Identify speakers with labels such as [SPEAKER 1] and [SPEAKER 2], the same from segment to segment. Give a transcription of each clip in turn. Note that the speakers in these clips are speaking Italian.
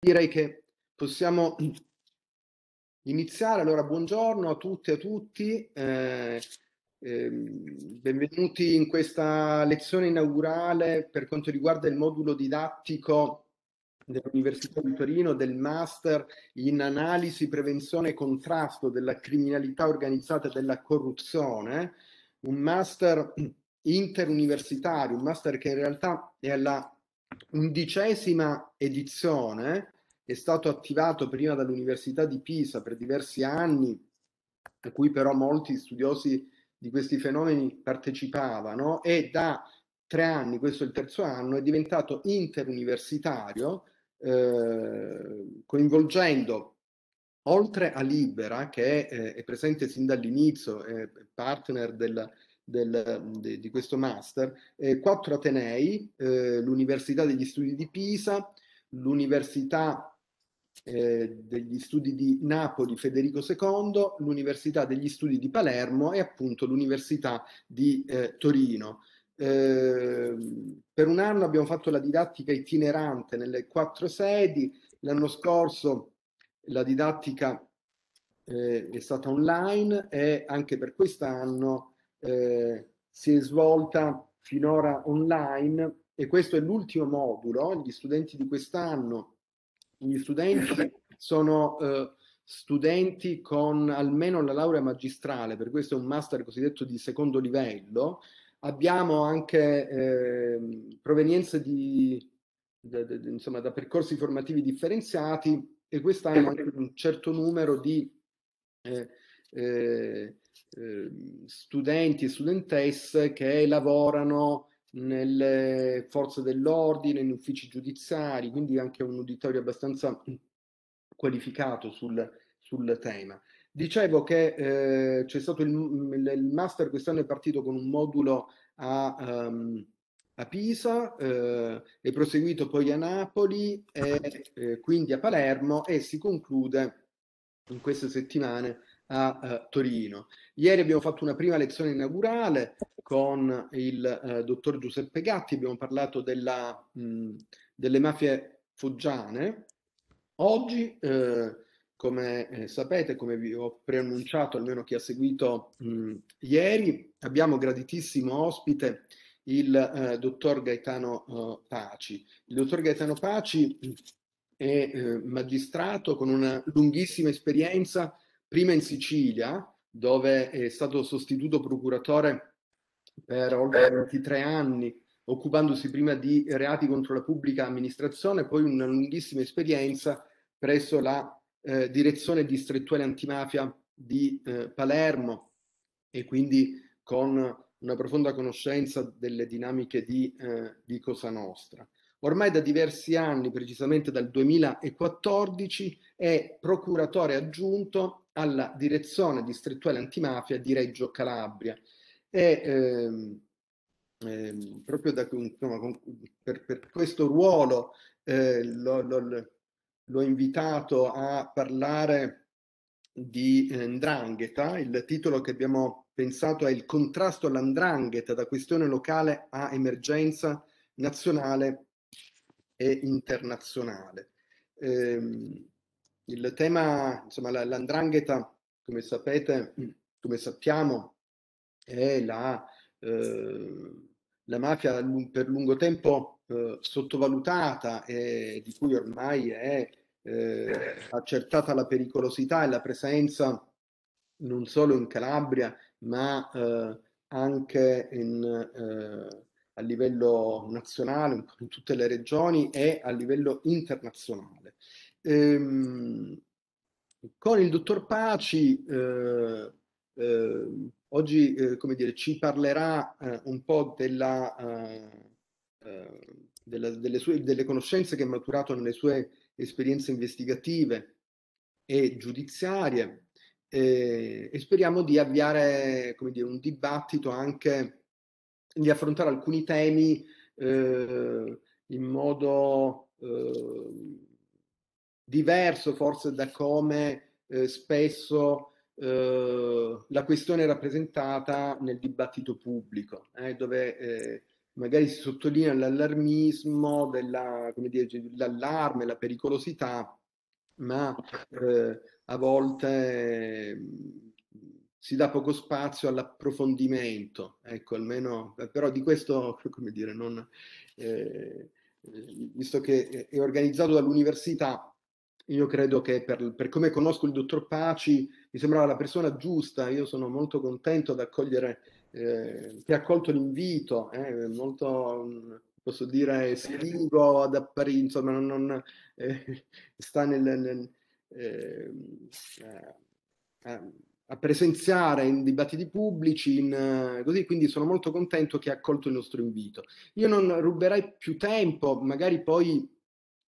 [SPEAKER 1] direi che possiamo iniziare. Allora, buongiorno a tutte e a tutti. Eh, eh, benvenuti in questa lezione inaugurale per quanto riguarda il modulo didattico dell'Università di Torino del Master in analisi, prevenzione e contrasto della criminalità organizzata e della corruzione, un master interuniversitario, un master che in realtà è alla undicesima edizione, è stato attivato prima dall'Università di Pisa per diversi anni, a cui però molti studiosi di questi fenomeni partecipavano e da tre anni, questo è il terzo anno, è diventato interuniversitario, eh, coinvolgendo oltre a Libera, che è, eh, è presente sin dall'inizio, è partner del, del, de, di questo master, eh, quattro Atenei, eh, l'Università degli Studi di Pisa, l'Università eh, degli Studi di Napoli Federico II, l'Università degli Studi di Palermo e appunto l'Università di eh, Torino. Eh, per un anno abbiamo fatto la didattica itinerante nelle quattro sedi, l'anno scorso la didattica eh, è stata online e anche per quest'anno eh, si è svolta finora online e questo è l'ultimo modulo. Gli studenti di quest'anno, gli studenti sono eh, studenti con almeno la laurea magistrale, per questo è un master cosiddetto di secondo livello. Abbiamo anche eh, provenienze di, de, de, de, insomma, da percorsi formativi differenziati e quest'anno anche un certo numero di eh, eh, Ehm, studenti e studentesse che lavorano nelle forze dell'ordine, in uffici giudiziari, quindi anche un uditorio abbastanza qualificato sul, sul tema. Dicevo che eh, c'è stato il, il, master quest'anno è partito con un modulo a, um, a Pisa, eh, è proseguito poi a Napoli e eh, quindi a Palermo e si conclude in queste settimane a uh, Torino. Ieri abbiamo fatto una prima lezione inaugurale con il uh, dottor Giuseppe Gatti, abbiamo parlato della, mh, delle mafie foggiane. Oggi, eh, come eh, sapete, come vi ho preannunciato, almeno chi ha seguito mh, ieri, abbiamo graditissimo ospite il eh, dottor Gaetano Paci. Il dottor Gaetano Paci è magistrato con una lunghissima esperienza prima in Sicilia, dove è stato sostituto procuratore per oltre 23 anni, occupandosi prima di reati contro la pubblica amministrazione, poi una lunghissima esperienza presso la eh, direzione distrettuale antimafia di eh, Palermo e quindi con una profonda conoscenza delle dinamiche di, eh, di Cosa Nostra. Ormai da diversi anni, precisamente dal 2014, è procuratore aggiunto alla direzione distrettuale antimafia di Reggio Calabria. E, ehm, ehm, proprio da, insomma, per, per, questo ruolo eh, l'ho invitato a parlare di Ndrangheta. Il titolo che abbiamo pensato è Il contrasto all'Andrangheta da questione locale a emergenza nazionale e internazionale. Eh, il tema, insomma, l'andrangheta, come sapete, come sappiamo, è la, eh, la mafia per lungo tempo eh, sottovalutata e di cui ormai è eh, accertata la pericolosità e la presenza non solo in Calabria, ma eh, anche in, eh, a livello nazionale, in tutte le regioni e a livello internazionale. Ehm, con il dottor Paci eh, eh, oggi eh, come dire, ci parlerà eh, un po' della, eh, eh, della, delle, sue, delle conoscenze che ha maturato nelle sue esperienze investigative e giudiziarie e speriamo di avviare come dire, un dibattito anche di affrontare alcuni temi in modo diverso forse da come eh, spesso eh, la questione è rappresentata nel dibattito pubblico, eh, dove eh, magari si sottolinea l'allarmismo, della, dire, l'allarme, la pericolosità, ma eh, a volte mh, si dà poco spazio all'approfondimento, ecco, almeno, però di questo, come dire, non, eh, visto che è organizzato dall'università, io credo che per, per, come conosco il dottor Paci mi sembrava la persona giusta, io sono molto contento ad accogliere, eh, che ha accolto l'invito, eh, molto, posso dire, spingo ad apparire, insomma, non, non eh, sta nel... nel eh, eh, a presenziare in dibattiti pubblici, in, così, quindi sono molto contento che ha accolto il nostro invito. Io non ruberei più tempo, magari poi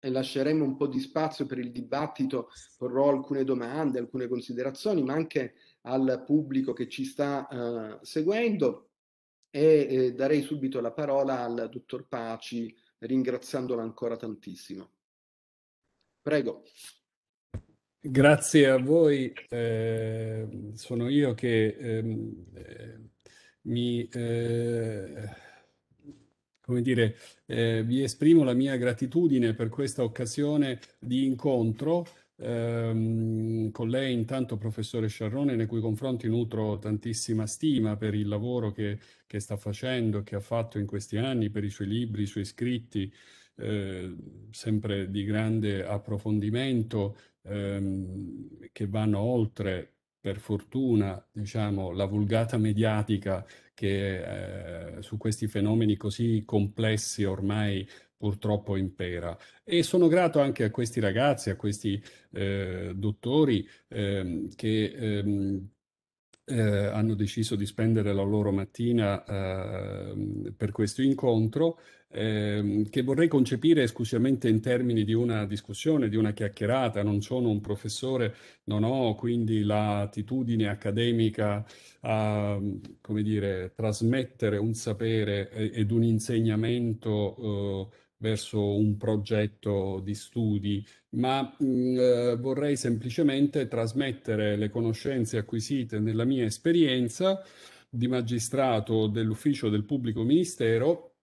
[SPEAKER 1] lasceremo un po' di spazio per il dibattito, porrò alcune domande, alcune considerazioni, ma anche al pubblico che ci sta uh, seguendo e eh, darei subito la parola al dottor Paci, ringraziandolo ancora tantissimo. Prego.
[SPEAKER 2] Grazie a voi, eh, sono io che ehm, eh, mi, eh, come dire, eh, vi esprimo la mia gratitudine per questa occasione di incontro ehm, con lei, intanto professore Sciarrone, nei cui confronti nutro tantissima stima per il lavoro che, che sta facendo, che ha fatto in questi anni, per i suoi libri, i suoi scritti. Eh, sempre di grande approfondimento ehm, che vanno oltre, per fortuna, diciamo, la vulgata mediatica che eh, su questi fenomeni così complessi ormai purtroppo impera. E sono grato anche a questi ragazzi, a questi eh, dottori ehm, che ehm, eh, hanno deciso di spendere la loro mattina eh, per questo incontro ehm, che vorrei concepire esclusivamente in termini di una discussione, di una chiacchierata. Non sono un professore, non ho quindi l'attitudine accademica a, come dire, trasmettere un sapere ed un insegnamento eh, verso un progetto di studi, ma mh, mm, eh, vorrei semplicemente trasmettere le conoscenze acquisite nella mia esperienza di magistrato dell'ufficio del pubblico ministero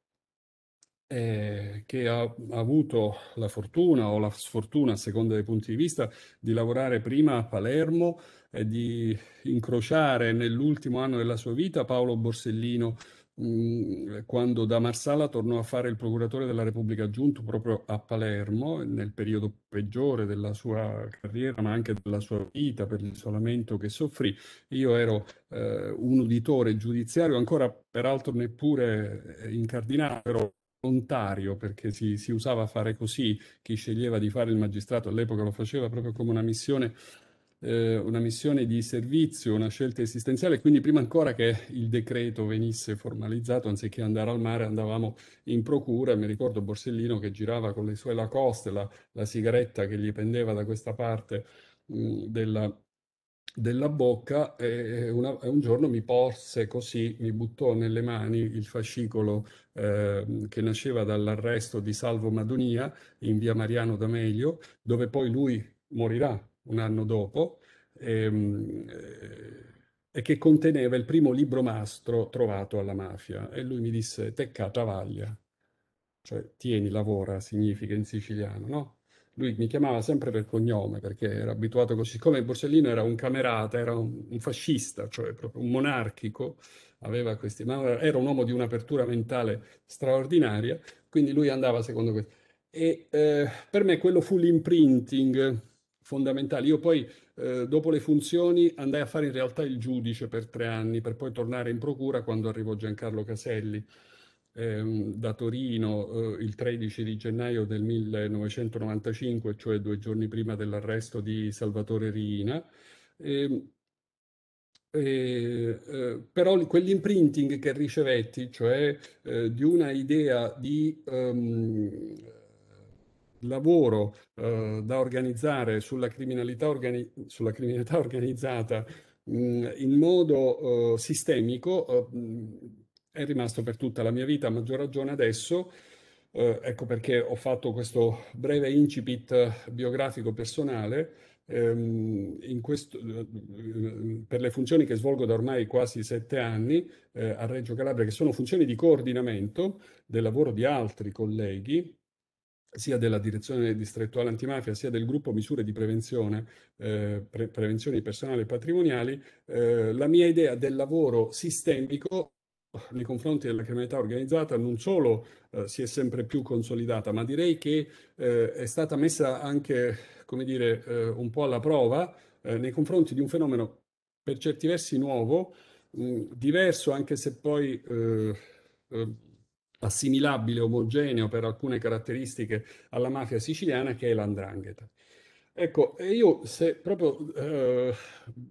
[SPEAKER 2] eh, che ha, ha, avuto la fortuna o la sfortuna, a seconda dei punti di vista, di lavorare prima a Palermo e di incrociare nell'ultimo anno della sua vita Paolo Borsellino mm, quando da Marsala tornò a fare il procuratore della Repubblica Giunto proprio a Palermo, nel periodo peggiore della sua carriera, ma anche della sua vita per l'isolamento che soffrì. Io ero eh, un uditore giudiziario, ancora peraltro neppure eh, incardinato, però volontario, perché si, si, usava fare così, chi sceglieva di fare il magistrato all'epoca lo faceva proprio come una missione, eh, una missione di servizio, una scelta esistenziale, quindi prima ancora che il decreto venisse formalizzato, anziché andare al mare, andavamo in procura, mi ricordo Borsellino che girava con le sue Lacoste, la, la sigaretta che gli pendeva da questa parte mh, della della bocca e una, un giorno mi porse così, mi buttò nelle mani il fascicolo eh, che nasceva dall'arresto di Salvo Madonia in via Mariano D'Amelio, dove poi lui morirà un anno dopo, e, ehm, eh, e che conteneva il primo libro mastro trovato alla mafia. E lui mi disse, tecca travaglia, cioè tieni, lavora, significa in siciliano, no? Lui mi chiamava sempre per cognome perché era abituato così. Siccome Borsellino era un camerata, era un, un fascista, cioè proprio un monarchico, aveva questi, ma era un uomo di un'apertura mentale straordinaria, quindi lui andava secondo questo. E eh, per me quello fu l'imprinting fondamentale. Io poi, eh, dopo le funzioni, andai a fare in realtà il giudice per tre anni, per poi tornare in procura quando arrivò Giancarlo Caselli ehm, da Torino eh, il 13 di gennaio del 1995, cioè due giorni prima dell'arresto di Salvatore Riina. E, eh, eh, però quell'imprinting che ricevetti, cioè eh, di una idea di um, lavoro uh, da organizzare sulla criminalità, organi sulla criminalità organizzata mh, mm, in modo uh, sistemico, uh, è rimasto per tutta la mia vita, a maggior ragione adesso, eh, ecco perché ho fatto questo breve incipit biografico personale. Ehm, questo, eh, per le funzioni che svolgo da ormai quasi sette anni eh, a Reggio Calabria, che sono funzioni di coordinamento del lavoro di altri colleghi, sia della direzione distrettuale antimafia sia del gruppo misure di prevenzione, eh, pre- prevenzione personali e patrimoniali, eh, la mia idea del lavoro sistemico nei confronti della criminalità organizzata non solo eh, si è sempre più consolidata, ma direi che eh, è stata messa anche, come dire, eh, un po' alla prova eh, nei confronti di un fenomeno per certi versi nuovo, mh, diverso anche se poi eh, eh, assimilabile, omogeneo per alcune caratteristiche alla mafia siciliana, che è l'andrangheta. Ecco, io se proprio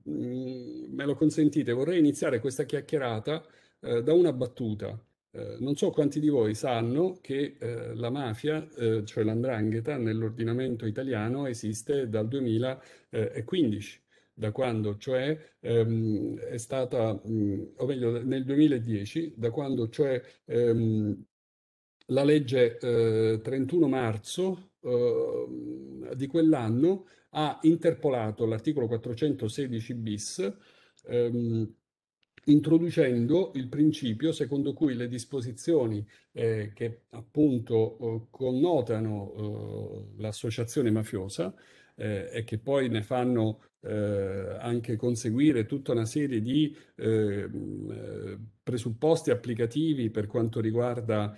[SPEAKER 2] me lo consentite, vorrei iniziare questa chiacchierata eh, da una battuta. Eh, non so quanti di voi sanno che eh, la mafia, eh, cioè l'andrangheta, nell'ordinamento italiano esiste dal 2015 da quando cioè ehm, è stata, mh, o meglio nel 2010, da quando cioè ehm, la legge eh, 31 marzo eh, di quell'anno ha interpolato l'articolo 416 bis ehm, introducendo il principio secondo cui le disposizioni eh, che appunto eh, connotano eh, l'associazione mafiosa eh, e che poi ne fanno eh, anche conseguire tutta una serie di eh, presupposti applicativi per quanto riguarda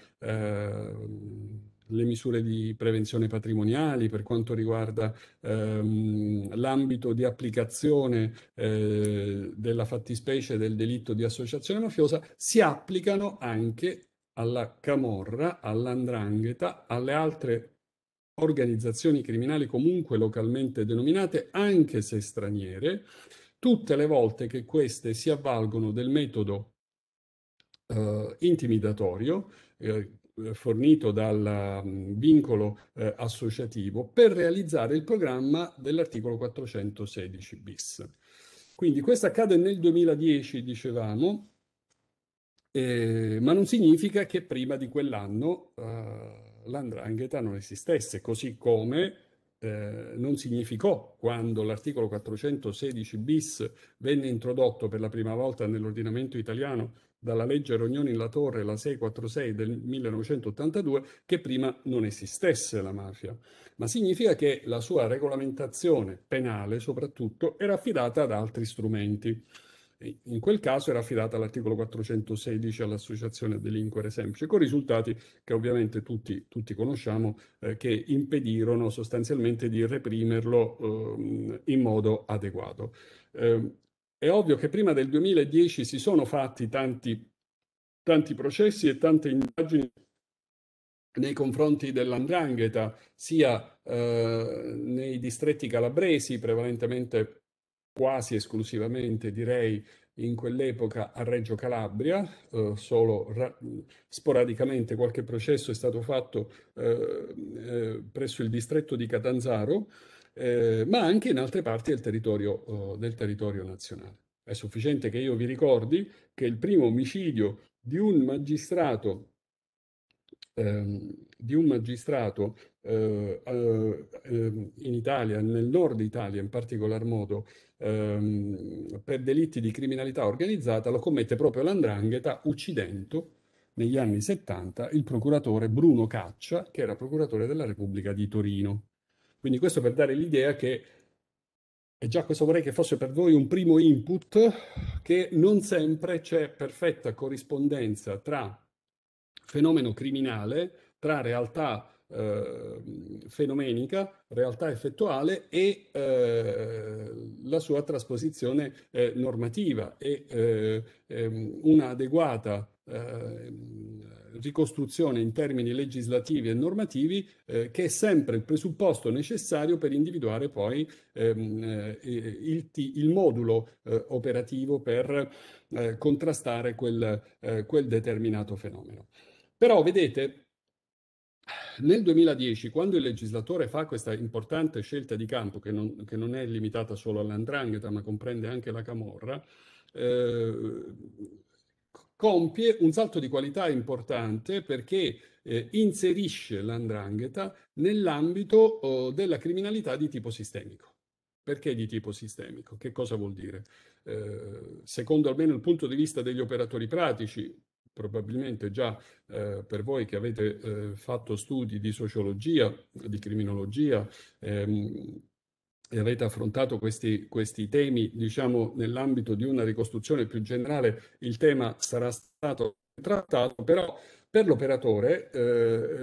[SPEAKER 2] le misure di prevenzione patrimoniali, per quanto riguarda ehm, l'ambito di applicazione eh, della fattispecie del delitto di associazione mafiosa, si applicano anche alla camorra, all'andrangheta, alle altre organizzazioni criminali comunque localmente denominate, anche se straniere, tutte le volte che queste si avvalgono del metodo eh, intimidatorio, eh, fornito dal vincolo eh, associativo per realizzare il programma dell'articolo 416 bis. Quindi questo accade nel 2010, dicevamo, eh, ma non significa che prima di quell'anno eh, l'andrangheta non esistesse, così come eh, non significò quando l'articolo 416 bis venne introdotto per la prima volta nell'ordinamento italiano dalla legge Rognoni La Torre, la 646 del 1982, che prima non esistesse la mafia, ma significa che la sua regolamentazione penale soprattutto era affidata ad altri strumenti. In quel caso era affidata all'articolo 416 all'associazione delinquere semplice, con risultati che ovviamente tutti, tutti conosciamo, eh, che impedirono sostanzialmente di reprimerlo eh, in modo adeguato. Eh, è ovvio che prima del 2010 si sono fatti tanti, tanti processi e tante indagini nei confronti dell'andrangheta, sia eh, nei distretti calabresi, prevalentemente quasi esclusivamente direi in quell'epoca a Reggio Calabria, eh, solo ra- sporadicamente qualche processo è stato fatto eh, eh presso il distretto di Catanzaro, eh, ma anche in altre parti del territorio, oh, del territorio nazionale. È sufficiente che io vi ricordi che il primo omicidio di un magistrato ehm, di un magistrato eh, eh, in Italia, nel nord Italia in particolar modo, ehm, per delitti di criminalità organizzata, lo commette proprio l'andrangheta uccidendo negli anni 70 il procuratore Bruno Caccia, che era procuratore della Repubblica di Torino. Quindi questo per dare l'idea che, e già questo vorrei che fosse per voi un primo input, che non sempre c'è perfetta corrispondenza tra fenomeno criminale, tra realtà eh, fenomenica, realtà effettuale e eh, la sua trasposizione eh, normativa e eh, ehm, un'adeguata ehm, ricostruzione in termini legislativi e normativi eh, che è sempre il presupposto necessario per individuare poi ehm, eh, il, il, modulo eh, operativo per eh, contrastare quel, eh, quel determinato fenomeno. Però vedete, nel 2010, quando il legislatore fa questa importante scelta di campo, che non, che non è limitata solo all'andrangheta, ma comprende anche la camorra, eh, compie un salto di qualità importante perché eh, inserisce l'andrangheta nell'ambito oh, della criminalità di tipo sistemico. Perché di tipo sistemico? Che cosa vuol dire? Eh, secondo almeno il punto di vista degli operatori pratici, probabilmente già eh, per voi che avete eh, fatto studi di sociologia, di criminologia, ehm, e avete affrontato questi, questi temi, diciamo, nell'ambito di una ricostruzione più generale, il tema sarà stato trattato, però per l'operatore eh,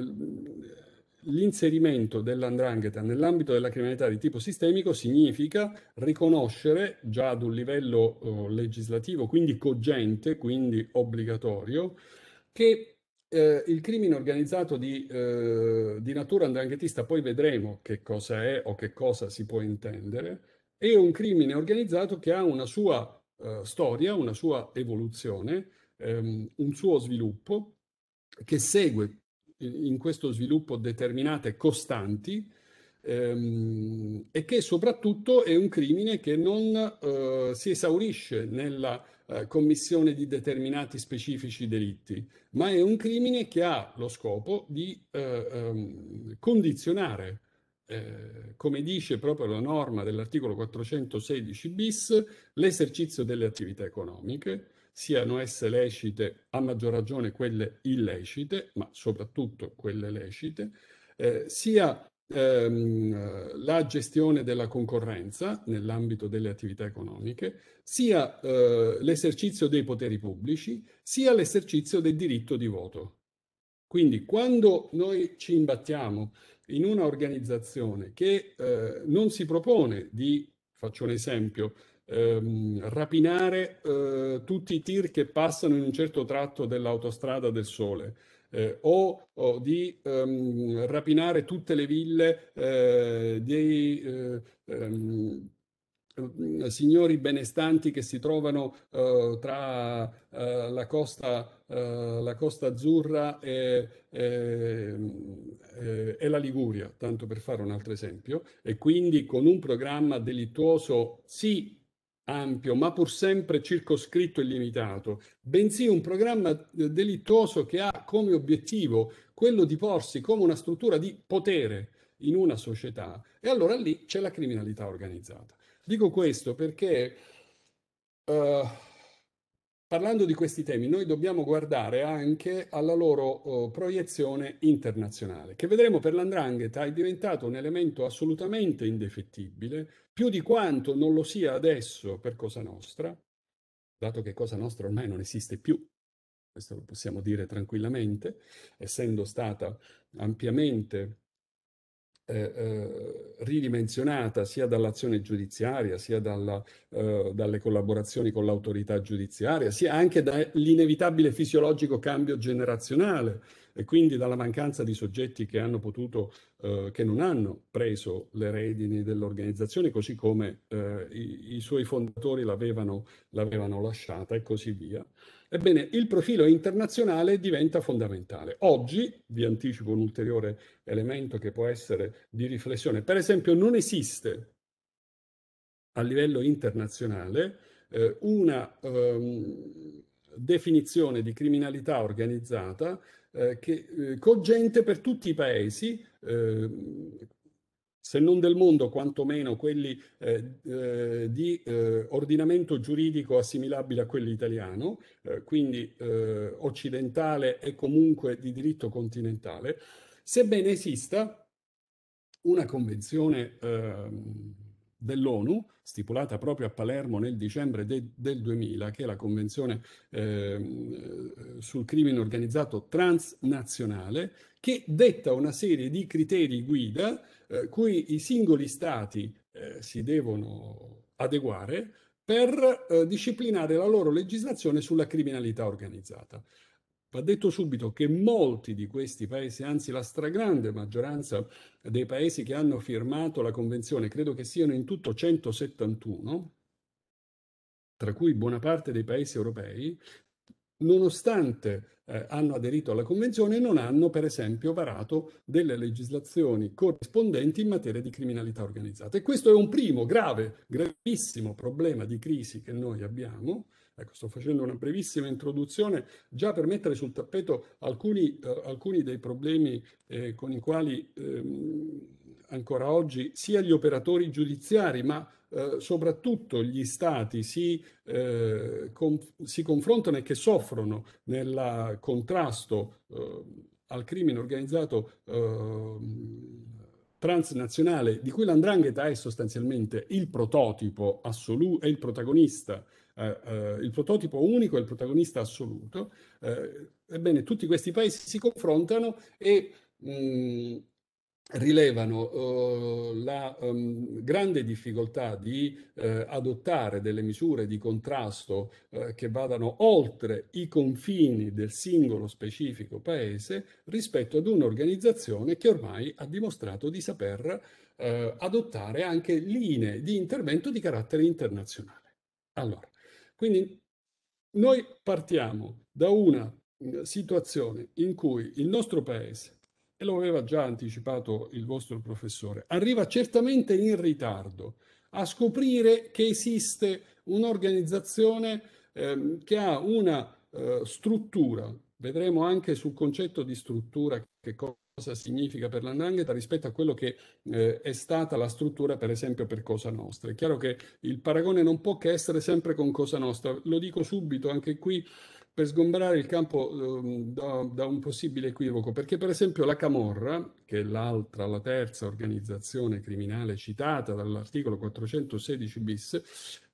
[SPEAKER 2] l'inserimento dell'andrangheta nell'ambito della criminalità di tipo sistemico significa riconoscere già ad un livello oh, legislativo, quindi cogente, quindi obbligatorio, che eh, il crimine organizzato di, eh, di natura andranghetista, poi vedremo che cosa è o che cosa si può intendere, è un crimine organizzato che ha una sua eh, storia, una sua evoluzione, ehm, un suo sviluppo che segue in questo sviluppo determinate costanti ehm, e che soprattutto è un crimine che non eh, si esaurisce nella eh, commissione di determinati specifici delitti, ma è un crimine che ha lo scopo di eh, ehm, condizionare eh, come dice proprio la norma dell'articolo 416 bis, l'esercizio delle attività economiche, siano esse lecite, a maggior ragione quelle illecite, ma soprattutto quelle lecite, eh, sia ehm, la gestione della concorrenza nell'ambito delle attività economiche, sia eh, l'esercizio dei poteri pubblici, sia l'esercizio del diritto di voto. Quindi quando noi ci imbattiamo in una organizzazione che eh, non si propone di, faccio un esempio, ehm, rapinare eh, tutti i tir che passano in un certo tratto dell'autostrada del Sole, eh, o, o, di ehm, rapinare tutte le ville eh, dei eh, ehm, signori benestanti che si trovano uh, tra uh, la, costa, la, costa, azzurra e, e, e, la Liguria, tanto per fare un altro esempio, e quindi con un programma delittuoso sì ampio, ma pur sempre circoscritto e limitato, bensì un programma eh, delittuoso che ha come obiettivo quello di porsi come una struttura di potere in una società. E allora lì c'è la criminalità organizzata. Dico questo perché uh, parlando di questi temi noi dobbiamo guardare anche alla loro uh, proiezione internazionale, che vedremo per l'andrangheta è diventato un elemento assolutamente indefettibile più di quanto non lo sia adesso per Cosa Nostra, dato che Cosa Nostra ormai non esiste più, questo lo possiamo dire tranquillamente, essendo stata ampiamente eh, eh, ridimensionata sia dall'azione giudiziaria, sia dalla, eh, dalle collaborazioni con l'autorità giudiziaria, sia anche dall'inevitabile fisiologico cambio generazionale e quindi dalla mancanza di soggetti che hanno potuto, eh, che non hanno preso le redini dell'organizzazione così come eh, i, i, suoi fondatori l'avevano, lasciata e così via. Ebbene, il profilo internazionale diventa fondamentale. Oggi, vi anticipo un ulteriore elemento che può essere di riflessione, per esempio non esiste a livello internazionale eh, una um, definizione di criminalità organizzata eh, che, eh, cogente per tutti i paesi, eh, se non del mondo, quantomeno quelli eh, di ordinamento giuridico assimilabile a quello italiano, quindi occidentale e comunque di diritto continentale, sebbene esista una convenzione ehm, dell'ONU, stipulata proprio a Palermo nel dicembre de, del 2000, che è la Convenzione eh, sul crimine organizzato transnazionale, che detta una serie di criteri guida eh, cui i singoli stati eh, si devono adeguare per eh, disciplinare la loro legislazione sulla criminalità organizzata. Va detto subito che molti di questi paesi, anzi la stragrande maggioranza dei paesi che hanno firmato la convenzione, credo che siano in tutto 171, tra cui buona parte dei paesi europei, nonostante eh, hanno aderito alla Convenzione, non hanno per esempio varato delle legislazioni corrispondenti in materia di criminalità organizzata. E questo è un primo grave, gravissimo problema di crisi che noi abbiamo Ecco, sto facendo una brevissima introduzione già per mettere sul tappeto alcuni, eh, alcuni dei problemi eh, con i quali ehm, ancora oggi sia gli operatori giudiziari, ma eh, soprattutto gli stati si, eh, conf si, confrontano e che soffrono nel contrasto eh, al crimine organizzato ehm, transnazionale, di cui l'andrangheta è sostanzialmente il prototipo assoluto, è il protagonista il prototipo unico e il protagonista assoluto. Eh, ebbene, tutti questi paesi si confrontano e mh, rilevano uh, la um, grande difficoltà di uh, adottare delle misure di contrasto uh, che vadano oltre i confini del singolo specifico paese rispetto ad un'organizzazione che ormai ha dimostrato di saper adottare anche linee di intervento di carattere internazionale. Allora, quindi noi partiamo da una situazione in cui il nostro paese, e lo aveva già anticipato il vostro professore, arriva certamente in ritardo a scoprire che esiste un'organizzazione eh, che ha una eh, struttura, vedremo anche sul concetto di struttura che cosa cosa significa per l'andrangheta rispetto a quello che eh, è stata la struttura per esempio per Cosa Nostra. È chiaro che il paragone non può che essere sempre con Cosa Nostra, lo dico subito anche qui per sgombrare il campo eh, da, da, un possibile equivoco, perché per esempio la Camorra, che è l'altra, la terza organizzazione criminale citata dall'articolo 416 bis,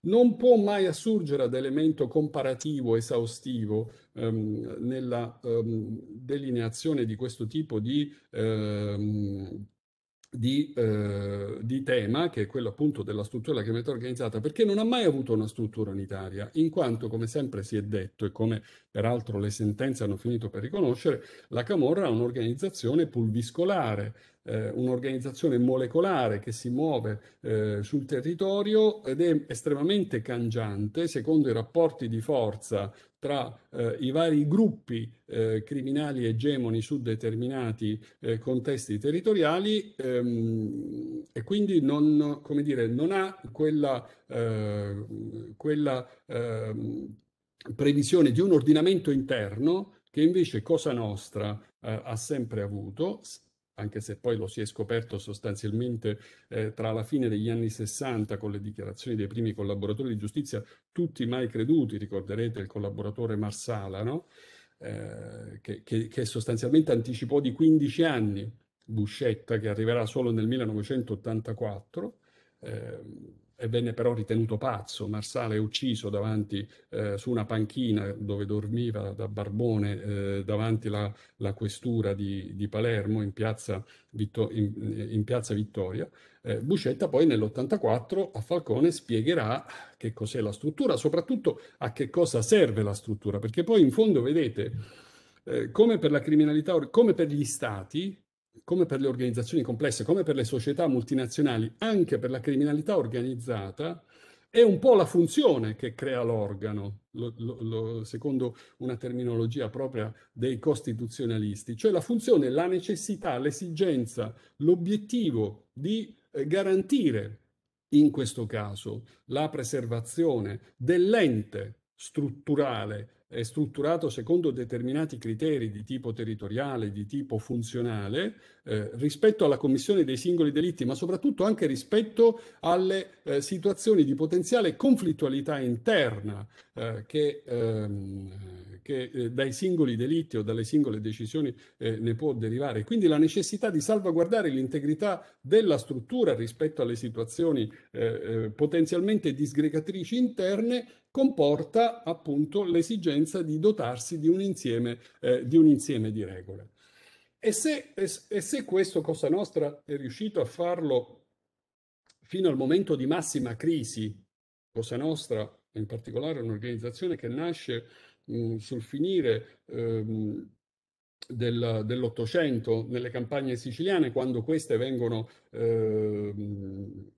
[SPEAKER 2] non può mai assurgere ad elemento comparativo esaustivo ehm, nella ehm, delineazione di questo tipo di ehm, di, eh, di, tema, che è quello appunto della struttura della criminalità organizzata, perché non ha mai avuto una struttura unitaria, in quanto, come sempre si è detto, e come peraltro le sentenze hanno finito per riconoscere, la Camorra è un'organizzazione pulviscolare, eh, un'organizzazione molecolare che si muove eh, sul territorio ed è estremamente cangiante secondo i rapporti di forza tra eh, i vari gruppi eh, criminali egemoni su determinati eh, contesti territoriali ehm, e quindi non, dire, non ha quella, eh, quella ehm, previsione di un ordinamento interno che invece Cosa Nostra eh, ha sempre avuto, anche se poi lo si è scoperto sostanzialmente eh, tra la fine degli anni 60 con le dichiarazioni dei primi collaboratori di giustizia, tutti mai creduti, ricorderete il collaboratore Marsala, no? eh, che, che, che, sostanzialmente anticipò di 15 anni Buscetta, che arriverà solo nel 1984. Eh, venne però ritenuto pazzo. Marsala è ucciso davanti eh, su una panchina dove dormiva da barbone eh, davanti la, la questura di, di, Palermo in piazza, Vitto, in, in piazza Vittoria. Eh, Buscetta poi nell'84 a Falcone spiegherà che cos'è la struttura, soprattutto a che cosa serve la struttura, perché poi in fondo vedete eh, come per la criminalità, come per gli stati, come per le organizzazioni complesse, come per le società multinazionali, anche per la criminalità organizzata, è un po' la funzione che crea l'organo, lo, lo, lo, secondo una terminologia propria dei costituzionalisti, cioè la funzione, la necessità, l'esigenza, l'obiettivo di eh, garantire in questo caso la preservazione dell'ente strutturale è strutturato secondo determinati criteri di tipo territoriale, di tipo funzionale, eh, rispetto alla commissione dei singoli delitti, ma soprattutto anche rispetto alle eh, situazioni di potenziale conflittualità interna eh, che, ehm, che eh, dai singoli delitti o dalle singole decisioni eh, ne può derivare. Quindi la necessità di salvaguardare l'integrità della struttura rispetto alle situazioni eh, potenzialmente disgregatrici interne comporta appunto l'esigenza di dotarsi di un insieme, eh, di, un insieme di, regole. E se, e, e se questo Cosa Nostra è riuscito a farlo fino al momento di massima crisi, Cosa Nostra in particolare è un'organizzazione che nasce sul finire ehm, del, dell'Ottocento nelle campagne siciliane, quando queste vengono eh,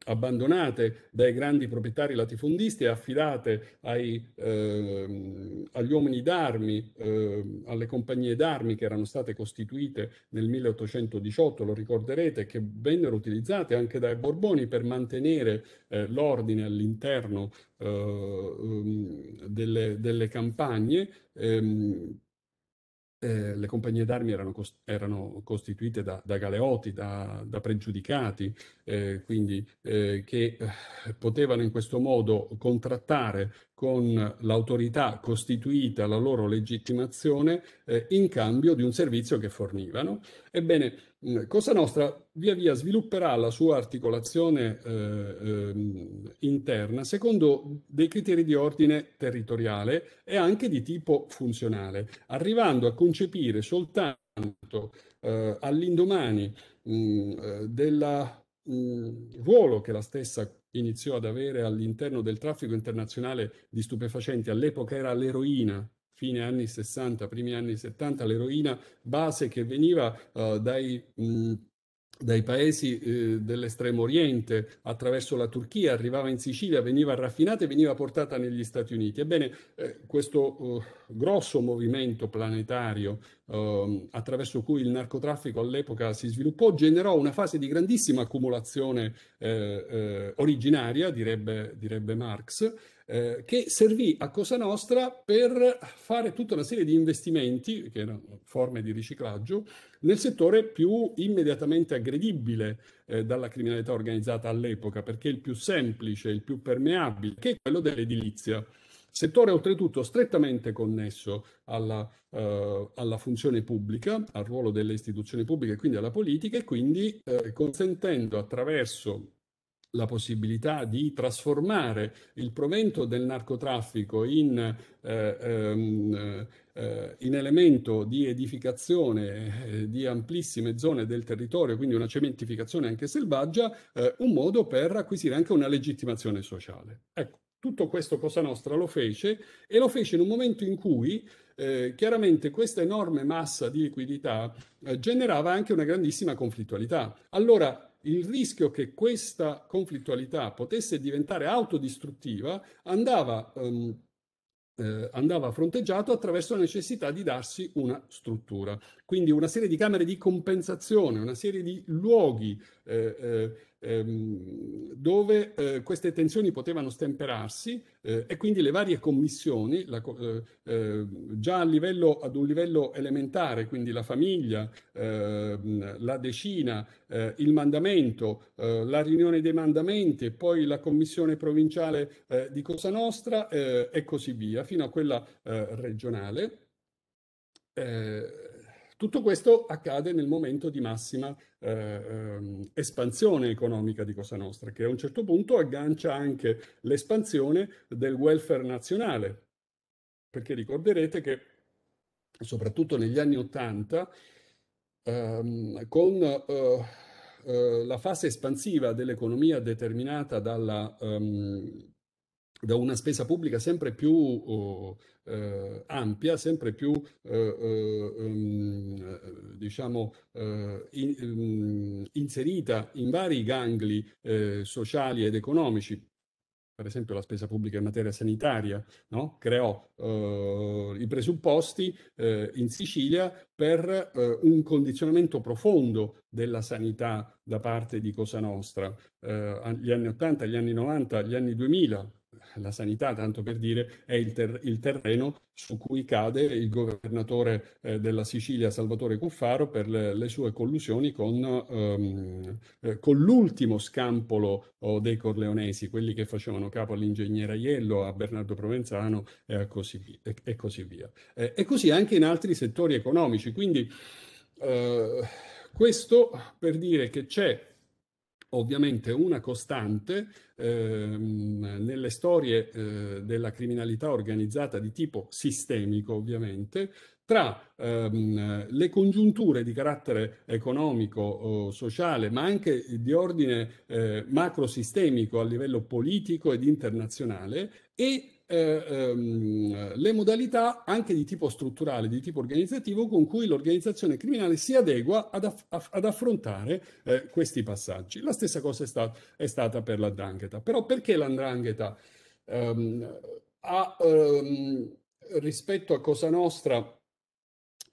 [SPEAKER 2] abbandonate dai grandi proprietari latifondisti e affidate ai, eh, agli uomini d'armi, eh, alle compagnie d'armi che erano state costituite nel 1818, lo ricorderete, che vennero utilizzate anche dai Borboni per mantenere eh, l'ordine all'interno eh, ehm, delle, delle, campagne. Ehm, eh, le compagnie d'armi erano, cost erano, costituite da, da galeoti, da, da pregiudicati, eh, quindi eh, che eh, potevano in questo modo contrattare con l'autorità costituita la loro legittimazione eh, in cambio di un servizio che fornivano. Ebbene, Cosa Nostra via via svilupperà la sua articolazione eh, eh, interna secondo dei criteri di ordine territoriale e anche di tipo funzionale, arrivando a concepire soltanto eh, all'indomani del ruolo che la stessa iniziò ad avere all'interno del traffico internazionale di stupefacenti, all'epoca era l'eroina, fine anni 60, primi anni 70, l'eroina base che veniva uh, dai, mh, dai paesi eh, dell'estremo oriente attraverso la Turchia, arrivava in Sicilia, veniva raffinata e veniva portata negli Stati Uniti. Ebbene, eh, questo uh, grosso movimento planetario uh, attraverso cui il narcotraffico all'epoca si sviluppò generò una fase di grandissima accumulazione eh, eh originaria, direbbe, direbbe Marx, eh, che servì a Cosa Nostra per fare tutta una serie di investimenti, che erano forme di riciclaggio, nel settore più immediatamente aggredibile eh, dalla criminalità organizzata all'epoca, perché il più semplice, il più permeabile, che è quello dell'edilizia. Settore oltretutto strettamente connesso alla, uh, alla, funzione pubblica, al ruolo delle istituzioni pubbliche e quindi alla politica e quindi eh, consentendo attraverso la possibilità di trasformare il provento del narcotraffico in, eh, ehm, eh, in elemento di edificazione eh, di amplissime zone del territorio, quindi una cementificazione anche selvaggia, eh, un modo per acquisire anche una legittimazione sociale. Ecco, tutto questo Cosa Nostra lo fece e lo fece in un momento in cui eh, chiaramente questa enorme massa di liquidità eh, generava anche una grandissima conflittualità. Allora, il rischio che questa conflittualità potesse diventare autodistruttiva andava, um, eh, andava fronteggiato attraverso la necessità di darsi una struttura. Quindi una serie di camere di compensazione, una serie di luoghi eh, eh, ehm, dove eh, queste tensioni potevano stemperarsi eh, e quindi le varie commissioni, la, eh, eh già livello, ad un livello elementare, quindi la famiglia, ehm, la decina, eh, il mandamento, eh, la riunione dei mandamenti e poi la commissione provinciale di Cosa Nostra e così via, fino a quella regionale. Tutto questo accade nel momento di massima eh, ehm, espansione economica di Cosa Nostra, che a un certo punto aggancia anche l'espansione del welfare nazionale, perché ricorderete che soprattutto negli anni Ottanta, ehm, con eh, eh, la fase espansiva dell'economia determinata dalla... Um, da una spesa pubblica sempre più oh, eh, ampia, sempre più eh, um, diciamo, eh, in, um, inserita in vari gangli eh, sociali ed economici, per esempio la spesa pubblica in materia sanitaria, no? creò eh, i presupposti eh, in Sicilia per eh, un condizionamento profondo della sanità da parte di Cosa Nostra. gli anni 80, gli anni 90, gli anni 2000, la sanità, tanto per dire, è il, ter il terreno su cui cade il governatore eh, della Sicilia Salvatore Cuffaro per le, le sue collusioni con, um, eh, con l'ultimo scampolo oh, dei Corleonesi, quelli che facevano capo all'ingegnere Aiello, a Bernardo Provenzano e, così via. E, e, così, via. Eh, e così anche in altri settori economici. Quindi eh, questo per dire che c'è ovviamente una costante ehm, nelle storie eh, della criminalità organizzata di tipo sistemico, ovviamente, tra ehm, le congiunture di carattere economico, o sociale, ma anche di ordine eh, macrosistemico a livello politico ed internazionale e eh, ehm, le modalità anche di tipo strutturale, di tipo organizzativo con cui l'organizzazione criminale si adegua ad, aff ad affrontare eh, questi passaggi. La stessa cosa è, sta è stata per l'andrangheta. Però perché l'andrangheta ehm, ha ehm, rispetto a Cosa Nostra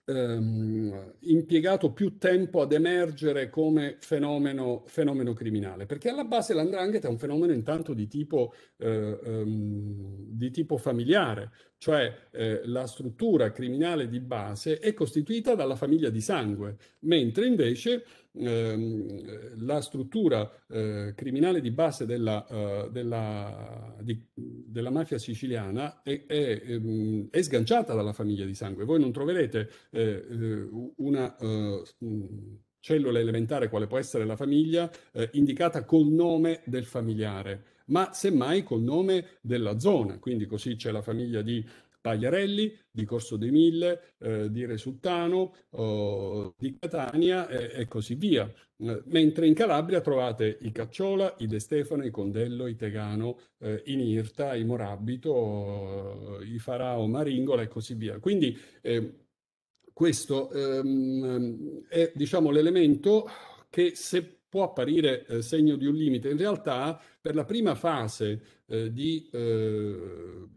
[SPEAKER 2] ehm, impiegato più tempo ad emergere come fenomeno, fenomeno criminale, perché alla base l'andrangheta è un fenomeno intanto di tipo, eh, ehm, di tipo familiare, cioè eh, la struttura criminale di base è costituita dalla famiglia di sangue, mentre invece ehm, la struttura eh, criminale di base della, uh, della, di, della, mafia siciliana è, è, ehm, è, sganciata dalla famiglia di sangue. Voi non troverete eh, eh una uh, cellula elementare quale può essere la famiglia indicata col nome del familiare ma semmai col nome della zona. Quindi così c'è la famiglia di Pagliarelli, di Corso dei Mille, eh, di Resultano, oh, di Catania eh, e così via. Eh, mentre in Calabria trovate i Cacciola, i De Stefano, i Condello, i Tegano, eh, i Nirta, i Morabito, i Farao Maringola e così via. Quindi eh, questo ehm, è diciamo, l'elemento che se può apparire eh, segno di un limite, in realtà per la prima fase eh, di eh,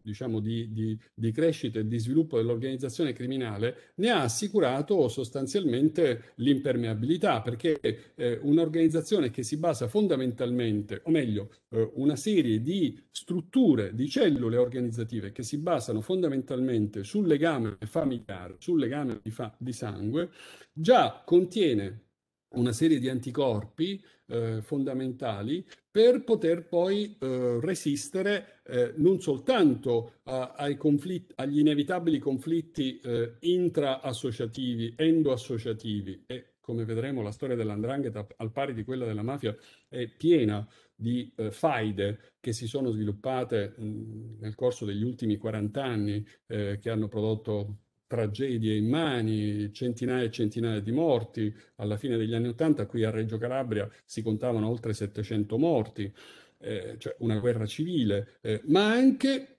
[SPEAKER 2] diciamo, di, di, di, crescita e di sviluppo dell'organizzazione criminale ne ha assicurato sostanzialmente l'impermeabilità, perché eh, un'organizzazione che si basa fondamentalmente, o meglio, eh, una serie di strutture, di cellule organizzative che si basano fondamentalmente sul legame familiare, sul legame di, di sangue, già contiene una serie di anticorpi eh, fondamentali per poter poi eh, resistere eh, non soltanto a, ai conflitti, agli inevitabili conflitti eh, intra-associativi, endo-associativi e come vedremo la storia dell'andrangheta al pari di quella della mafia è piena di eh, faide che si sono sviluppate mh, nel corso degli ultimi 40 anni eh, che hanno prodotto tragedie immani, centinaia e centinaia di morti. Alla fine degli anni Ottanta qui a Reggio Calabria si contavano oltre 700 morti, eh, cioè una guerra civile, eh, ma anche,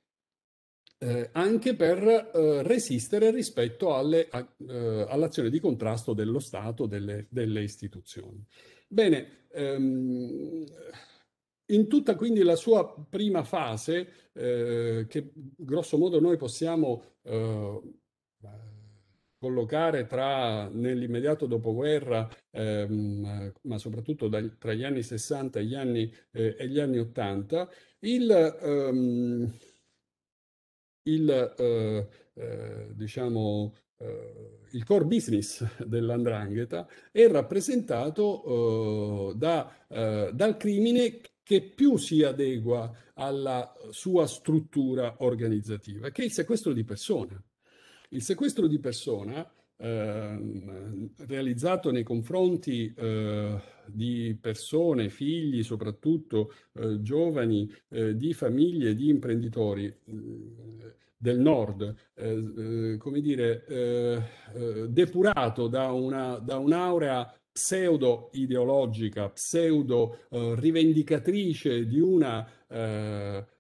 [SPEAKER 2] eh, anche per eh, resistere rispetto alle, a, eh, all'azione di contrasto dello Stato, delle, delle istituzioni. Bene, ehm, in tutta quindi la sua prima fase, eh, che grosso modo noi possiamo collocare tra nell'immediato dopoguerra, ehm, ma soprattutto da, tra gli anni 60 e gli anni, eh, e gli anni 80, il, ehm, il eh, eh, diciamo, eh, il core business dell'andrangheta è rappresentato eh, da, eh, dal crimine che più si adegua alla sua struttura organizzativa, che è il sequestro di persone. Il sequestro di persona eh, realizzato nei confronti eh, di persone, figli, soprattutto eh, giovani, eh, di famiglie, di imprenditori eh, del nord, eh, come dire, depurato da, una, da un'aurea pseudo ideologica, pseudo rivendicatrice di una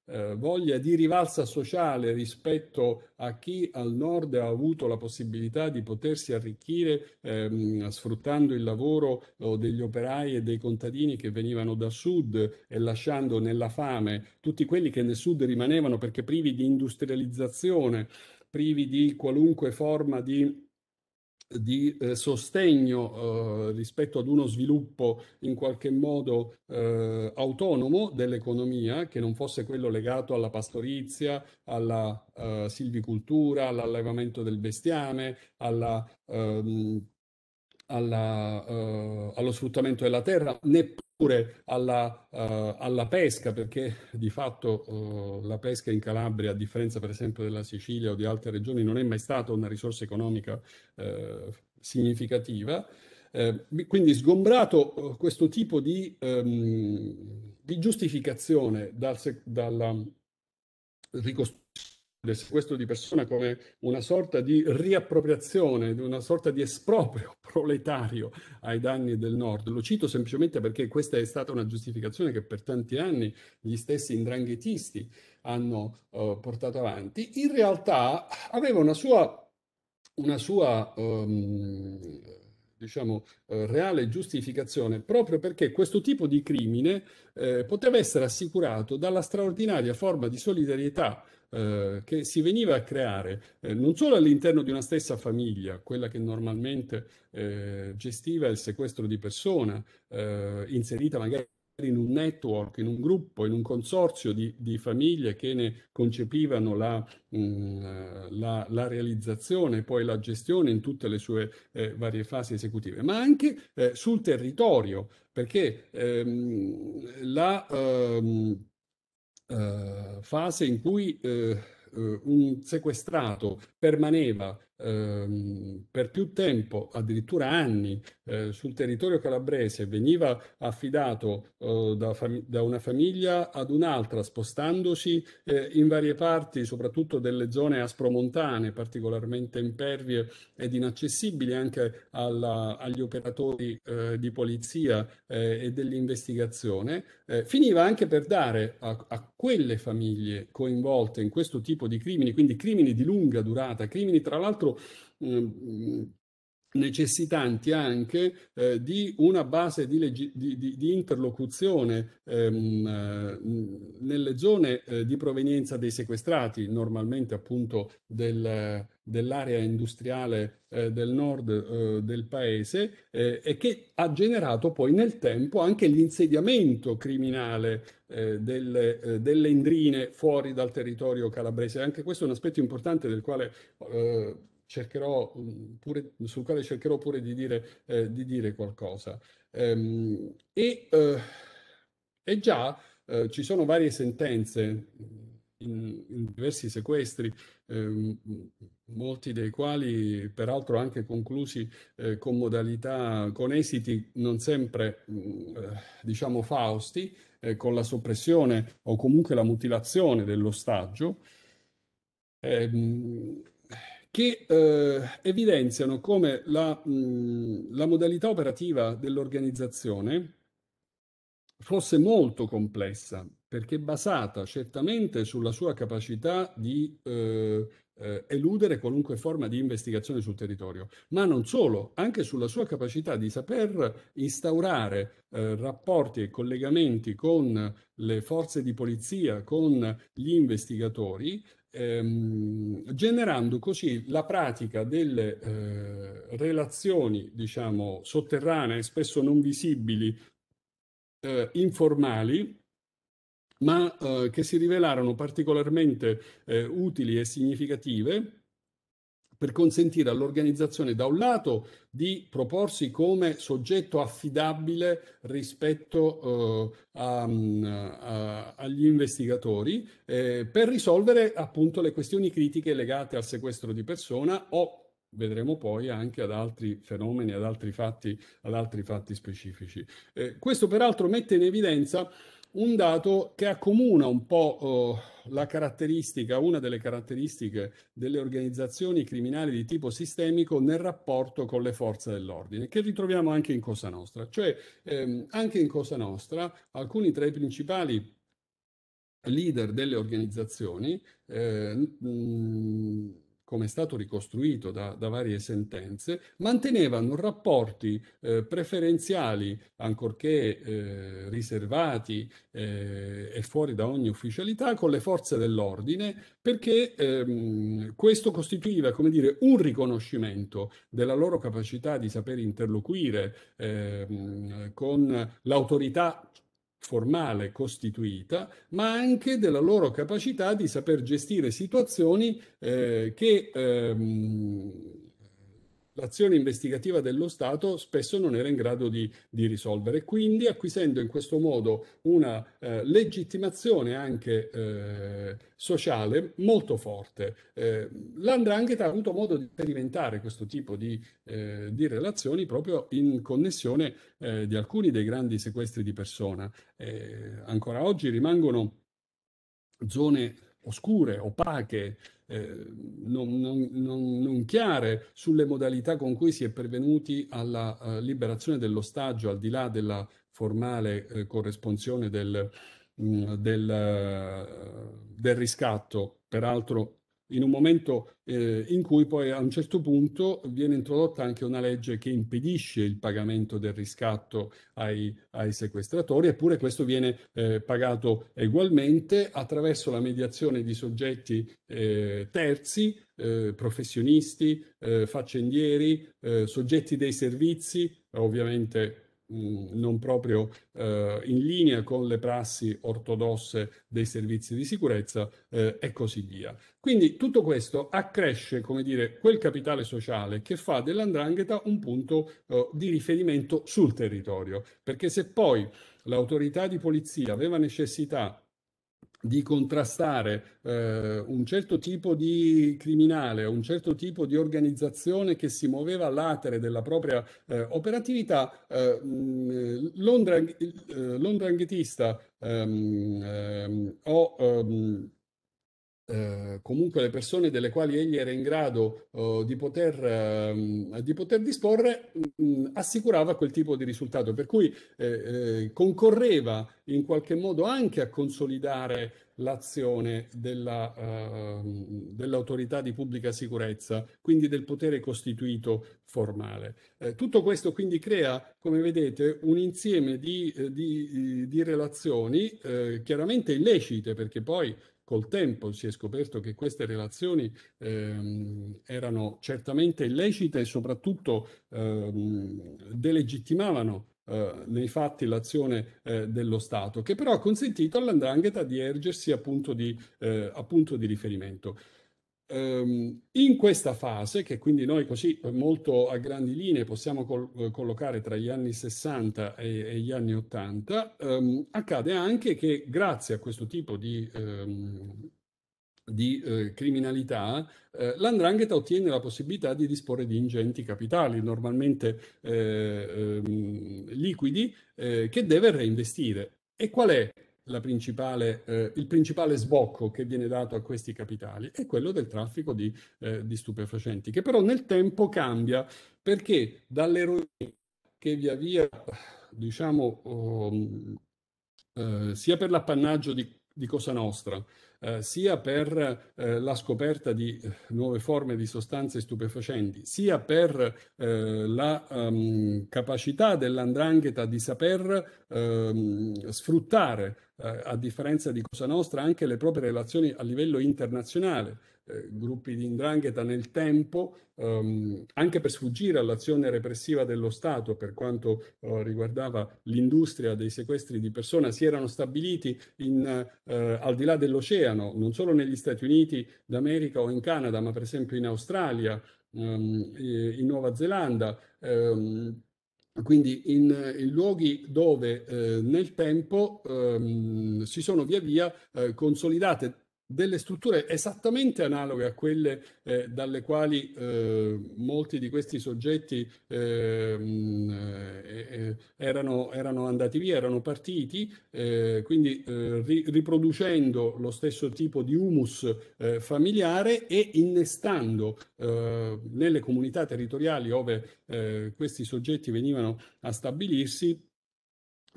[SPEAKER 2] eh, voglia di rivalsa sociale rispetto a chi al nord ha avuto la possibilità di potersi arricchire ehm, sfruttando il lavoro oh, degli operai e dei contadini che venivano da sud e lasciando nella fame tutti quelli che nel sud rimanevano perché privi di industrializzazione, privi di qualunque forma di di eh, sostegno eh, rispetto ad uno sviluppo in qualche modo eh, autonomo dell'economia, che non fosse quello legato alla pastorizia, alla eh, silvicoltura, all'allevamento del bestiame, alla, ehm, alla, eh, allo sfruttamento della terra, neppure oppure alla, uh, alla, pesca, perché di fatto uh, la pesca in Calabria, a differenza per esempio della Sicilia o di altre regioni, non è mai stata una risorsa economica uh, significativa. quindi sgombrato questo tipo di, um, di giustificazione dal, dalla ricostruzione del sequestro di persona come una sorta di riappropriazione, una sorta di esproprio proletario ai danni del Nord. Lo cito semplicemente perché questa è stata una giustificazione che per tanti anni gli stessi indranghetisti hanno uh, portato avanti. In realtà aveva una sua, una sua um, diciamo, eh, reale giustificazione proprio perché questo tipo di crimine eh, poteva essere assicurato dalla straordinaria forma di solidarietà eh, che si veniva a creare eh, non solo all'interno di una stessa famiglia, quella che normalmente eh, gestiva il sequestro di persona, eh, inserita magari in un network, in un gruppo, in un consorzio di, di famiglie che ne concepivano la, mh, mm, la, la, realizzazione, poi la gestione in tutte le sue eh, varie fasi esecutive, ma anche eh, sul territorio, perché ehm, la ehm, eh, fase in cui eh, eh, un sequestrato permaneva ehm, per più tempo, addirittura anni, eh, sul territorio calabrese, veniva affidato eh, da, da, una famiglia ad un'altra, spostandosi eh, in varie parti, soprattutto delle zone aspromontane, particolarmente impervie ed inaccessibili anche alla, agli operatori eh, di polizia eh, e dell'investigazione, eh, finiva anche per dare a, a quelle famiglie coinvolte in questo tipo di crimini, quindi crimini di lunga durata, crimini tra l'altro mm, necessitanti anche eh, di una base di, di, di, di interlocuzione ehm, eh, nelle zone eh, di provenienza dei sequestrati, normalmente appunto del, dell'area industriale eh, del nord eh, del paese eh, e che ha generato poi nel tempo anche l'insediamento criminale delle, delle indrine fuori dal territorio calabrese. Anche questo è un aspetto importante del quale cercherò mm, pure, sul quale cercherò pure di dire, eh, di dire qualcosa. Ehm, e, eh, e, già eh, ci sono varie sentenze in, in diversi sequestri, ehm, molti dei quali peraltro anche conclusi eh, con modalità, con esiti non sempre mm, eh, diciamo fausti, eh, con la soppressione o comunque la mutilazione dell'ostaggio. Ehm, che eh, evidenziano come la, mh, la modalità operativa dell'organizzazione fosse molto complessa, perché basata certamente sulla sua capacità di eh, eh, eludere qualunque forma di investigazione sul territorio, ma non solo, anche sulla sua capacità di saper instaurare eh, rapporti e collegamenti con le forze di polizia, con gli investigatori, ehm, generando così la pratica delle eh, relazioni, diciamo, sotterranee, spesso non visibili, eh, informali, ma eh, che si rivelarono particolarmente eh, utili e significative per consentire all'organizzazione da un lato di proporsi come soggetto affidabile rispetto eh, a, a, agli investigatori eh, per risolvere appunto le questioni critiche legate al sequestro di persona o vedremo poi anche ad altri fenomeni, ad altri fatti, ad altri fatti specifici. Eh, questo peraltro mette in evidenza un dato che accomuna un po' oh, la caratteristica, una delle caratteristiche delle organizzazioni criminali di tipo sistemico nel rapporto con le forze dell'ordine, che ritroviamo anche in Cosa Nostra. Cioè, ehm, anche in Cosa Nostra, alcuni tra i principali leader delle organizzazioni eh, mh, come è stato ricostruito da, da varie sentenze, mantenevano rapporti eh, preferenziali, ancorché eh, riservati eh, e fuori da ogni ufficialità, con le forze dell'ordine, perché ehm, questo costituiva, come dire, un riconoscimento della loro capacità di saper interloquire ehm, con l'autorità formale costituita, ma anche della loro capacità di saper gestire situazioni eh, che ehm, l'azione investigativa dello Stato spesso non era in grado di, di risolvere, quindi acquisendo in questo modo una eh, legittimazione anche eh, sociale molto forte. Eh, L'Andrangheta ha avuto modo di sperimentare questo tipo di, eh, di relazioni proprio in connessione eh, di alcuni dei grandi sequestri di persona. Eh, ancora oggi rimangono zone oscure, opache, eh, non, non, non, non, chiare sulle modalità con cui si è pervenuti alla uh, liberazione dell'ostaggio, al di là della formale eh, corresponsione del, mh, mm, del, uh, del riscatto, peraltro in un momento eh, in cui poi a un certo punto viene introdotta anche una legge che impedisce il pagamento del riscatto ai, ai sequestratori, eppure questo viene eh, pagato ugualmente attraverso la mediazione di soggetti eh, terzi, eh, professionisti, eh, faccendieri, eh, soggetti dei servizi, ovviamente non proprio eh, in linea con le prassi ortodosse dei servizi di sicurezza eh, e così via. Quindi tutto questo accresce, come dire, quel capitale sociale che fa dell'andrangheta un punto eh, di riferimento sul territorio, perché se poi l'autorità di polizia aveva necessità di contrastare eh, un certo tipo di criminale, un certo tipo di organizzazione che si muoveva all'atere della propria eh, operatività, eh, l'ondranghetista ehm, ehm, o ehm, eh, comunque le persone delle quali egli era in grado uh, di, poter, uh, di, poter, disporre mh, assicurava quel tipo di risultato, per cui eh, eh, concorreva in qualche modo anche a consolidare l'azione della, uh, dell'autorità di pubblica sicurezza, quindi del potere costituito formale. Eh, tutto questo quindi crea, come vedete, un insieme di, di, di relazioni chiaramente illecite, perché poi col tempo si è scoperto che queste relazioni ehm, erano certamente illecite e soprattutto ehm, delegittimavano eh, nei fatti l'azione eh, dello Stato, che però ha consentito all'andrangheta di ergersi appunto di, eh, appunto di riferimento. Ehm, in questa fase, che quindi noi così molto a grandi linee possiamo col collocare tra gli anni 60 e, e gli anni 80, ehm, accade anche che grazie a questo tipo di, ehm, di eh, criminalità, eh, l'andrangheta ottiene la possibilità di disporre di ingenti capitali, normalmente eh, ehm, liquidi, eh, che deve reinvestire. E qual è principale, eh, il principale sbocco che viene dato a questi capitali è quello del traffico di, eh, di stupefacenti, che però nel tempo cambia perché dall'eroina che via via, diciamo, um, eh, sia per l'appannaggio di, di Cosa Nostra, eh, sia per eh, la scoperta di eh, nuove forme di sostanze stupefacenti, sia per eh, la um, capacità dell'andrangheta di saper um, sfruttare, eh, a differenza di Cosa Nostra, anche le proprie relazioni a livello internazionale eh, gruppi di indrangheta nel tempo, ehm, anche per sfuggire all'azione repressiva dello Stato per quanto eh, riguardava l'industria dei sequestri di persona, si erano stabiliti in, eh, al di là dell'oceano, non solo negli Stati Uniti d'America o in Canada, ma per esempio in Australia, ehm, in Nuova Zelanda. Ehm, quindi in, in, luoghi dove eh, nel tempo ehm, si sono via via eh, consolidate delle strutture esattamente analoghe a quelle eh, dalle quali eh, molti di questi soggetti ehm, eh, eh, erano, erano, andati via, erano partiti, eh, quindi eh, ri riproducendo lo stesso tipo di humus familiare e innestando nelle comunità territoriali dove questi soggetti venivano a stabilirsi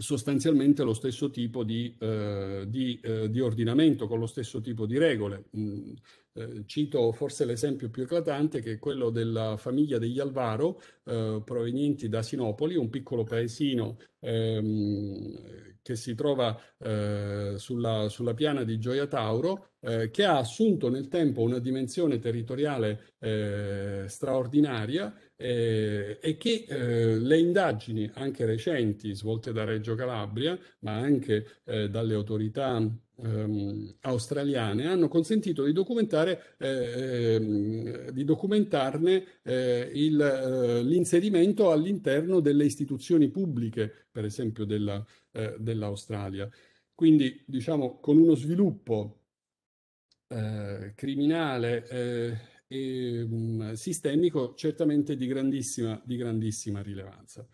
[SPEAKER 2] sostanzialmente lo stesso tipo di, eh, di, eh, di, ordinamento, con lo stesso tipo di regole. Mm, eh, cito forse l'esempio più eclatante che è quello della famiglia degli Alvaro, eh, provenienti da Sinopoli, un piccolo paesino ehm, che si trova eh, sulla, sulla, piana di Gioia Tauro, eh, che ha assunto nel tempo una dimensione territoriale straordinaria eh, e che eh, le indagini anche recenti svolte da Reggio Calabria, ma anche eh, dalle autorità ehm, australiane, hanno consentito di, documentare, eh, ehm, di documentarne eh, eh, l'inserimento all'interno delle istituzioni pubbliche, per esempio della, dell'Australia. Quindi, diciamo, con uno sviluppo criminale e, um, sistemico certamente di grandissima, di grandissima rilevanza.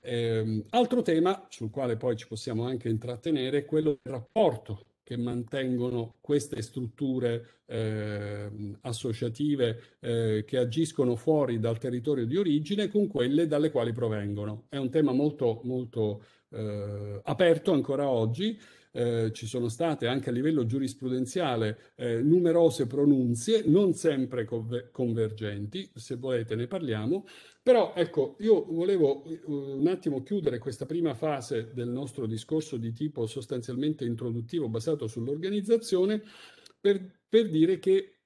[SPEAKER 2] Eh, altro tema sul quale poi ci possiamo anche intrattenere è quello del rapporto che mantengono queste strutture eh, associative eh, che agiscono fuori dal territorio di origine con quelle dalle quali provengono. È un tema molto, molto eh, aperto ancora oggi. Eh, ci sono state anche a livello giurisprudenziale eh, numerose pronunzie, non sempre convergenti, se volete ne parliamo, però ecco, io volevo eh, un attimo chiudere questa prima fase del nostro discorso di tipo sostanzialmente introduttivo basato sull'organizzazione per, per, dire che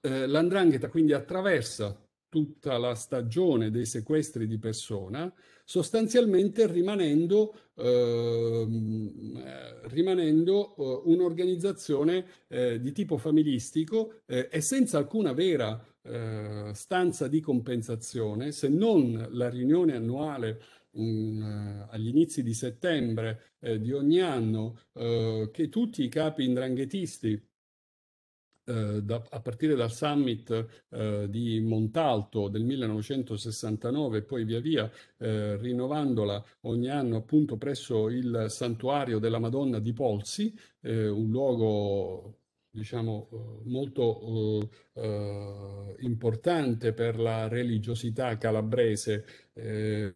[SPEAKER 2] eh, l'andrangheta quindi attraversa tutta la stagione dei sequestri di persona, sostanzialmente rimanendo, ehm, eh, rimanendo eh, un'organizzazione eh, di tipo familistico eh, e senza alcuna vera eh, stanza di compensazione, se non la riunione annuale mh, eh, agli inizi di settembre di ogni anno, che tutti i capi indranghetisti eh, da, a partire dal summit eh, di Montalto del 1969 e poi via via eh, rinnovandola ogni anno appunto presso il santuario della Madonna di Polsi, un luogo diciamo, eh, molto eh, importante per la religiosità calabrese, eh,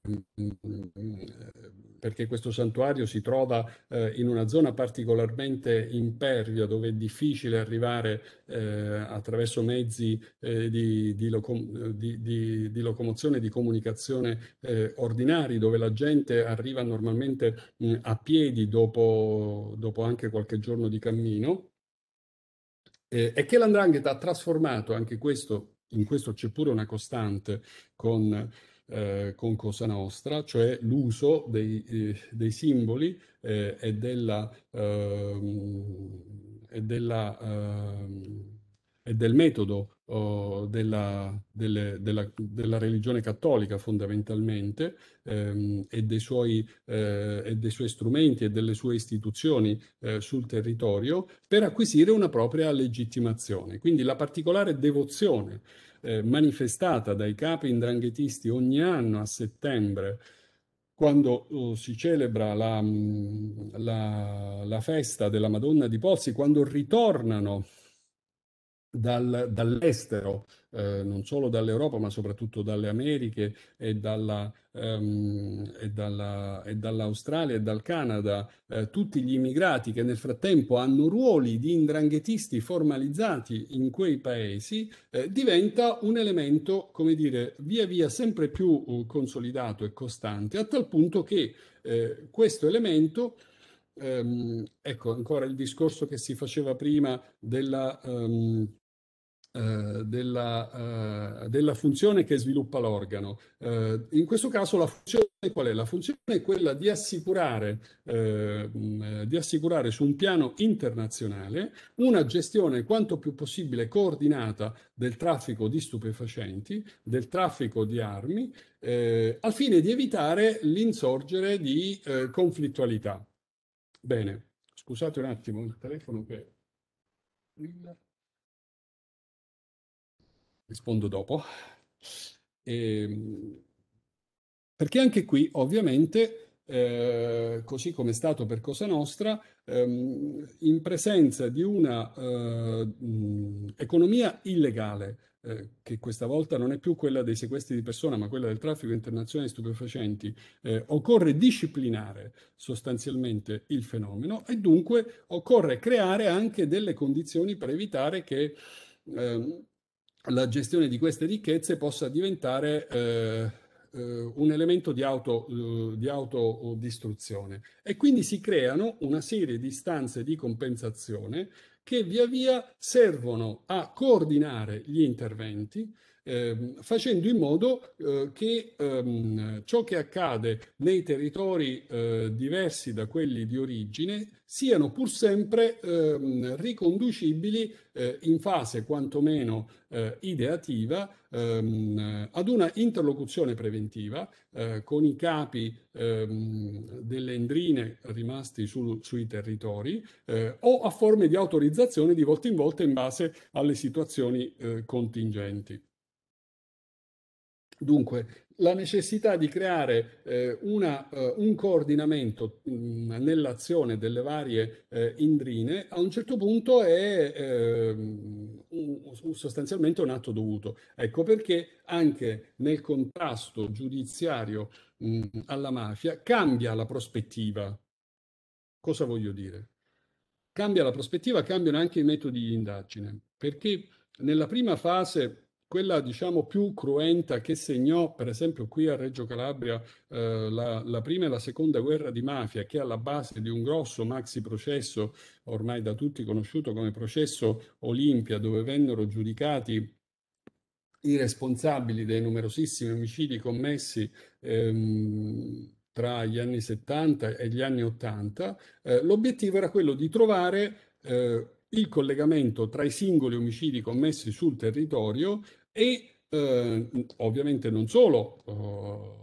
[SPEAKER 2] perché questo santuario si trova eh, in una zona particolarmente impervia dove è difficile arrivare eh, attraverso mezzi eh, di, di, locom di, di, locomozione di comunicazione ordinari, dove la gente arriva normalmente mh, a piedi dopo, dopo anche qualche giorno di cammino eh, e che l'andrangheta ha trasformato anche questo, in questo c'è pure una costante con, eh, con Cosa Nostra, cioè l'uso dei, eh, dei simboli eh, e della, ehm, e, della, ehm, e del metodo della, delle, della, della, religione cattolica fondamentalmente ehm, e, dei suoi, eh, e, dei suoi, strumenti e delle sue istituzioni eh, sul territorio per acquisire una propria legittimazione. Quindi la particolare devozione eh, manifestata dai capi indranghetisti ogni anno a settembre quando uh, si celebra la, la, la, festa della Madonna di Pozzi, quando ritornano dal, dall'estero, eh, non solo dall'Europa, ma soprattutto dalle Americhe e, dalla, um, e, dalla, e dall'Australia e dal Canada, eh, tutti gli immigrati che nel frattempo hanno ruoli di indranghetisti formalizzati in quei paesi, eh, diventa un elemento, come dire, via via sempre più uh, consolidato e costante, a tal punto che eh, questo elemento Um, ecco ancora il discorso che si faceva prima della, um, eh, della, uh, della, funzione che sviluppa l'organo. Uh, in questo caso la funzione qual è? La funzione è quella di assicurare, uh, di assicurare su un piano internazionale una gestione quanto più possibile coordinata del traffico di stupefacenti, del traffico di armi, al fine di evitare l'insorgere di conflittualità. Bene, scusate un attimo il telefono che rispondo dopo. E, ehm, perché anche qui, ovviamente, eh, così come è stato per Cosa Nostra, ehm, in presenza di una eh, economia illegale, eh, che questa volta non è più quella dei sequestri di persona, ma quella del traffico internazionale di stupefacenti, eh, occorre disciplinare sostanzialmente il fenomeno e dunque occorre creare anche delle condizioni per evitare che ehm, la gestione di queste ricchezze possa diventare eh, eh, un elemento di, auto, eh, di autodistruzione. E quindi si creano una serie di stanze di compensazione che via via servono a coordinare gli interventi eh, facendo in modo eh, che ehm, ciò che accade nei territori eh, diversi da quelli di origine siano pur sempre ehm, riconducibili eh, in fase quantomeno eh, ideativa ehm, ad una interlocuzione preventiva eh, con i capi ehm, delle endrine rimasti sul, sui territori o a forme di autorizzazione di volta in volta in base alle situazioni contingenti. Dunque, la necessità di creare eh, una, uh, un coordinamento mh, nell'azione delle varie eh, indrine a un certo punto è eh, un, sostanzialmente un atto dovuto. Ecco perché anche nel contrasto giudiziario mh, alla mafia cambia la prospettiva. Cosa voglio dire? Cambia la prospettiva, cambiano anche i metodi di indagine, perché nella prima fase quella diciamo più cruenta che segnò per esempio qui a Reggio Calabria eh, la, la, prima e la seconda guerra di mafia che è alla base di un grosso maxi processo ormai da tutti conosciuto come processo Olimpia dove vennero giudicati i responsabili dei numerosissimi omicidi commessi ehm, tra gli anni 70 e gli anni 80, eh, l'obiettivo era quello di trovare eh, il collegamento tra i singoli omicidi commessi sul territorio e eh, ovviamente non solo eh,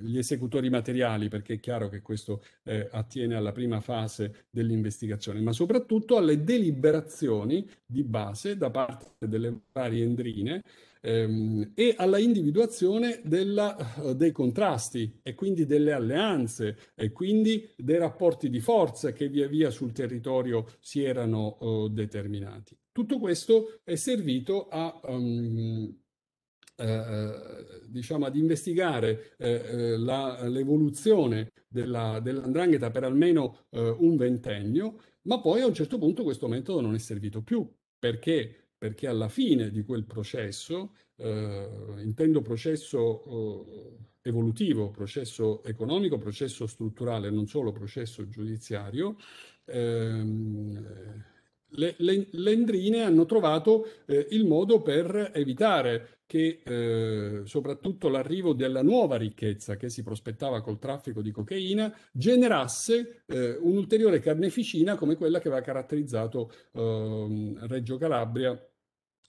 [SPEAKER 2] gli esecutori materiali, perché è chiaro che questo eh, attiene alla prima fase dell'investigazione, ma soprattutto alle deliberazioni di base da parte delle varie endrine ehm, e alla individuazione della, dei contrasti e quindi delle alleanze e quindi dei rapporti di forza che via via sul territorio si erano oh, determinati. Tutto questo è servito a... Um, eh, diciamo ad investigare eh, eh l'evoluzione della, dell'andrangheta per almeno eh, un ventennio, ma poi a un certo punto questo metodo non è servito più. Perché? Perché alla fine di quel processo, eh, intendo processo evolutivo, processo economico, processo strutturale, non solo processo giudiziario, ehm, le, le, le hanno trovato eh, il modo per evitare che eh, soprattutto l'arrivo della nuova ricchezza che si prospettava col traffico di cocaina generasse eh, un'ulteriore carneficina come quella che aveva caratterizzato ehm, Reggio Calabria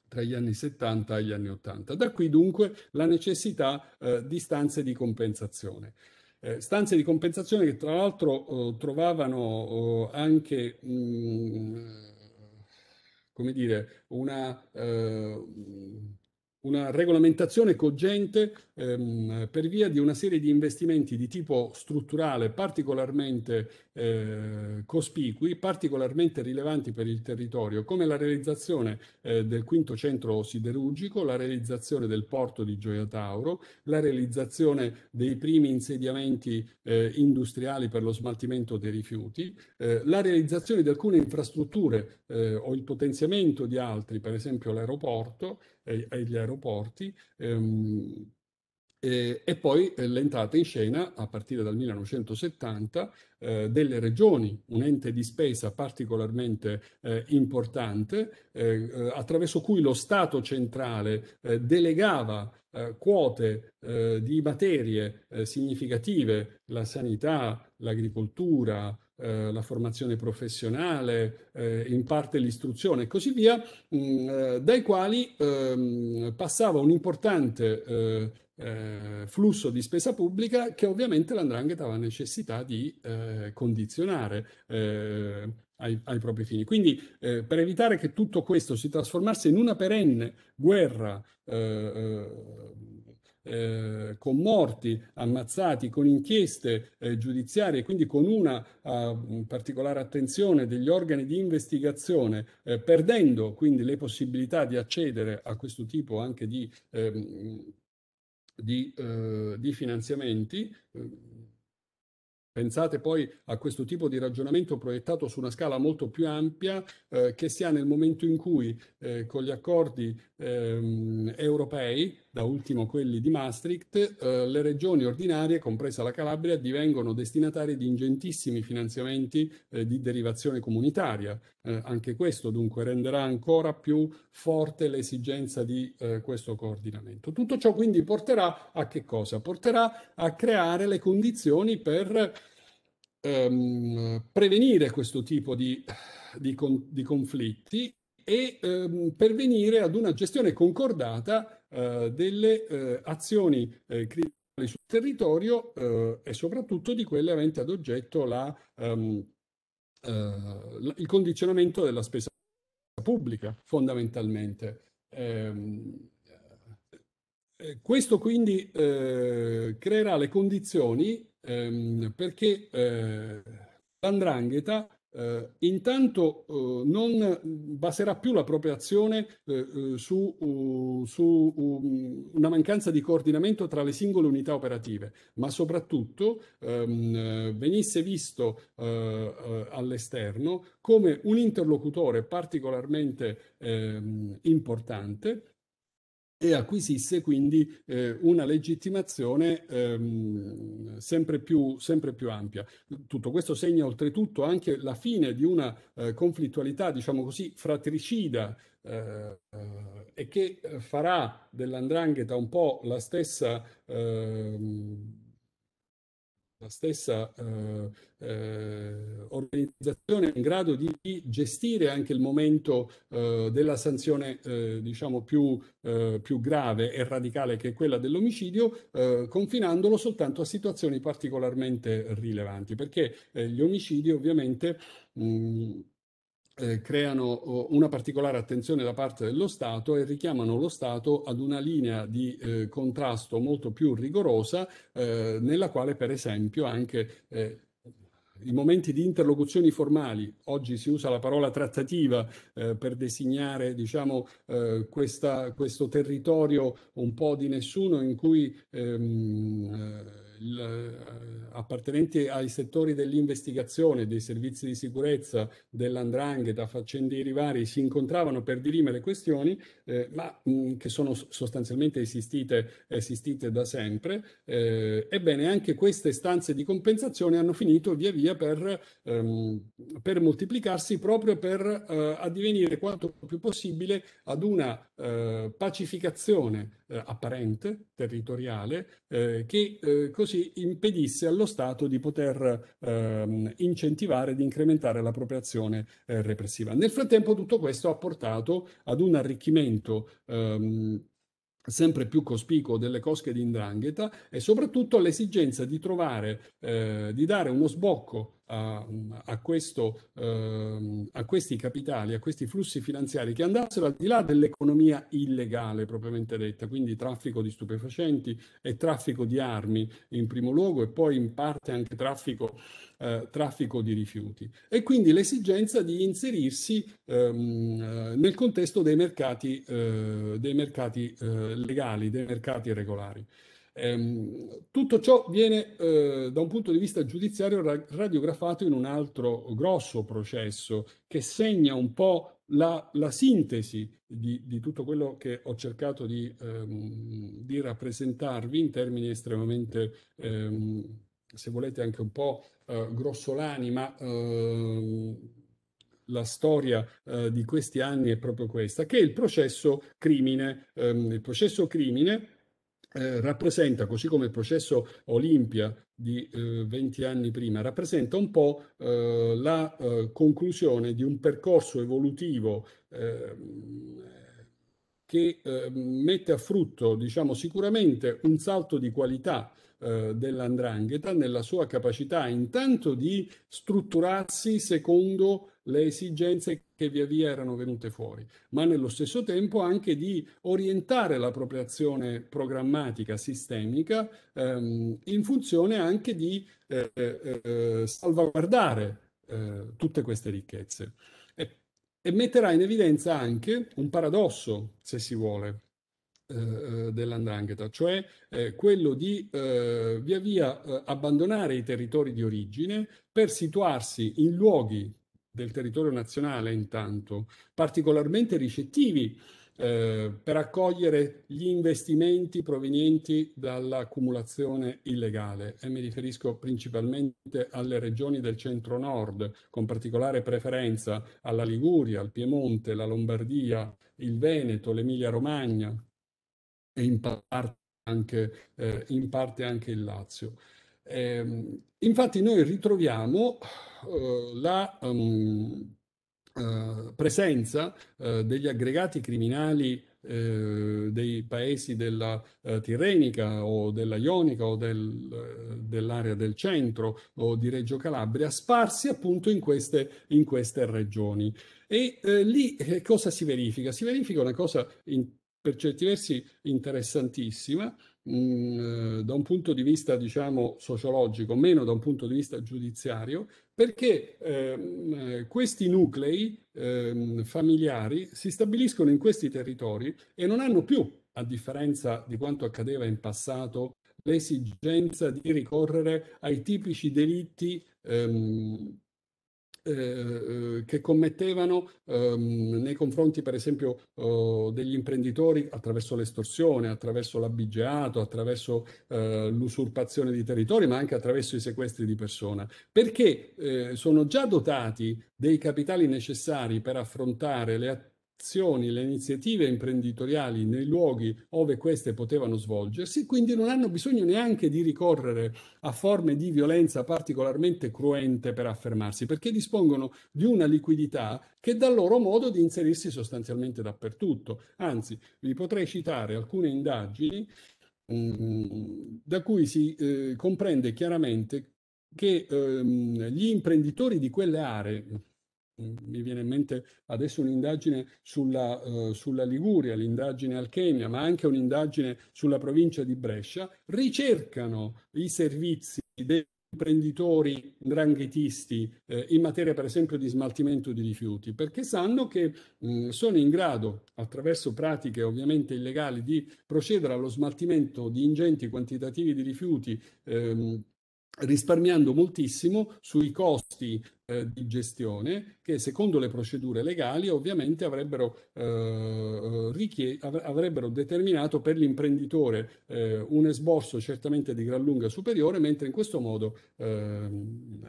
[SPEAKER 2] tra gli anni 70 e gli anni 80. Da qui dunque la necessità eh, di stanze di compensazione. Eh, stanze di compensazione che tra l'altro eh, trovavano eh, anche mh, mm, come dire, una, eh, una regolamentazione cogente ehm, per via di una serie di investimenti di tipo strutturale particolarmente eh, cospicui, particolarmente rilevanti per il territorio, come la realizzazione eh, del quinto centro siderurgico, la realizzazione del porto di Gioia Tauro, la realizzazione dei primi insediamenti eh, industriali per lo smaltimento dei rifiuti, eh, la realizzazione di alcune infrastrutture eh, o il potenziamento di altri, per esempio l'aeroporto e gli aeroporti, ehm, e, e, poi eh, l'entrata in scena a partire dal 1970 eh, delle regioni, un ente di spesa particolarmente eh, importante, eh, eh, attraverso cui lo Stato centrale eh, delegava quote di materie significative, la sanità, l'agricoltura, eh, la formazione professionale, eh, in parte l'istruzione e così via, mh, mm, eh, dai quali ehm, passava un importante eh, eh, flusso di spesa pubblica che ovviamente l'andrangheta aveva necessità di eh, condizionare ai, ai, propri fini. Quindi per evitare che tutto questo si trasformasse in una perenne guerra eh, con morti, ammazzati, con inchieste eh, giudiziarie, quindi con una uh, particolare attenzione degli organi di investigazione, eh, perdendo quindi le possibilità di accedere a questo tipo anche di, ehm, di, eh, di finanziamenti. Pensate poi a questo tipo di ragionamento proiettato su una scala molto più ampia eh, che sia nel momento in cui eh, con gli accordi ehm, europei, da ultimo quelli di Maastricht, eh, le regioni ordinarie, compresa la Calabria, divengono destinatarie di ingentissimi finanziamenti eh, di derivazione comunitaria. Eh, anche questo dunque renderà ancora più forte l'esigenza di eh, questo coordinamento. Tutto ciò quindi porterà a che cosa? Porterà a creare le condizioni per ehm, prevenire questo tipo di, di, con, di conflitti e ehm, pervenire ad una gestione concordata eh, delle eh, azioni eh, criminali sul territorio eh, e soprattutto di quelle aventi ad oggetto la, um, uh, il condizionamento della spesa pubblica, fondamentalmente. Um, Eh, questo quindi creerà le condizioni ehm, perché l'andrangheta eh, intanto eh, non baserà più la propria azione eh, su, uh, su um, una mancanza di coordinamento tra le singole unità operative, ma soprattutto ehm, venisse visto all'esterno come un interlocutore particolarmente ehm, importante e acquisisse quindi eh, una legittimazione ehm, sempre, più, sempre, più, ampia. Tutto questo segna oltretutto anche la fine di una eh, conflittualità, diciamo così, fratricida eh, e che farà dell'andrangheta un po' la stessa ehm, la stessa eh, eh, organizzazione in grado di, gestire anche il momento eh, della sanzione eh, diciamo più, eh, più, grave e radicale che è quella dell'omicidio, eh, confinandolo soltanto a situazioni particolarmente rilevanti, perché gli omicidi ovviamente mh, eh, creano una particolare attenzione da parte dello Stato e richiamano lo Stato ad una linea di eh, contrasto molto più rigorosa, eh, nella quale per esempio anche eh, i momenti di interlocuzioni formali, oggi si usa la parola trattativa eh, per designare diciamo, eh, questa, questo territorio un po' di nessuno in cui ehm, eh, appartenenti ai settori dell'investigazione, dei servizi di sicurezza, dell'andrangheta, faccendieri vari, si incontravano per dirimere questioni, eh, ma mh, che sono sostanzialmente esistite, esistite da sempre. Eh, ebbene, anche queste stanze di compensazione hanno finito via via per, ehm, per moltiplicarsi proprio per eh, addivenire quanto più possibile ad una eh, pacificazione eh, apparente, territoriale, che così così impedisse allo Stato di poter ehm, incentivare, di incrementare la propria azione eh, repressiva. Nel frattempo tutto questo ha portato ad un arricchimento ehm, sempre più cospicuo delle cosche di Indrangheta e soprattutto all'esigenza di trovare, eh, di dare uno sbocco a, a, questo, eh, a, questi capitali, a questi flussi finanziari che andassero al di là dell'economia illegale propriamente detta, quindi traffico di stupefacenti e traffico di armi in primo luogo e poi in parte anche traffico, eh, traffico di rifiuti. E quindi l'esigenza di inserirsi ehm, nel contesto dei mercati, eh, dei mercati eh, legali, dei mercati regolari. Ehm, tutto ciò viene eh, da un punto di vista giudiziario radiografato in un altro grosso processo che segna un po' la, la sintesi di, di, tutto quello che ho cercato di, ehm, di rappresentarvi in termini estremamente, ehm, se volete, anche un po' eh, grossolani, ma ehm, la storia eh, di questi anni è proprio questa, che è il processo crimine. Ehm, il processo crimine eh, rappresenta, così come il processo Olimpia di eh, 20 anni prima, rappresenta un po' eh, la eh, conclusione di un percorso evolutivo ehm, che ehm, mette a frutto, diciamo, sicuramente un salto di qualità eh, dell'andrangheta nella sua capacità intanto di strutturarsi secondo le esigenze che via via erano venute fuori, ma nello stesso tempo anche di orientare la propria azione programmatica sistemica ehm, in funzione anche di eh, eh, eh salvaguardare eh, tutte queste ricchezze. E, e metterà in evidenza anche un paradosso, se si vuole, eh, dell'andrangheta, cioè eh, quello di eh, via via eh, abbandonare i territori di origine per situarsi in luoghi del territorio nazionale intanto, particolarmente ricettivi eh, per accogliere gli investimenti provenienti dall'accumulazione illegale e mi riferisco principalmente alle regioni del centro-nord, con particolare preferenza alla Liguria, al Piemonte, la Lombardia, il Veneto, l'Emilia-Romagna e in parte anche, eh, in parte anche il Lazio. Eh, infatti noi ritroviamo uh, la um, uh, presenza uh, degli aggregati criminali dei paesi della Tirrenica o della Ionica o del, dell'area del centro o di Reggio Calabria sparsi appunto in queste, in queste regioni. E lì cosa si verifica? Si verifica una cosa in, per certi versi interessantissima, mh, da un punto di vista, diciamo, sociologico, meno da un punto di vista giudiziario, perché ehm, questi nuclei ehm, familiari si stabiliscono in questi territori e non hanno più, a differenza di quanto accadeva in passato, l'esigenza di ricorrere ai tipici delitti ehm, eh, che commettevano ehm, nei confronti, per esempio, oh, degli imprenditori attraverso l'estorsione, attraverso l'abigeato, attraverso eh, l'usurpazione di territori, ma anche attraverso i sequestri di persona, perché eh, sono già dotati dei capitali necessari per affrontare le attività azioni, le iniziative imprenditoriali nei luoghi dove queste potevano svolgersi, quindi non hanno bisogno neanche di ricorrere a forme di violenza particolarmente cruente per affermarsi, perché dispongono di una liquidità che dà loro modo di inserirsi sostanzialmente dappertutto. Anzi, vi potrei citare alcune indagini mh, mm, da cui si eh, comprende chiaramente che ehm, gli imprenditori di quelle aree, mi viene in mente adesso un'indagine sulla, uh, sulla Liguria, l'indagine Alchemia, ma anche un'indagine sulla provincia di Brescia, ricercano i servizi dei imprenditori dranghetisti eh, in materia per esempio di smaltimento di rifiuti perché sanno che mh, sono in grado attraverso pratiche ovviamente illegali di procedere allo smaltimento di ingenti quantitativi di rifiuti ehm, risparmiando moltissimo sui costi eh, di gestione che secondo le procedure legali ovviamente avrebbero, eh, richie- avrebbero determinato per l'imprenditore eh, un esborso certamente di gran lunga superiore, mentre in questo modo ehm,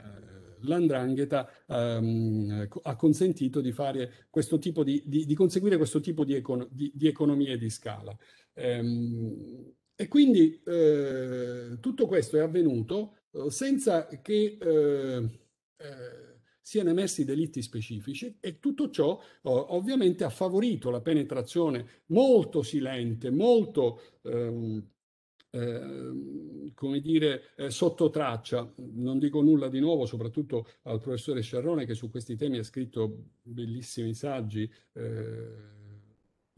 [SPEAKER 2] l'andrangheta ehm, ha consentito di, tipo di, di, di conseguire questo tipo di, econ- economie di scala. Ehm, e quindi eh, tutto questo è avvenuto eh, senza che eh, eh, siano emersi delitti specifici e tutto ciò ovviamente ha favorito la penetrazione molto silente, molto ehm, eh, come dire, eh, sotto traccia. Non dico nulla di nuovo, soprattutto al professore Sciarrone che su questi temi ha scritto bellissimi saggi. Eh,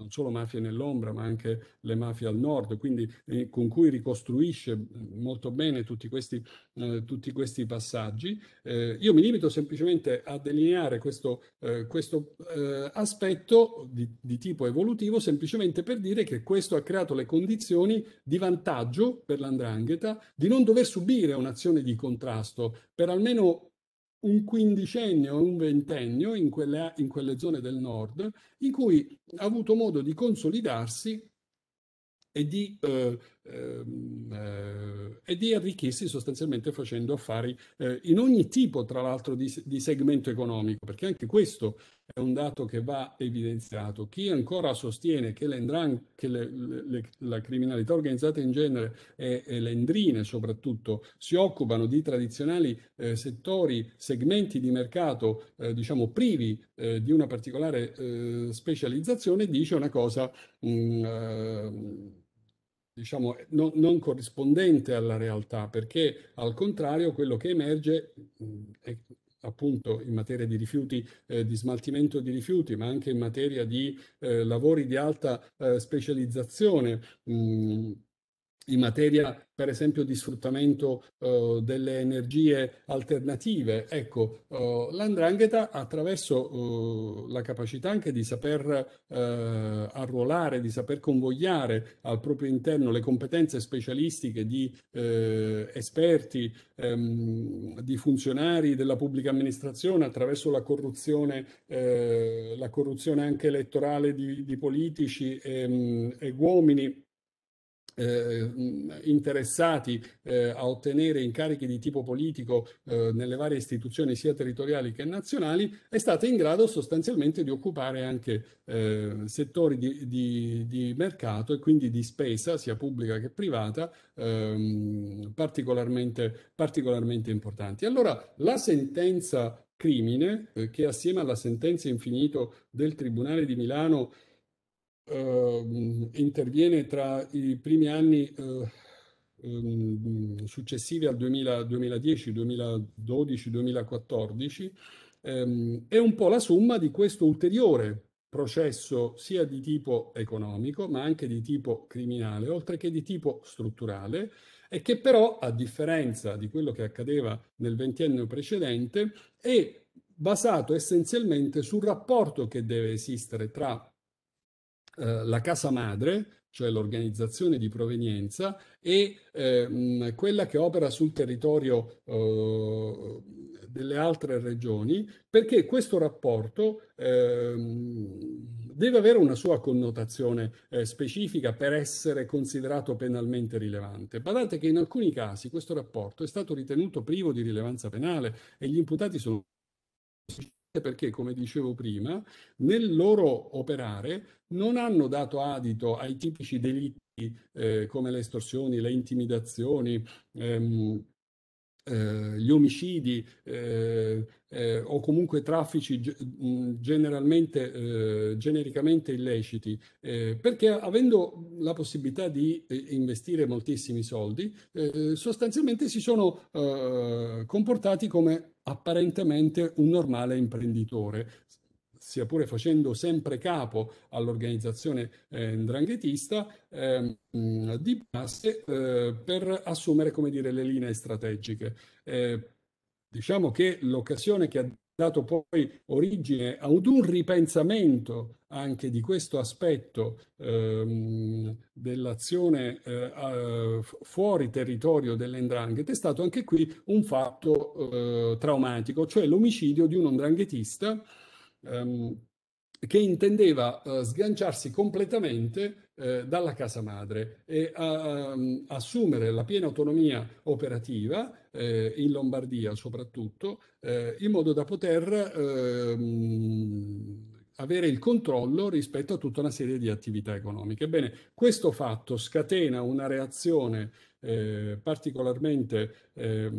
[SPEAKER 2] non solo mafie nell'ombra, ma anche le mafie al nord, quindi eh, con cui ricostruisce molto bene tutti questi, eh, tutti questi passaggi. Eh, io mi limito semplicemente a delineare questo, eh, questo eh, aspetto di, di tipo evolutivo, semplicemente per dire che questo ha creato le condizioni di vantaggio per l'andrangheta di non dover subire un'azione di contrasto per almeno un quindicennio un ventennio in quelle, in quelle zone del nord in cui ha avuto modo di consolidarsi e di, eh, ehm, eh, e di, arricchirsi sostanzialmente facendo affari eh, in ogni tipo, tra l'altro, di, di, segmento economico, perché anche questo è un dato che va evidenziato. Chi ancora sostiene che, che le, le, la criminalità organizzata in genere e, le endrine soprattutto si occupano di tradizionali eh, settori, segmenti di mercato, eh, diciamo, privi eh, di una particolare eh, specializzazione, dice una cosa mh, mm, eh, diciamo, no, non corrispondente alla realtà, perché al contrario quello che emerge è appunto in materia di rifiuti, eh, di smaltimento di rifiuti, ma anche in materia di eh, lavori di alta eh, specializzazione. Mh, in materia per esempio di sfruttamento uh, delle energie alternative. Ecco, uh, l'andrangheta attraverso uh, la capacità anche di saper arruolare, di saper convogliare al proprio interno le competenze specialistiche di esperti, um, di funzionari della pubblica amministrazione attraverso la corruzione, la corruzione anche elettorale di, di politici e, um, e uomini eh, interessati eh, a ottenere incarichi di tipo politico eh, nelle varie istituzioni sia territoriali che nazionali, è stata in grado sostanzialmente di occupare anche eh, settori di, di, di, mercato e quindi di spesa, sia pubblica che privata, ehm, particolarmente, particolarmente importanti. Allora, la sentenza crimine, eh, che assieme alla sentenza infinito del Tribunale di Milano interviene tra i primi anni uh, um, successivi al 2000, 2010, 2012, 2014, um, è un po' la somma di questo ulteriore processo sia di tipo economico, ma anche di tipo criminale, oltre che di tipo strutturale, e che però, a differenza di quello che accadeva nel ventennio precedente, è basato essenzialmente sul rapporto che deve esistere tra eh, la casa madre, cioè l'organizzazione di provenienza, e eh, quella che opera sul territorio eh, delle altre regioni, perché questo rapporto eh, deve avere una sua connotazione eh, specifica per essere considerato penalmente rilevante. Badate che in alcuni casi questo rapporto è stato ritenuto privo di rilevanza penale e gli imputati sono perché, come dicevo prima, nel loro operare non hanno dato adito ai tipici delitti eh, come le estorsioni, le intimidazioni, ehm, eh, gli omicidi eh, eh, o comunque traffici generalmente, eh, genericamente illeciti, eh, perché avendo la possibilità di eh, investire moltissimi soldi, sostanzialmente si sono comportati come apparentemente un normale imprenditore, sia pure facendo sempre capo all'organizzazione eh, ndranghetista, eh, di base eh, per assumere, come dire, le linee strategiche. Eh, diciamo che l'occasione che ha dato poi origine ad un ripensamento anche di questo aspetto ehm, dell'azione eh, fuori territorio dell'Endrangheta è stato anche qui un fatto eh, traumatico, cioè l'omicidio di un ndranghetista ehm, che intendeva eh, sganciarsi completamente eh, dalla casa madre e um, assumere la piena autonomia operativa eh, in Lombardia soprattutto, eh, in modo da poter ehm, avere il controllo rispetto a tutta una serie di attività economiche. Ebbene, questo fatto scatena una reazione eh, particolarmente eh,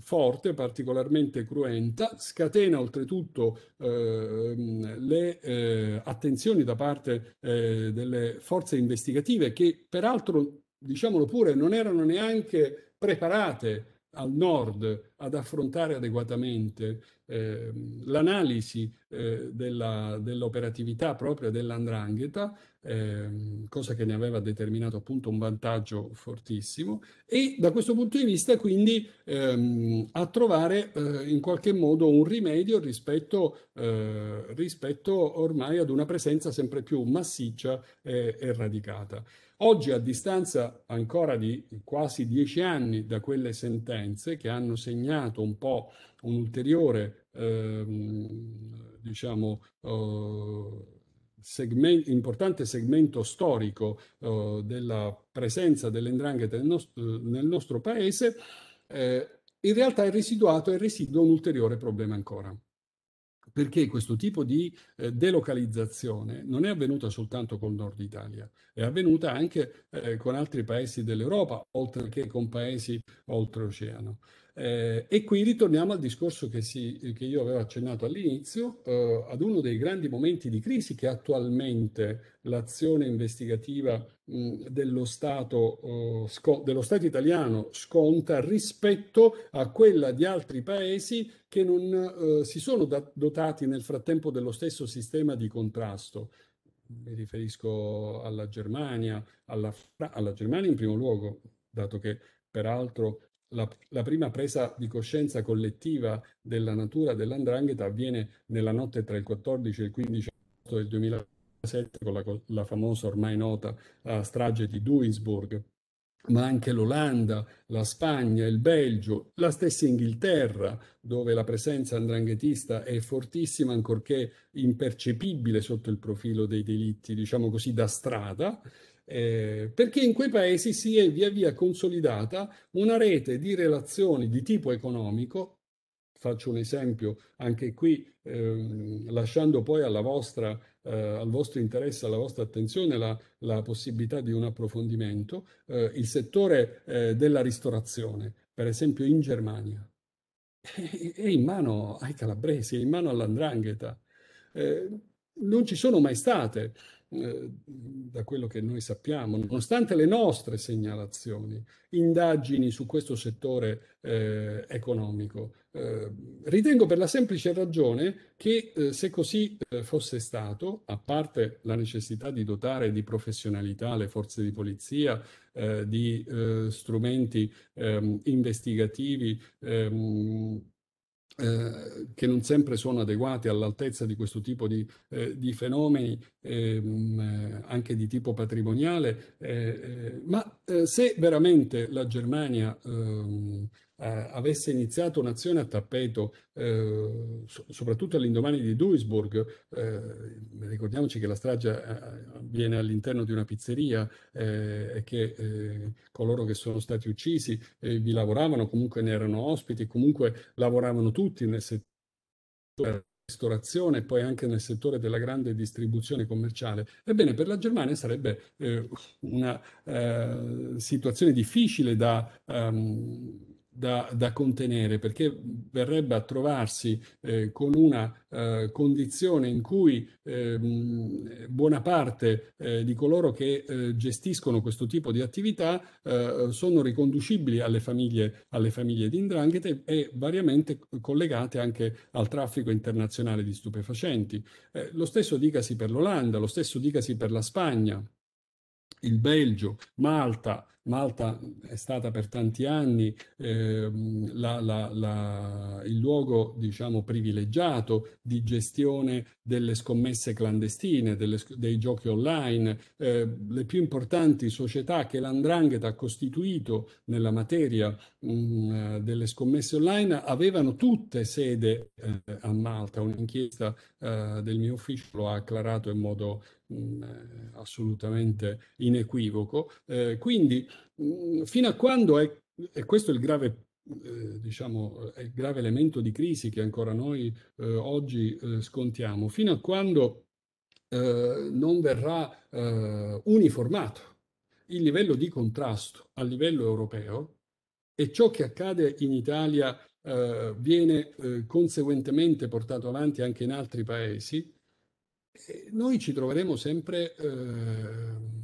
[SPEAKER 2] forte, particolarmente cruenta, scatena oltretutto eh, le attenzioni da parte eh, delle forze investigative che peraltro, diciamolo pure, non erano neanche preparate al nord ad affrontare adeguatamente eh, l'analisi eh, dell'operatività propria dell'andrangheta, eh, cosa che ne aveva determinato appunto un vantaggio fortissimo, e da questo punto di vista quindi ehm, a trovare eh, in qualche modo un rimedio rispetto, eh, rispetto ormai ad una presenza sempre più massiccia e radicata. Oggi, a distanza ancora di quasi dieci anni da quelle sentenze che hanno segnato un po' un ulteriore, ehm, diciamo, eh, segmento, importante segmento storico eh, della presenza dell'endrangheta nel, nost nel, nostro paese, eh, in realtà è residuato e residua un ulteriore problema ancora perché questo tipo di eh, delocalizzazione non è avvenuta soltanto col nord Italia, è avvenuta anche eh, con altri paesi dell'Europa, oltre che con paesi oltreoceano. Eh, e qui ritorniamo al discorso che, si, che io avevo accennato all'inizio, eh, ad uno dei grandi momenti di crisi che attualmente l'azione investigativa mh, dello, Stato, uh, dello Stato italiano sconta rispetto a quella di altri paesi che non uh, si sono dotati nel frattempo dello stesso sistema di contrasto. Mi riferisco alla Germania, alla, alla, Germania in primo luogo, dato che peraltro la, la, prima presa di coscienza collettiva della natura dell'andrangheta avviene nella notte tra il 14 e il 15 agosto del 2007 con la, la famosa ormai nota uh, strage di Duisburg, ma anche l'Olanda, la Spagna, il Belgio, la stessa Inghilterra, dove la presenza andranghetista è fortissima, ancorché impercepibile sotto il profilo dei delitti, diciamo così, da strada, eh, perché in quei paesi si è via via consolidata una rete di relazioni di tipo economico. Faccio un esempio anche qui, eh, lasciando poi vostra, eh, al vostro interesse, alla vostra attenzione la, la possibilità di un approfondimento, eh, il settore eh, della ristorazione, per esempio in Germania, è in mano ai calabresi, è in mano all'andrangheta. Eh, non ci sono mai state eh, da quello che noi sappiamo, nonostante le nostre segnalazioni, indagini su questo settore eh, economico. Eh, ritengo per la semplice ragione che eh, se così eh, fosse stato, a parte la necessità di dotare di professionalità le forze di polizia, di strumenti ehm, investigativi, ehm, eh, che non sempre sono adeguati all'altezza di questo tipo di, eh, di fenomeni, ehm, eh, anche di tipo patrimoniale, eh, eh, ma se veramente la Germania ehm, eh, avesse iniziato un'azione a tappeto, eh, so, soprattutto all'indomani di Duisburg, eh, ricordiamoci che la strage eh, avviene all'interno di una pizzeria eh, e che eh, coloro che sono stati uccisi vi lavoravano, comunque ne erano ospiti, comunque lavoravano tutti nel settore ristorazione e poi anche nel settore della grande distribuzione commerciale. Ebbene, per la Germania sarebbe eh, una eh, situazione difficile da, um, da, da, contenere perché verrebbe a trovarsi eh, con una eh, condizione in cui eh, buona parte eh, di coloro che eh, gestiscono questo tipo di attività eh, sono riconducibili alle famiglie, alle famiglie di Indrangheta e variamente collegate anche al traffico internazionale di stupefacenti. lo stesso dicasi per l'Olanda, lo stesso dicasi per la Spagna il Belgio, Malta, Malta è stata per tanti anni eh, la, la, la, il luogo diciamo, privilegiato di gestione delle scommesse clandestine, delle, dei giochi online. Eh, le più importanti società che l'Andrangheta ha costituito nella materia mh, mm, delle scommesse online avevano tutte sede eh, a Malta. Un'inchiesta eh, del mio ufficio lo ha acclarato in modo Mm, assolutamente inequivoco. Eh, quindi fino a quando è, e questo è il grave eh, diciamo, è il grave elemento di crisi che ancora noi eh, oggi eh, scontiamo, fino a quando eh, non verrà uniformato il livello di contrasto a livello europeo e ciò che accade in Italia viene conseguentemente portato avanti anche in altri paesi, noi ci troveremo sempre eh,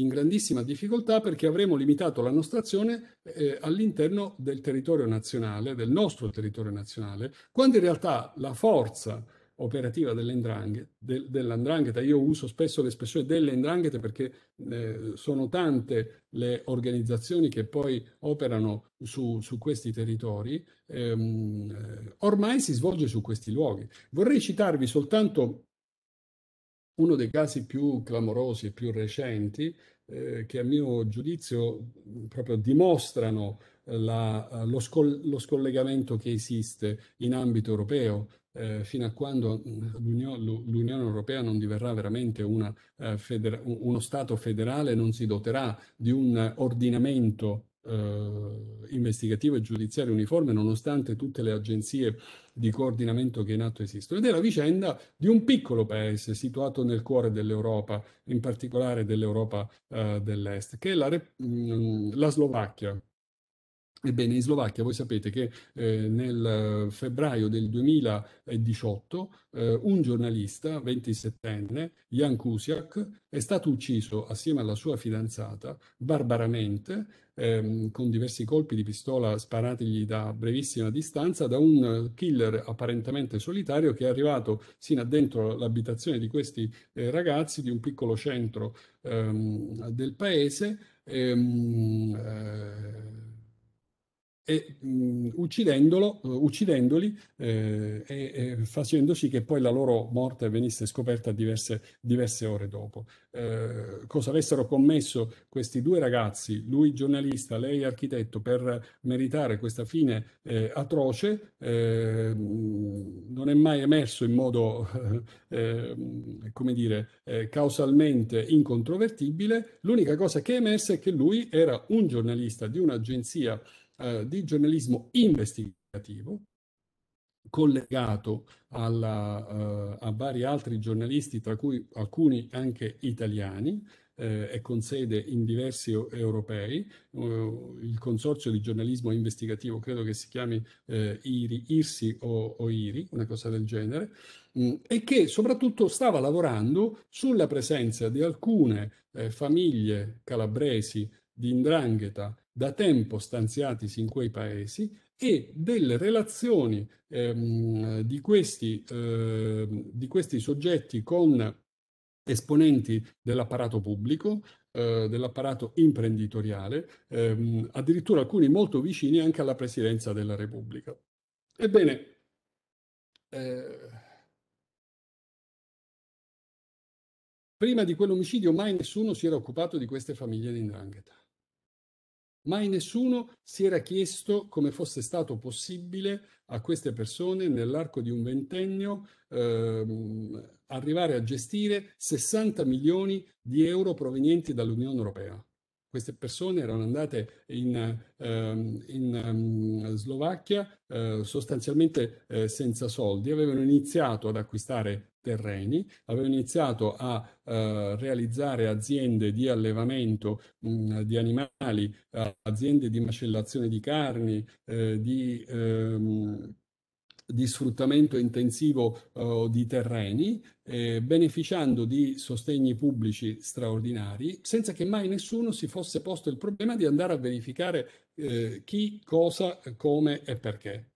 [SPEAKER 2] in grandissima difficoltà perché avremo limitato la nostra azione eh, all'interno del territorio nazionale, del nostro territorio nazionale, quando in realtà la forza operativa dell'andrangheta, io uso spesso l'espressione delle andranghete perché eh, sono tante le organizzazioni che poi operano su, su questi territori, ehm, eh, ormai si svolge su questi luoghi. Vorrei citarvi soltanto uno dei casi più clamorosi e più recenti, eh, che a mio giudizio proprio dimostrano la, lo, scol- lo, scollegamento che esiste in ambito europeo eh, fino a quando l'Unione, l'Unione, Europea non diverrà veramente una, eh, federa- uno Stato federale, non si doterà di un ordinamento eh, investigativo e giudiziario uniforme nonostante tutte le agenzie di coordinamento che in atto esistono. Ed è la vicenda di un piccolo paese situato nel cuore dell'Europa, in particolare dell'Europa eh, dell'Est, che è la, mm, la Slovacchia. Ebbene, in Slovacchia voi sapete che eh, nel febbraio del 2018 eh, un giornalista 27enne, Jan Kusiak, è stato ucciso assieme alla sua fidanzata barbaramente ehm, con diversi colpi di pistola sparatigli da brevissima distanza da un killer apparentemente solitario che è arrivato sino a dentro l'abitazione di questi eh, ragazzi di un piccolo centro ehm, del paese. Ehm, eh, e mh, uccidendolo, uh, uccidendoli eh, e, e, facendo sì che poi la loro morte venisse scoperta diverse, diverse ore dopo. Eh, cosa avessero commesso questi due ragazzi, lui giornalista, lei architetto, per meritare questa fine eh, atroce, eh, non è mai emerso in modo, eh, come dire, eh, causalmente incontrovertibile. L'unica cosa che è emersa è che lui era un giornalista di un'agenzia eh, di giornalismo investigativo collegato alla, uh, a vari altri giornalisti, tra cui alcuni anche italiani, eh, è con sede in diversi europei. Uh, il consorzio di giornalismo investigativo credo che si chiami eh, IRI, IRSI o, o, IRI, una cosa del genere, mh, mm, e che soprattutto stava lavorando sulla presenza di alcune eh, famiglie calabresi di indrangheta da tempo stanziatisi in quei paesi e delle relazioni ehm, di, questi, eh, di questi soggetti con esponenti dell'apparato pubblico, eh, dell'apparato imprenditoriale, ehm, addirittura alcuni molto vicini anche alla presidenza della Repubblica. Ebbene, eh, prima di quell'omicidio mai nessuno si era occupato di queste famiglie di Ndrangheta. Mai nessuno si era chiesto come fosse stato possibile a queste persone nell'arco di un ventennio ehm, arrivare a gestire 60 milioni di euro provenienti dall'Unione Europea. Queste persone erano andate in, ehm, in um, Slovacchia eh, sostanzialmente eh, senza soldi, avevano iniziato ad acquistare terreni, avevano iniziato a eh, realizzare aziende di allevamento mh, mm, di animali, aziende di macellazione di carni, eh, di ehm, di sfruttamento intensivo uh, di terreni, eh, beneficiando di sostegni pubblici straordinari, senza che mai nessuno si fosse posto il problema di andare a verificare eh, chi, cosa, come e perché.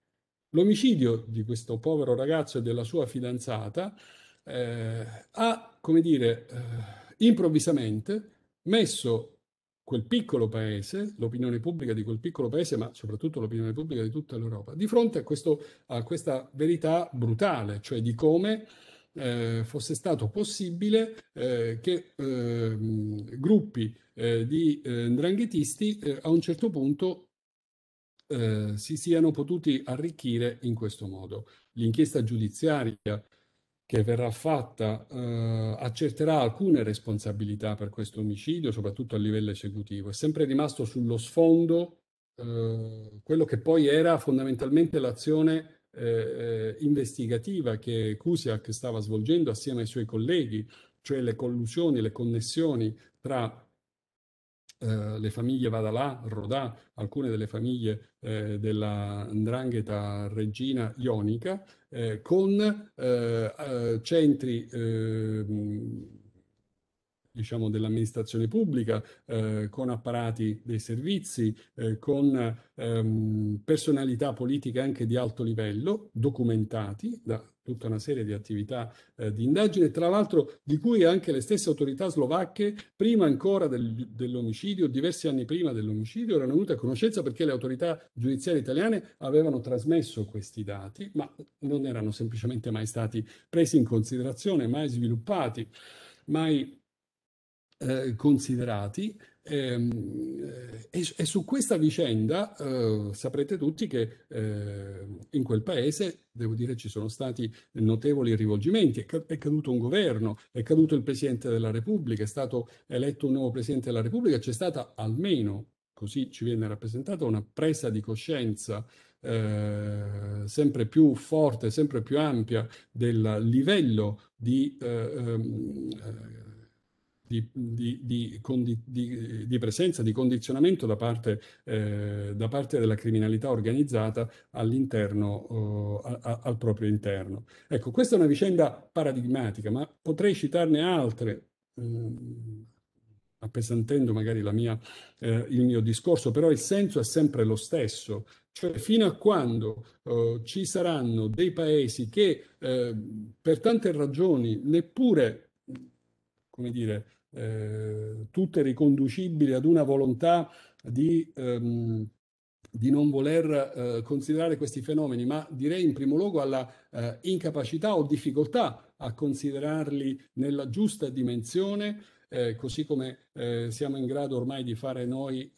[SPEAKER 2] L'omicidio di questo povero ragazzo e della sua fidanzata eh, ha, come dire, eh, improvvisamente messo quel piccolo paese, l'opinione pubblica di quel piccolo paese, ma soprattutto l'opinione pubblica di tutta l'Europa, di fronte a, questo, a questa verità brutale, cioè di come eh, fosse stato possibile eh, che eh, gruppi eh, di eh, eh, a un certo punto si siano potuti arricchire in questo modo. L'inchiesta giudiziaria che verrà fatta eh, accerterà alcune responsabilità per questo omicidio, soprattutto a livello esecutivo. È sempre rimasto sullo sfondo eh, quello che poi era fondamentalmente l'azione eh, eh investigativa che Cusiak stava svolgendo assieme ai suoi colleghi, cioè le collusioni, le connessioni tra eh, le famiglie Vadalà, Rodà, alcune delle famiglie eh, della Ndrangheta Regina Ionica, eh, con eh, eh, centri ehm, diciamo, dell'amministrazione pubblica, eh, con apparati dei servizi, eh, con ehm, personalità politiche anche di alto livello, documentati da tutta una serie di attività eh, di indagine, tra l'altro di cui anche le stesse autorità slovacche, prima ancora del, dell'omicidio, diversi anni prima dell'omicidio, erano venute a conoscenza perché le autorità giudiziarie italiane avevano trasmesso questi dati, ma non erano semplicemente mai stati presi in considerazione, mai sviluppati, mai eh, considerati e, e, su questa vicenda eh, saprete tutti che eh, in quel paese, devo dire, ci sono stati notevoli rivolgimenti, è, è, caduto un governo, è caduto il Presidente della Repubblica, è stato eletto un nuovo Presidente della Repubblica, c'è stata almeno, così ci viene rappresentata, una presa di coscienza eh, sempre più forte, sempre più ampia del livello di eh, ehm, di, di, di, di, presenza, di condizionamento da parte, eh, da parte della criminalità organizzata all'interno, eh, al proprio interno. Ecco, questa è una vicenda paradigmatica, ma potrei citarne altre. Eh, appesantendo magari mia, eh, il mio discorso, però il senso è sempre lo stesso, cioè fino a quando uh, ci saranno dei paesi che uh, per tante ragioni neppure, come dire, eh, tutte riconducibili ad una volontà di, ehm, di non voler eh, considerare questi fenomeni, ma direi in primo luogo alla eh, incapacità o difficoltà a considerarli nella giusta dimensione, eh, così come eh, siamo in grado ormai di fare noi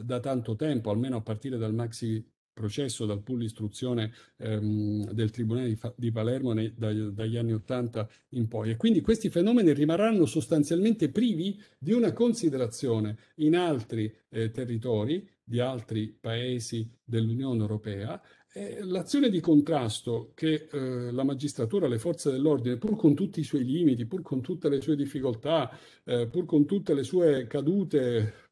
[SPEAKER 2] da tanto tempo, almeno a partire dal maxi processo dal pool istruzione ehm, del Tribunale di, di Palermo nei, dagli, dagli anni Ottanta in poi. E quindi questi fenomeni rimarranno sostanzialmente privi di una considerazione in altri eh, territori di altri paesi dell'Unione Europea l'azione di contrasto che eh, la magistratura, le forze dell'ordine, pur con tutti i suoi limiti, pur con tutte le sue difficoltà, eh, pur con tutte le sue cadute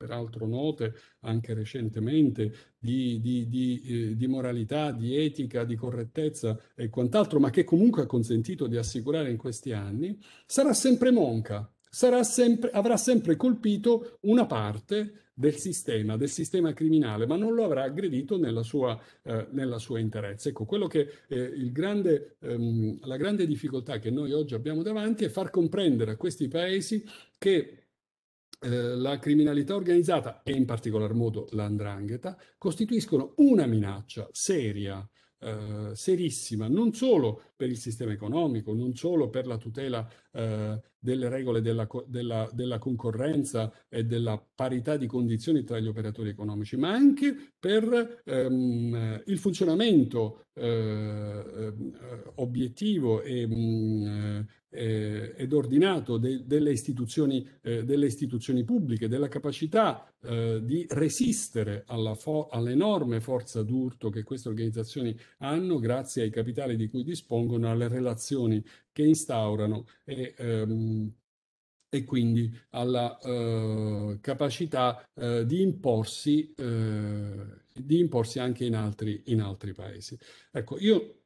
[SPEAKER 2] peraltro note anche recentemente, di, di, di, eh, di, moralità, di etica, di correttezza e quant'altro, ma che comunque ha consentito di assicurare in questi anni, sarà sempre monca, sarà sempre, avrà sempre colpito una parte del sistema, del sistema criminale, ma non lo avrà aggredito nella sua, eh, nella sua interezza. Ecco, quello che eh, grande, ehm, la grande difficoltà che noi oggi abbiamo davanti è far comprendere a questi paesi che eh, la criminalità organizzata e in particolar modo l'andrangheta costituiscono una minaccia seria eh, serissima, non solo per il sistema economico, non solo per la tutela eh, delle regole della, della, della, concorrenza e della parità di condizioni tra gli operatori economici, ma anche per ehm, il funzionamento eh, eh obiettivo e, mh, mm, eh, ed ordinato de, delle, istituzioni, eh, delle, istituzioni, pubbliche, della capacità di resistere fo all'enorme forza d'urto che queste organizzazioni hanno grazie ai capitali di cui dispongono, alle relazioni che instaurano e, ehm, e quindi alla eh, capacità eh, di, imporsi, eh, di imporsi anche in altri, in altri paesi. Ecco, io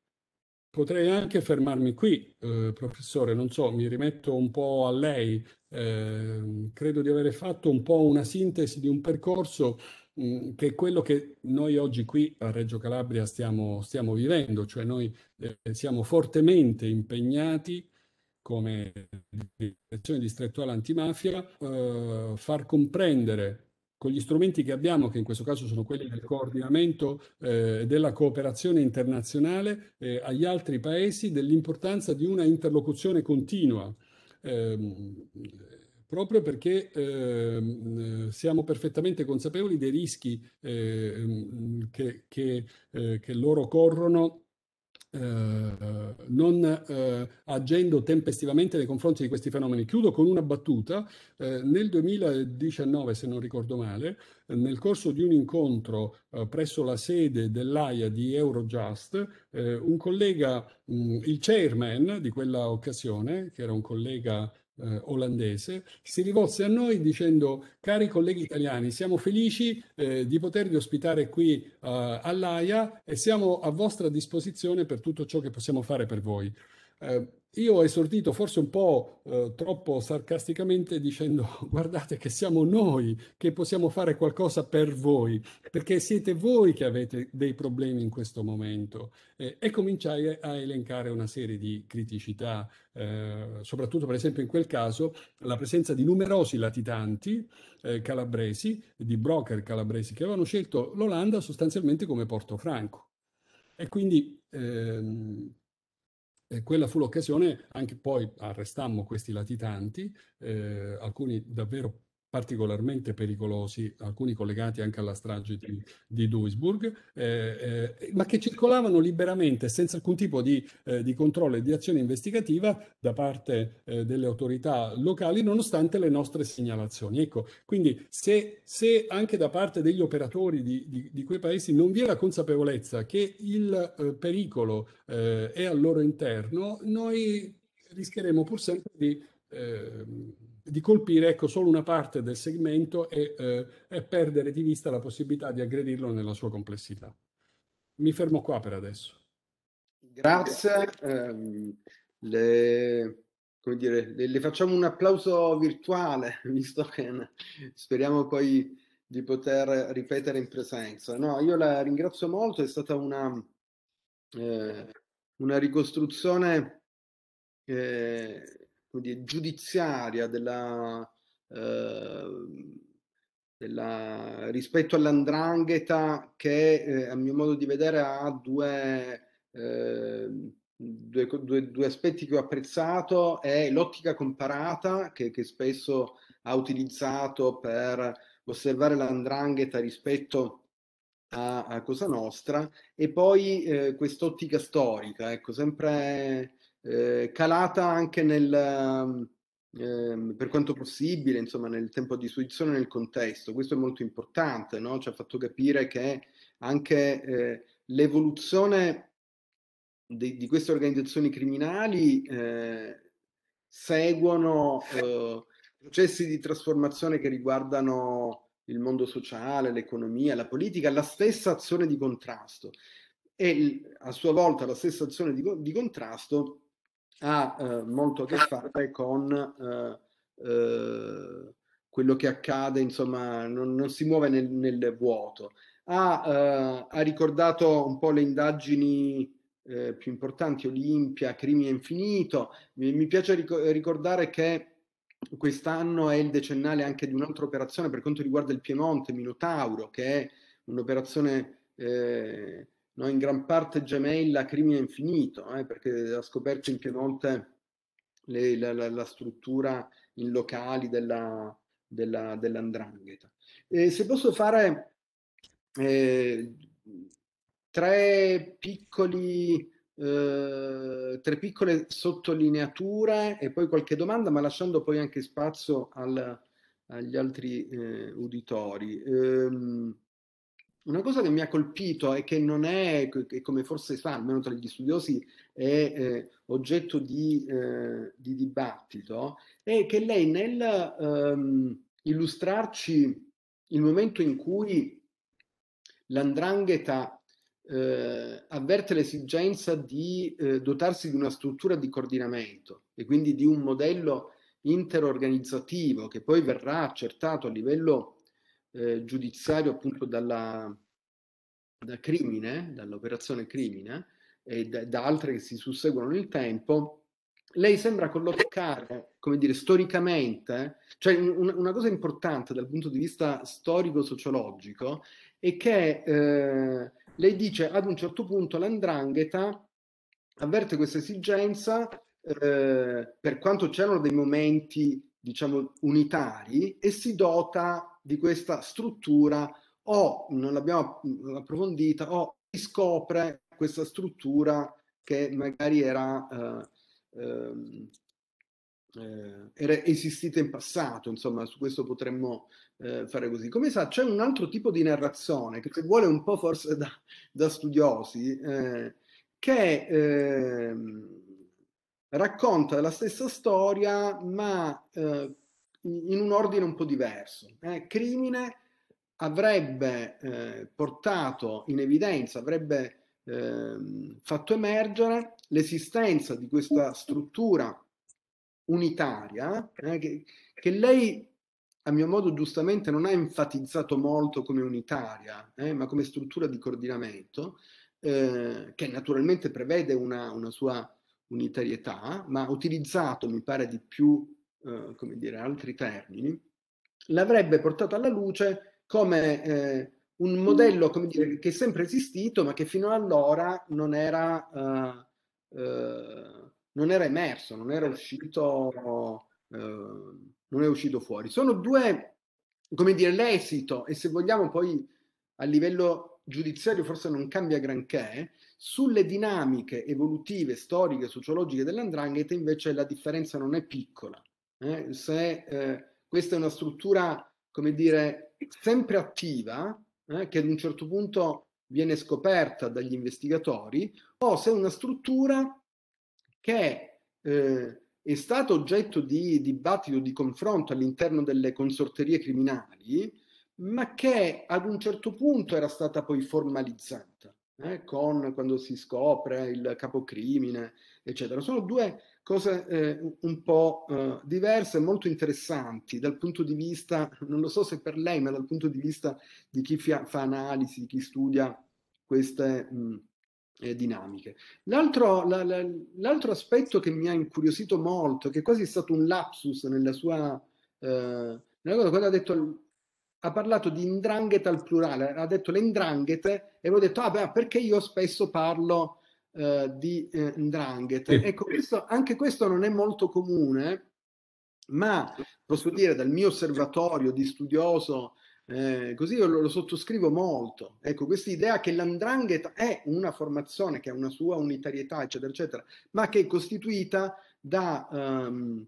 [SPEAKER 2] Potrei anche fermarmi qui, eh, professore, non so, mi rimetto un po' a lei. Eh, credo di avere fatto un po' una sintesi di un percorso mm, che è quello che noi oggi qui a Reggio Calabria stiamo, stiamo vivendo, cioè noi eh, siamo fortemente impegnati come direzione distrettuale antimafia, eh, far comprendere con gli strumenti che abbiamo, che in questo caso sono quelli del coordinamento eh, della cooperazione internazionale eh, agli altri paesi, dell'importanza di una interlocuzione continua. Ehm, proprio perché eh, siamo perfettamente consapevoli dei rischi eh, che, che, eh, che loro corrono eh, non eh, agendo tempestivamente nei confronti di questi fenomeni. Chiudo con una battuta. Eh, nel 2019, se non ricordo male, nel corso di un incontro eh, presso la sede dell'AIA di Eurojust, eh, un collega, mh, mm, il chairman di quella occasione, che era un collega eh, olandese, si rivolse a noi dicendo cari colleghi italiani, siamo felici eh, di potervi ospitare qui eh, all'AIA e siamo a vostra disposizione per tutto ciò che possiamo fare per voi. Eh, io ho esordito forse un po' eh, troppo sarcasticamente dicendo guardate che siamo noi che possiamo fare qualcosa per voi, perché siete voi che avete dei problemi in questo momento. Eh, e cominciai a elencare una serie di criticità, eh, soprattutto per esempio in quel caso la presenza di numerosi latitanti eh, calabresi, di broker calabresi che avevano scelto l'Olanda sostanzialmente come porto franco. E quindi ehm, e quella fu l'occasione, anche poi arrestammo questi latitanti, eh, alcuni davvero particolarmente pericolosi, alcuni collegati anche alla strage di, di Duisburg, eh, eh, ma che circolavano liberamente senza alcun tipo di, eh, di, controllo e di azione investigativa da parte eh, delle autorità locali, nonostante le nostre segnalazioni. Ecco, quindi se, se anche da parte degli operatori di, di, quei paesi non vi è la consapevolezza che il eh, pericolo eh, è al loro interno, noi rischieremo pur sempre di di colpire ecco, solo una parte del segmento e, eh, e, perdere di vista la possibilità di aggredirlo nella sua complessità. Mi fermo qua per adesso.
[SPEAKER 1] Grazie. Eh, le, dire, le, le, facciamo un applauso virtuale, visto che speriamo poi di poter ripetere in presenza. No, io la ringrazio molto, è stata una, eh, una ricostruzione eh, dire, giudiziaria della, eh, della, rispetto all'andrangheta che eh, a mio modo di vedere ha due, eh, due, due, due, aspetti che ho apprezzato. È l'ottica comparata che, che spesso ha utilizzato per osservare l'andrangheta rispetto a, a Cosa Nostra e poi eh, quest'ottica storica, ecco, sempre eh, calata anche nel, eh, per quanto possibile, insomma, nel tempo di suizione nel contesto. Questo è molto importante, no? Ci ha fatto capire che anche eh, l'evoluzione di, di, queste organizzazioni criminali eh, seguono eh, processi di trasformazione che riguardano il mondo sociale, l'economia, la politica, la stessa azione di contrasto e a sua volta la stessa azione di, di contrasto ha eh, molto a che fare con eh, eh, quello che accade, insomma, non, non si muove nel, nel vuoto. Ha, eh, ha, ricordato un po' le indagini più importanti, Olimpia, Crimine Infinito. Mi, mi piace ric- ricordare che quest'anno è il decennale anche di un'altra operazione per quanto riguarda il Piemonte, Minotauro, che è un'operazione eh, no, in gran parte gemella Crimine Infinito, eh, perché ha scoperto in Piemonte le, la, la, la, struttura in locali della, della, dell'andrangheta. E se posso fare eh, tre piccoli eh, tre piccole sottolineature e poi qualche domanda, ma lasciando poi anche spazio al, agli altri eh, uditori. Um, una cosa che mi ha colpito e che non è, come forse sa, almeno tra gli studiosi, è eh, oggetto di, eh, di, dibattito, è che lei nel um, illustrarci il momento in cui l'andrangheta eh, avverte l'esigenza di eh, dotarsi di una struttura di coordinamento e quindi di un modello interorganizzativo che poi verrà accertato a livello eh, giudiziario appunto dalla, da crimine, dall'operazione crimine e da, da altre che si susseguono nel tempo, lei sembra collocare, come dire, storicamente, cioè un, una cosa importante dal punto di vista storico-sociologico è che eh, lei dice ad un certo punto l'andrangheta avverte questa esigenza eh, per quanto c'erano dei momenti diciamo unitari e si dota di questa struttura o non l'abbiamo approfondita o scopre questa struttura che magari era, eh, ehm, eh, era esistita in passato, insomma su questo potremmo eh, fare così. Come sa, c'è un altro tipo di narrazione che vuole un po' forse da, da studiosi, eh, che eh, racconta la stessa storia, ma eh, in un ordine un po' diverso. Eh. Crimine avrebbe eh, portato in evidenza, avrebbe ehm, fatto emergere l'esistenza di questa struttura unitaria eh, che, che, lei a mio modo giustamente non ha enfatizzato molto come unitaria, eh, ma come struttura di coordinamento, eh, che naturalmente prevede una, una, sua unitarietà, ma ha utilizzato, mi pare, di più, eh, come dire, altri termini, l'avrebbe portato alla luce come eh, un modello, come dire, che è sempre esistito, ma che fino allora non era, uh, uh, non era emerso, non era uscito uh, non è uscito fuori. Sono due, come dire, l'esito e se vogliamo poi a livello giudiziario forse non cambia granché, sulle dinamiche evolutive, storiche, sociologiche dell'andrangheta invece la differenza non è piccola. Eh? Se eh, questa è una struttura, come dire, sempre attiva, eh, che ad un certo punto viene scoperta dagli investigatori, o se è una struttura che eh, è stato oggetto di dibattito, di confronto all'interno delle consorterie criminali, ma che ad un certo punto era stata poi formalizzata, eh, con quando si scopre il capocrimine, eccetera. Sono due cose eh, un po' eh, diverse, molto interessanti dal punto di vista, non lo so se per lei, ma dal punto di vista di chi fa, fa analisi, di chi studia queste... Mh, eh, dinamiche. L'altro, la, la, l'altro, aspetto che mi ha incuriosito molto, che quasi è stato un lapsus nella sua... Eh, quando ha detto ha parlato di indrangheta al plurale, ha detto le indranghete e avevo detto, ah beh, perché io spesso parlo eh, di eh, indranghete. Sì. Ecco, questo, anche questo non è molto comune, ma posso dire dal mio osservatorio di studioso eh, così io lo, lo, sottoscrivo molto. Ecco, questa idea che l'andrangheta è una formazione che ha una sua unitarietà, eccetera, eccetera, ma che è costituita da um,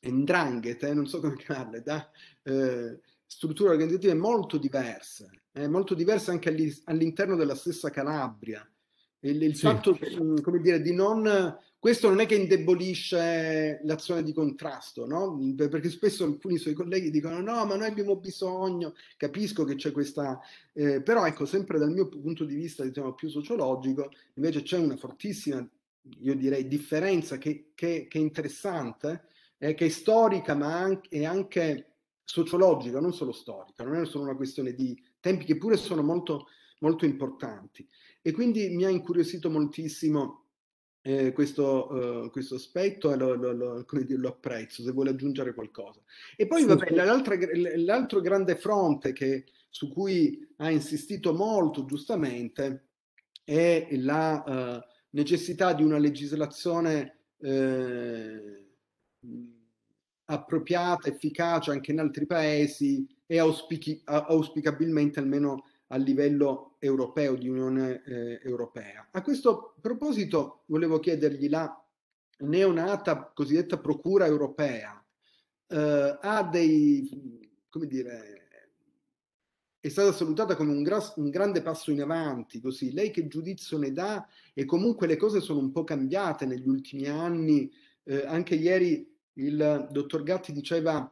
[SPEAKER 1] ndranghete, non so come chiamarle, da eh, strutture organizzative molto diverse, eh, molto diverse anche all'interno della stessa Calabria. Il, il sì. fatto, mm, come dire, di non... Questo non è che indebolisce l'azione di contrasto, no? Perché spesso alcuni suoi colleghi dicono no, ma noi abbiamo bisogno, capisco che c'è questa... Eh, però ecco, sempre dal mio punto di vista, diciamo, più sociologico, invece c'è una fortissima, io direi, differenza che, che, che è interessante, eh, che è storica, ma anche, è anche sociologica, non solo storica, non è solo una questione di tempi che pure sono molto, molto importanti. E quindi mi ha incuriosito moltissimo eh, questo, uh, questo, aspetto e lo, lo, lo, dire, lo, apprezzo, se vuole aggiungere qualcosa. E poi vabbè, l'altro grande fronte che, su cui ha insistito molto giustamente è la uh, necessità di una legislazione eh, appropriata, efficace anche in altri paesi e auspichi, auspicabilmente almeno a livello europeo, di Unione eh, Europea. A questo proposito volevo chiedergli la neonata cosiddetta Procura Europea eh, ha dei, come dire, è stata salutata come un, gras- un, grande passo in avanti, così lei che giudizio ne dà? E comunque le cose sono un po' cambiate negli ultimi anni, eh, anche ieri il dottor Gatti diceva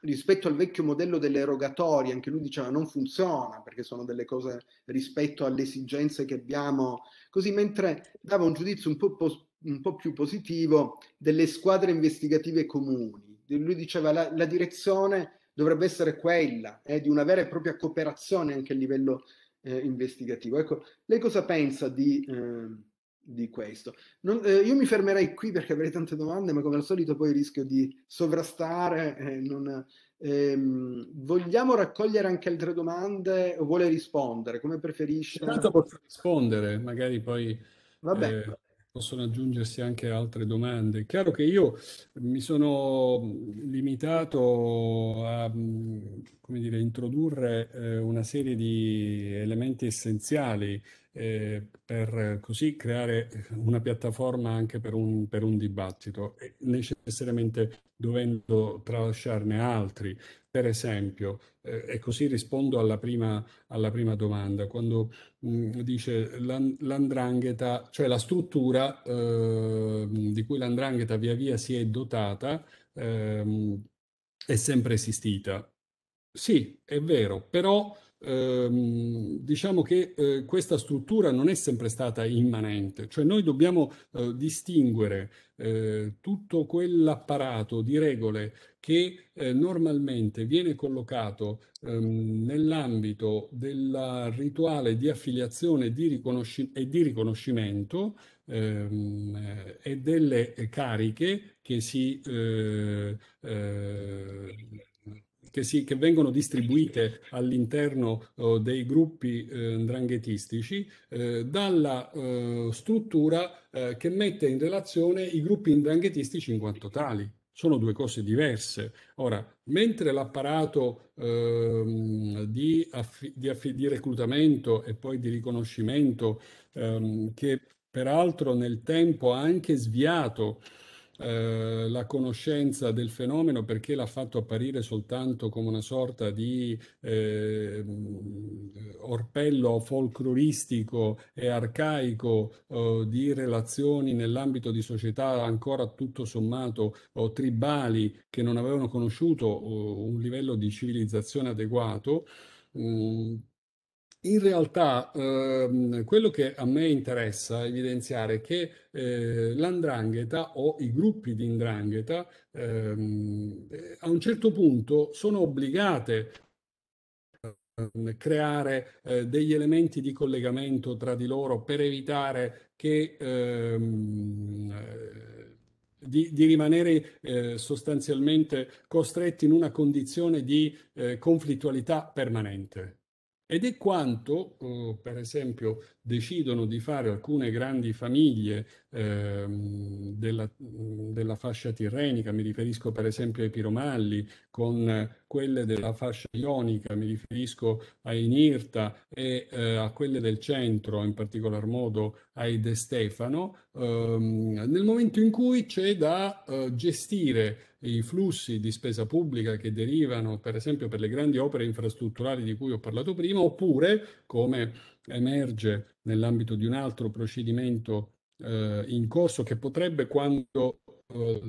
[SPEAKER 1] rispetto al vecchio modello delle erogatorie, anche lui diceva non funziona perché sono delle cose rispetto alle esigenze che abbiamo, così mentre dava un giudizio un po', un po più positivo delle squadre investigative comuni. Lui diceva la, la direzione dovrebbe essere quella eh, di una vera e propria cooperazione anche a livello eh, investigativo. Ecco, lei cosa pensa di... Eh, di questo. Non, eh, io mi fermerei qui perché avrei tante domande, ma come al solito poi rischio di sovrastare. Eh, non, ehm, vogliamo raccogliere anche altre domande o vuole rispondere? Come preferisce?
[SPEAKER 2] Intanto posso rispondere, magari poi eh, possono aggiungersi anche altre domande. Chiaro che io mi sono limitato a come dire, introdurre eh, una serie di elementi essenziali eh, per così creare una piattaforma anche per un, per un dibattito, necessariamente dovendo tralasciarne altri. Per esempio, eh, e così rispondo alla prima, alla prima domanda, quando mh, mm, dice l'andrangheta, cioè la struttura eh, di cui l'andrangheta via via si è dotata, ehm, è sempre esistita. Sì, è vero, però ehm, diciamo che eh, questa struttura non è sempre stata immanente, cioè noi dobbiamo eh, distinguere eh, tutto quell'apparato di regole che eh, normalmente viene collocato ehm, nell'ambito del rituale di affiliazione di riconosci- e di riconoscimento ehm, e delle cariche che si eh, eh, che, si, che vengono distribuite all'interno uh, dei gruppi uh, ndranghetistici uh, dalla struttura che mette in relazione i gruppi ndranghetistici in quanto tali. Sono due cose diverse. Ora, mentre l'apparato ehm, di, di, di, reclutamento e poi di riconoscimento, ehm, che peraltro nel tempo ha anche sviato eh, la conoscenza del fenomeno perché l'ha fatto apparire soltanto come una sorta di eh, orpello folcloristico e arcaico eh, di relazioni nell'ambito di società ancora tutto sommato tribali che non avevano conosciuto un livello di civilizzazione adeguato. Mm, in realtà ehm, quello che a me interessa evidenziare è che eh, l'andrangheta o i gruppi di indrangheta ehm, a un certo punto sono obbligate ehm, creare eh, degli elementi di collegamento tra di loro per evitare che ehm, di, di, rimanere eh, sostanzialmente costretti in una condizione di eh, conflittualità permanente. Ed è quanto, eh, per esempio, decidono di fare alcune grandi famiglie eh, della, della, fascia tirrenica, mi riferisco per esempio ai Piromalli, con quelle della fascia ionica, mi riferisco ai Nirta e eh, a quelle del centro, in particolar modo ai De Stefano, ehm, nel momento in cui c'è da eh, gestire i flussi di spesa pubblica che derivano, per esempio, per le grandi opere infrastrutturali di cui ho parlato prima, oppure, come emerge nell'ambito di un altro procedimento eh, in corso che potrebbe, quando eh,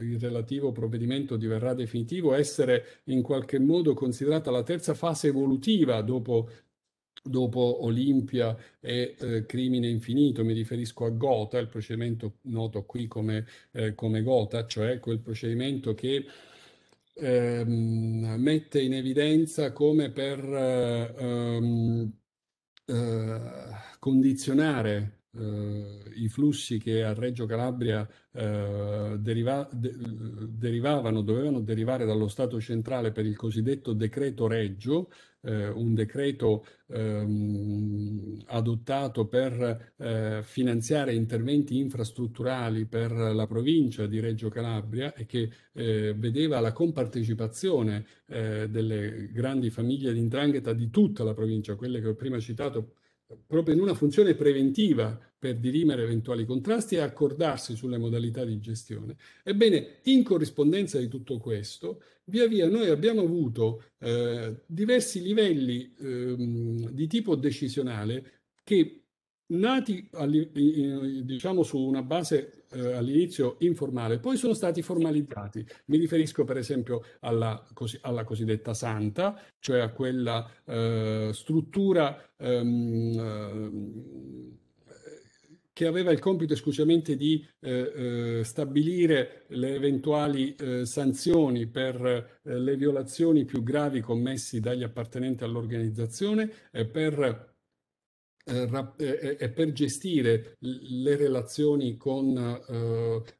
[SPEAKER 2] il relativo provvedimento diverrà definitivo, essere in qualche modo considerata la terza fase evolutiva dopo dopo Olimpia e eh, Crimine Infinito, mi riferisco a Gota, il procedimento noto qui come, eh, come Gota, cioè quel procedimento che ehm, mette in evidenza come per eh, ehm, eh condizionare eh, i flussi che a Reggio Calabria eh, deriva, de, derivavano, dovevano derivare dallo Stato centrale per il cosiddetto decreto Reggio, eh, un decreto ehm, adottato per eh, finanziare interventi infrastrutturali per la provincia di Reggio Calabria e che eh, vedeva la compartecipazione eh, delle grandi famiglie di indrangheta di tutta la provincia, quelle che ho prima citato proprio in una funzione preventiva per dirimere eventuali contrasti e accordarsi sulle modalità di gestione. Ebbene, in corrispondenza di tutto questo, via via noi abbiamo avuto eh, diversi livelli eh, di tipo decisionale che nati diciamo su una base eh, all'inizio informale, poi sono stati formalizzati. Mi riferisco per esempio alla, cos alla cosiddetta Santa, cioè a quella eh, struttura ehm, che aveva il compito esclusivamente di eh, eh, stabilire le eventuali eh, sanzioni per eh, le violazioni più gravi commessi dagli appartenenti all'organizzazione e per e per gestire le relazioni con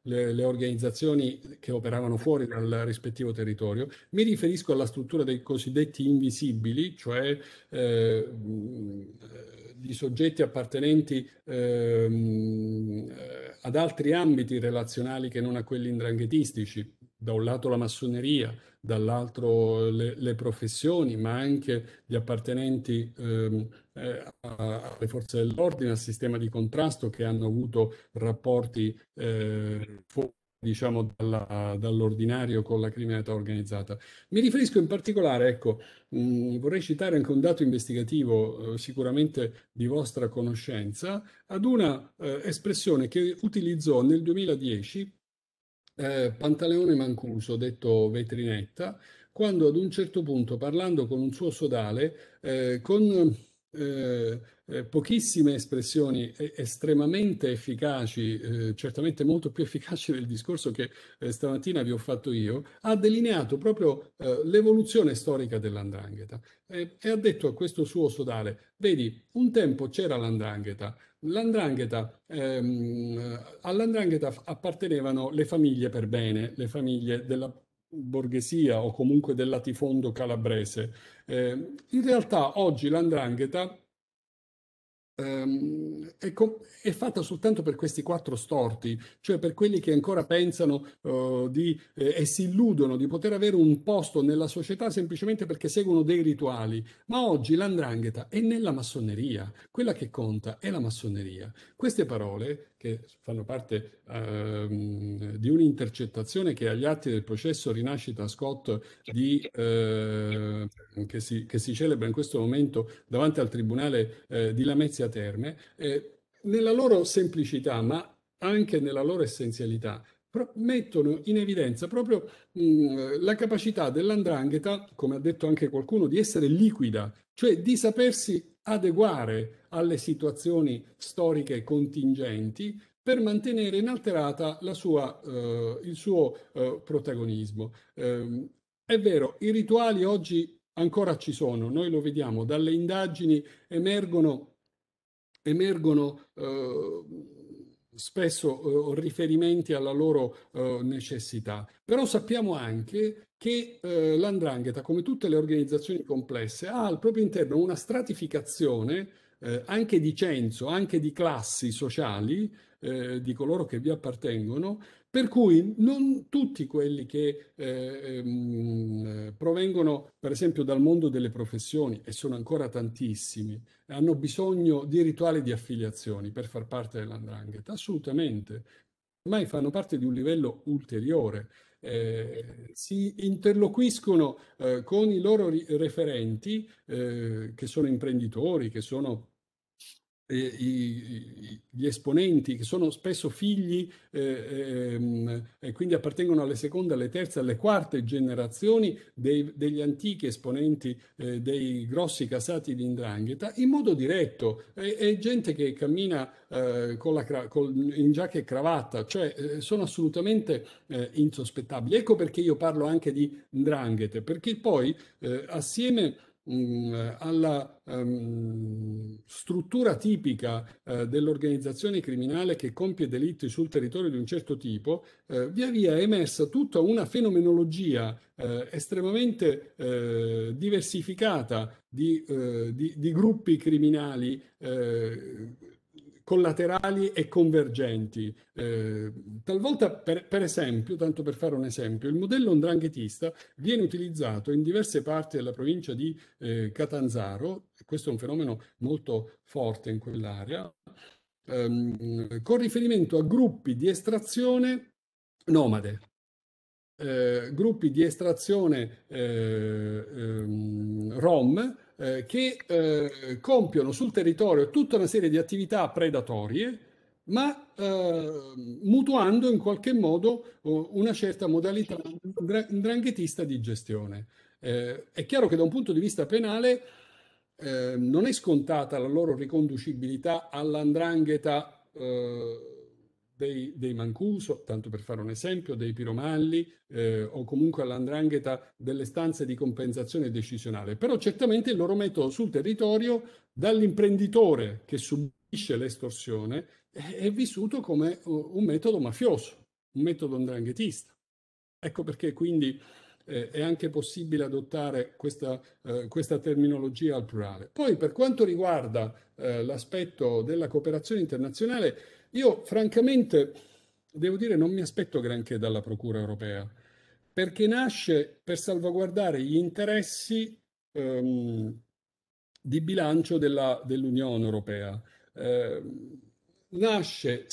[SPEAKER 2] le, le, organizzazioni che operavano fuori dal rispettivo territorio. Mi riferisco alla struttura dei cosiddetti invisibili, cioè eh, di soggetti appartenenti ehm, ad altri ambiti relazionali che non a quelli indranghetistici, da un lato la massoneria, dall'altro le, le, professioni, ma anche gli appartenenti ehm, eh, alle forze dell'ordine, al sistema di contrasto che hanno avuto rapporti eh, diciamo, dalla, dall'ordinario con la criminalità organizzata. Mi riferisco in particolare, ecco, mh, vorrei citare anche un dato investigativo eh, sicuramente di vostra conoscenza, ad una eh, espressione che utilizzò nel 2010 eh, Pantaleone Mancuso, detto Vetrinetta, quando ad un certo punto, parlando con un suo sodale, eh, con eh, eh, pochissime espressioni estremamente efficaci, eh, certamente molto più efficaci del discorso che eh, stamattina vi ho fatto io, ha delineato proprio eh, l'evoluzione storica dell'andrangheta. E ha detto a questo suo sodale, vedi, un tempo c'era l'andrangheta, l'andrangheta, ehm, all'andrangheta appartenevano le famiglie per bene, le famiglie della borghesia o comunque del latifondo calabrese. Eh, in realtà oggi l'andrangheta Um, è, è, fatta soltanto per questi quattro storti, cioè per quelli che ancora pensano uh, di, eh, e si illudono di poter avere un posto nella società semplicemente perché seguono dei rituali. Ma oggi l'andrangheta è nella massoneria, quella che conta è la massoneria. Queste parole, che fanno parte uh, di un'intercettazione che agli atti del processo Rinascita Scott di, uh, che, si, che, si, celebra in questo momento davanti al Tribunale eh, di Lamezia Terme, eh, nella loro semplicità, ma anche nella loro essenzialità, mettono in evidenza proprio mh, la capacità dell'andrangheta, come ha detto anche qualcuno, di essere liquida, cioè di sapersi adeguare alle situazioni storiche contingenti per mantenere inalterata sua, uh, il suo uh, protagonismo. Uh, è vero, i rituali oggi ancora ci sono, noi lo vediamo, dalle indagini emergono, emergono spesso eh, riferimenti alla loro eh, necessità. Però sappiamo anche che l'andrangheta, come tutte le organizzazioni complesse, ha al proprio interno una stratificazione eh, anche di censo, anche di classi sociali eh, di coloro che vi appartengono, per cui non tutti quelli che eh, ehm, provengono, per esempio, dal mondo delle professioni, e sono ancora tantissimi, hanno bisogno di rituali di affiliazioni per far parte dell'andrangheta, assolutamente, mai fanno parte di un livello ulteriore. Eh, si interloquiscono eh, con i loro referenti, eh, che sono imprenditori, che sono i, gli esponenti che sono spesso figli eh, ehm, e quindi appartengono alle seconde, alle terze, alle quarte generazioni dei, degli antichi esponenti eh, dei grossi casati di Indrangheta in modo diretto. È, è gente che cammina eh, con la, con, in giacca e cravatta, cioè eh, sono assolutamente eh, insospettabili. Ecco perché io parlo anche di Ndranghete, perché poi eh, assieme Mm, alla um, struttura tipica uh, dell'organizzazione criminale che compie delitti sul territorio di un certo tipo, uh, via via è emersa tutta una fenomenologia uh, estremamente diversificata di, di, di, gruppi criminali collaterali e convergenti. Eh, talvolta, per, per, esempio, tanto per fare un esempio, il modello ndranghetista viene utilizzato in diverse parti della provincia di eh, Catanzaro, questo è un fenomeno molto forte in quell'area, ehm, con riferimento a gruppi di estrazione nomade. Eh, gruppi di estrazione eh, ehm, rom eh, che eh, compiono sul territorio tutta una serie di attività predatorie, ma eh, mutuando in qualche modo una certa modalità dranghetista di gestione. Eh, è chiaro che da un punto di vista penale eh, non è scontata la loro riconducibilità all'andrangheta eh, dei, dei, Mancuso, tanto per fare un esempio, dei Piromalli eh, o comunque all'andrangheta delle stanze di compensazione decisionale. Però certamente il loro metodo sul territorio, dall'imprenditore che subisce l'estorsione, è, vissuto come un metodo mafioso, un metodo andranghetista. Ecco perché quindi eh, è anche possibile adottare questa, eh, questa, terminologia al plurale. Poi per quanto riguarda eh, l'aspetto della cooperazione internazionale, io francamente devo dire non mi aspetto granché dalla Procura europea, perché nasce per salvaguardare gli interessi ehm, di bilancio della, dell'Unione Europea. Eh, nasce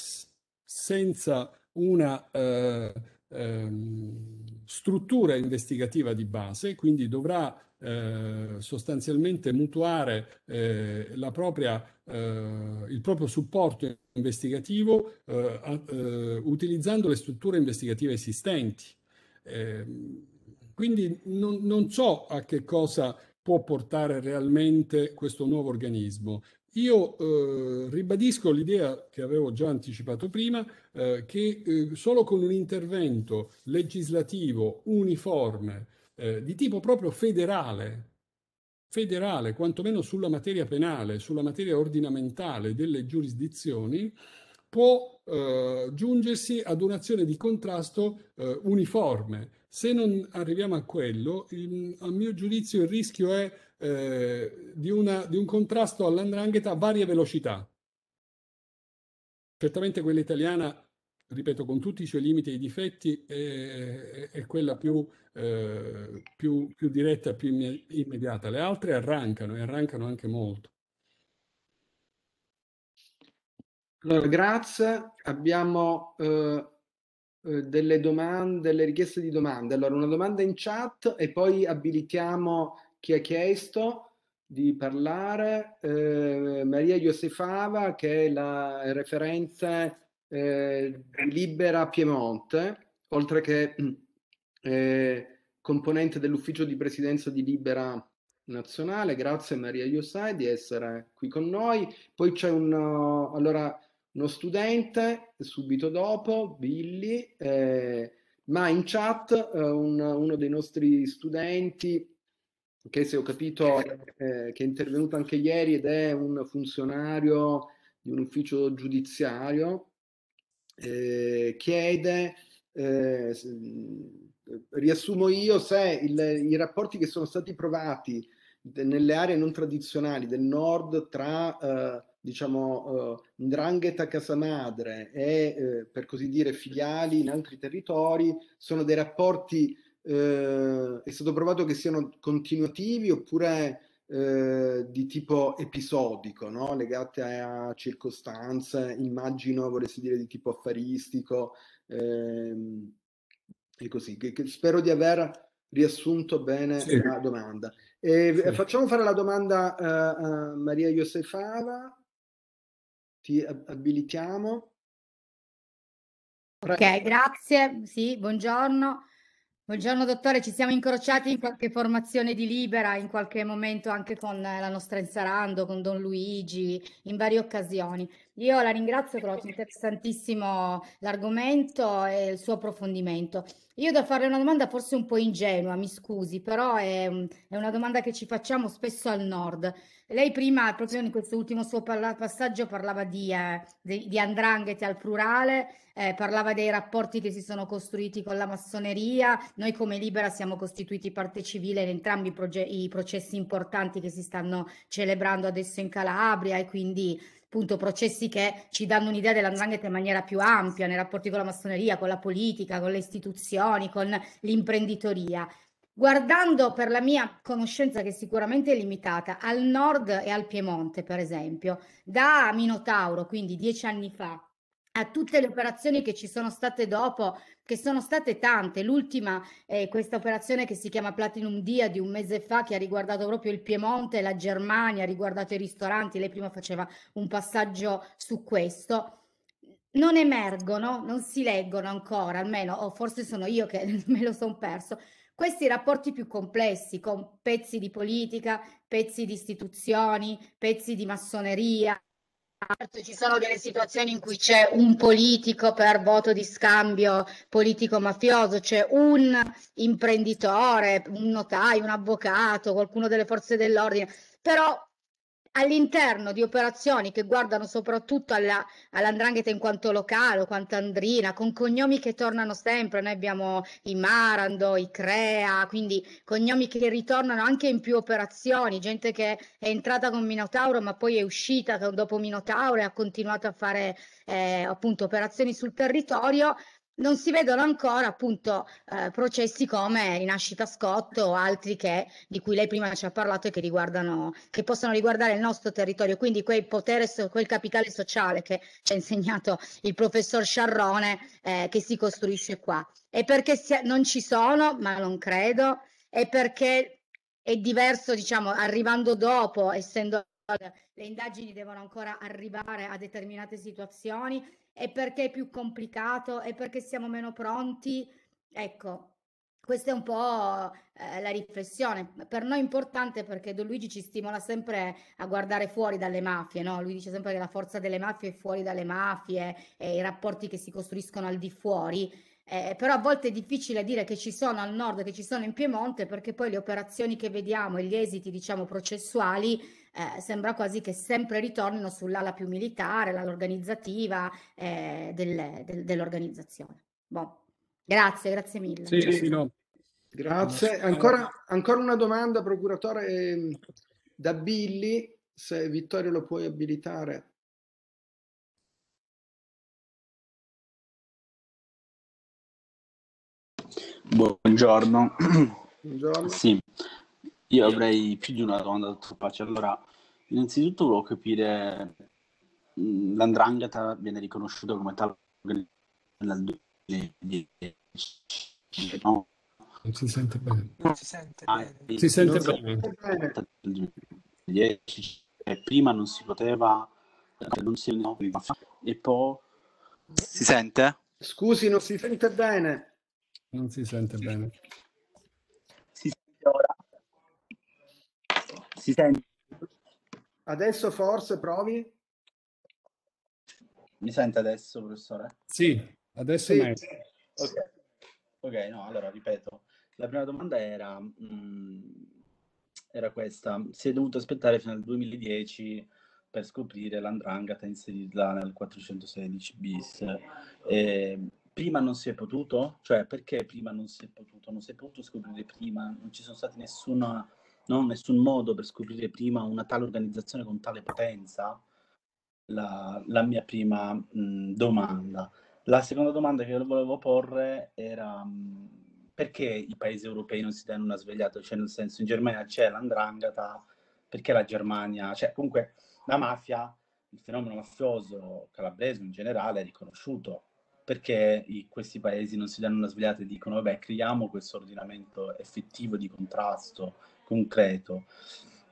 [SPEAKER 2] senza una eh, ehm, struttura investigativa di base, quindi dovrà eh, sostanzialmente mutuare eh, propria, eh, il proprio supporto investigativo eh, eh, utilizzando le strutture investigative esistenti. Ehm, quindi non, non so a che cosa può portare realmente questo nuovo organismo. Io eh, ribadisco l'idea che avevo già anticipato prima, eh, che eh, solo con un intervento legislativo uniforme eh, di tipo proprio federale, federale, quantomeno sulla materia penale, sulla materia ordinamentale delle giurisdizioni, può eh, giungersi ad un'azione di contrasto eh, uniforme. Se non arriviamo a quello, il, a mio giudizio il rischio è eh, di, una, di un contrasto all'andrangheta a varie velocità. Certamente quella italiana ripeto, con tutti i suoi limiti e i difetti, è, è quella più, eh, più, più diretta, più immediata. Le altre arrancano e arrancano anche molto.
[SPEAKER 1] Allora, grazie. Abbiamo eh, eh, delle domande, delle richieste di domande. Allora, una domanda in chat e poi abilitiamo chi ha chiesto di parlare. Eh, Maria Iosefava, che è la referente eh, Libera Piemonte, oltre che eh, componente dell'ufficio di presidenza di Libera Nazionale. Grazie Maria Iosai di essere qui con noi. Poi c'è un, uh, allora, uno studente subito dopo, Billy, eh, ma in chat uh, un, uno dei nostri studenti che se ho capito eh, che è intervenuto anche ieri ed è un funzionario di un ufficio giudiziario eh, chiede, eh, riassumo io, se il, i rapporti che sono stati provati nelle aree non tradizionali del nord tra eh, diciamo eh, Ndrangheta casa madre e eh, per così dire filiali in altri territori sono dei rapporti eh, è stato provato che siano continuativi oppure eh, di tipo episodico, no? legate a circostanze, immagino volessi dire di tipo affaristico ehm, e così. Che, che spero di aver riassunto bene sì. la domanda. E sì. Facciamo fare la domanda uh, a Maria Iosefava. Ti abilitiamo.
[SPEAKER 3] Ok, grazie. Sì, buongiorno. Buongiorno dottore, ci siamo incrociati in qualche formazione di Libera, in qualche momento anche con la nostra Insarando, con Don Luigi, in varie occasioni. Io la ringrazio, trovo interessantissimo l'argomento e il suo approfondimento. Io da fare una domanda forse un po' ingenua, mi scusi, però è, è una domanda che ci facciamo spesso al nord. Lei prima, proprio in questo ultimo suo passaggio, parlava di, eh, di, di andranghete al plurale, eh, parlava dei rapporti che si sono costruiti con la massoneria. Noi come Libera siamo costituiti parte civile in entrambi i, proge- i processi importanti che si stanno celebrando adesso in Calabria e quindi appunto processi che ci danno un'idea dell'andrangheta in maniera più ampia nei rapporti con la massoneria, con la politica, con le istituzioni, con l'imprenditoria. Guardando per la mia conoscenza, che sicuramente è limitata, al nord e al Piemonte, per esempio, da Minotauro, quindi dieci anni fa, a tutte le operazioni che ci sono state dopo, che sono state tante. L'ultima è questa operazione che si chiama Platinum Dia di un mese fa, che ha riguardato proprio il Piemonte la Germania, ha riguardato i ristoranti. Lei prima faceva un passaggio su questo. Non emergono, non si leggono ancora, almeno, o forse sono io che me lo sono perso questi rapporti più complessi con pezzi di politica, pezzi di istituzioni, pezzi di massoneria. Certo, ci sono delle situazioni in cui c'è un politico per voto di scambio politico-mafioso, c'è un imprenditore, un notaio, un avvocato, qualcuno delle forze dell'ordine, però all'interno di operazioni che guardano soprattutto alla, all'andrangheta in quanto locale, quanto andrina, con cognomi che tornano sempre. Noi abbiamo i Marando, i Crea, quindi cognomi che ritornano anche in più operazioni, gente che è entrata con Minotauro ma poi è uscita dopo Minotauro e ha continuato a fare eh, appunto operazioni sul territorio non si vedono ancora appunto eh, processi come Rinascita Scott o altri che, di cui lei prima ci ha parlato e che riguardano, che possono riguardare il nostro territorio, quindi quel potere, quel capitale sociale che ci ha insegnato il professor Sciarrone eh, che si costruisce qua. E perché si, non ci sono, ma non credo, e perché è diverso, diciamo, arrivando dopo, essendo le indagini devono ancora arrivare a determinate situazioni è perché è più complicato, è perché siamo meno pronti. Ecco, questa è un po' eh, la riflessione. Per noi è importante perché Don Luigi ci stimola sempre a guardare fuori dalle mafie, no? Lui dice sempre che la forza delle mafie è fuori dalle mafie e i rapporti che si costruiscono al di fuori. Eh, però a volte è difficile dire che ci sono al nord, che ci sono in Piemonte, perché poi le operazioni che vediamo e gli esiti, diciamo, processuali eh, sembra quasi che sempre ritornino sull'ala più militare, l'ala organizzativa eh, del, del, dell'organizzazione. Bon. Grazie, grazie mille.
[SPEAKER 1] Sì, sì, no. Grazie. Ancora, ancora, una domanda, procuratore, ehm, da Billy, se Vittorio lo puoi abilitare.
[SPEAKER 4] Buongiorno. Buongiorno. Sì, io avrei più di una domanda, dottor Pace. Allora, innanzitutto volevo capire, l'andrangheta viene riconosciuta come tale nel 2010,
[SPEAKER 2] no? Non si sente bene. Non si sente ah, bene. Si sente bene.
[SPEAKER 4] 2010, e prima non si poteva, non si no, e poi... Si sente?
[SPEAKER 1] Scusi, non si sente bene.
[SPEAKER 2] Non si sente bene.
[SPEAKER 4] Si sente ora? Si sente?
[SPEAKER 1] Adesso forse provi?
[SPEAKER 4] Mi sente adesso, professore?
[SPEAKER 2] Sì, adesso sì.
[SPEAKER 4] Okay. ok, no, allora ripeto. La prima domanda era, mh, mm, era questa. Si è dovuto aspettare fino al 2010 per scoprire l'andrangheta inserita nel 416 bis. Eh, prima non si è potuto? Cioè, perché prima non si è potuto? Non si è potuto scoprire prima? Non ci sono stati nessuna no? nessun modo per scoprire prima una tale organizzazione con tale potenza? La, la mia prima mh, domanda. La seconda domanda che volevo porre era mh, perché i paesi europei non si danno una svegliata? Cioè, nel senso, in Germania c'è l'andrangheta, perché la Germania, cioè, comunque la mafia, il fenomeno mafioso calabrese in generale è riconosciuto. Perché i, questi paesi non si danno una svegliata e dicono, vabbè, creiamo questo ordinamento effettivo di contrasto concreto?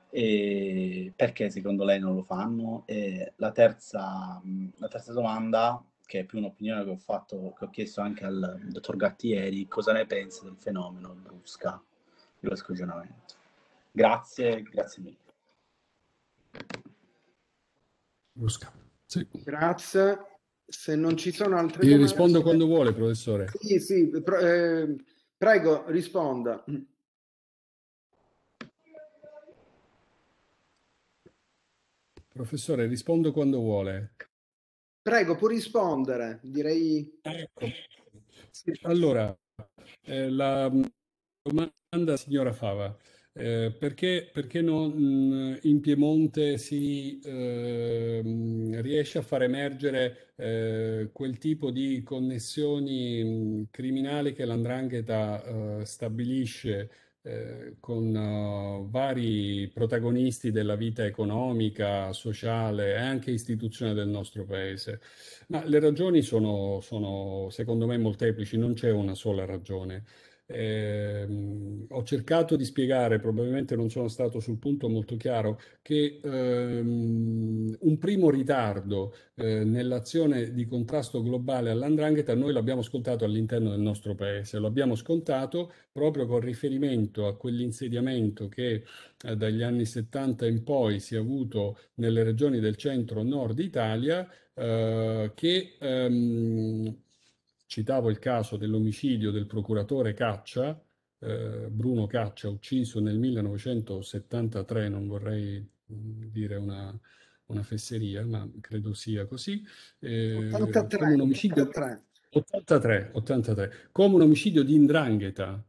[SPEAKER 4] E perché secondo lei non lo fanno? E la terza, la terza domanda che è più un'opinione che ho fatto, che ho chiesto anche al dottor Gattieri, cosa ne pensa del fenomeno brusca dello scagionamento. Grazie, grazie mille.
[SPEAKER 2] Brusca. Sì.
[SPEAKER 1] Grazie. Se non ci sono altre
[SPEAKER 2] Io domande... rispondo quando vuole, professore.
[SPEAKER 1] Sì, sì, eh, prego, risponda.
[SPEAKER 2] Professore, rispondo quando vuole.
[SPEAKER 1] Prego, può rispondere, direi.
[SPEAKER 2] Ecco. Allora, eh, la domanda signora Fava, eh, perché, perché non, mm, in Piemonte si eh, riesce a far emergere eh, quel tipo di connessioni mm, criminali che l'andrangheta eh, stabilisce eh, con uh, vari protagonisti della vita economica, sociale e anche istituzionale del nostro paese. Ma le ragioni sono, sono secondo me molteplici, non c'è una sola ragione. Eh, ho cercato di spiegare, probabilmente non sono stato sul punto molto chiaro, che ehm, un primo ritardo eh, nell'azione di contrasto globale all'andrangheta noi l'abbiamo scontato all'interno del nostro paese, lo abbiamo scontato proprio con riferimento a quell'insediamento che eh, dagli anni 70 in poi si è avuto nelle regioni del centro-nord Italia, eh, che ehm, Citavo il caso dell'omicidio del procuratore Caccia, eh, Bruno Caccia, ucciso nel 1973, non vorrei dire una, una fesseria, ma credo sia così.
[SPEAKER 1] Eh, 83, come un omicidio, 83.
[SPEAKER 2] 83, 83, come un omicidio di indrangheta.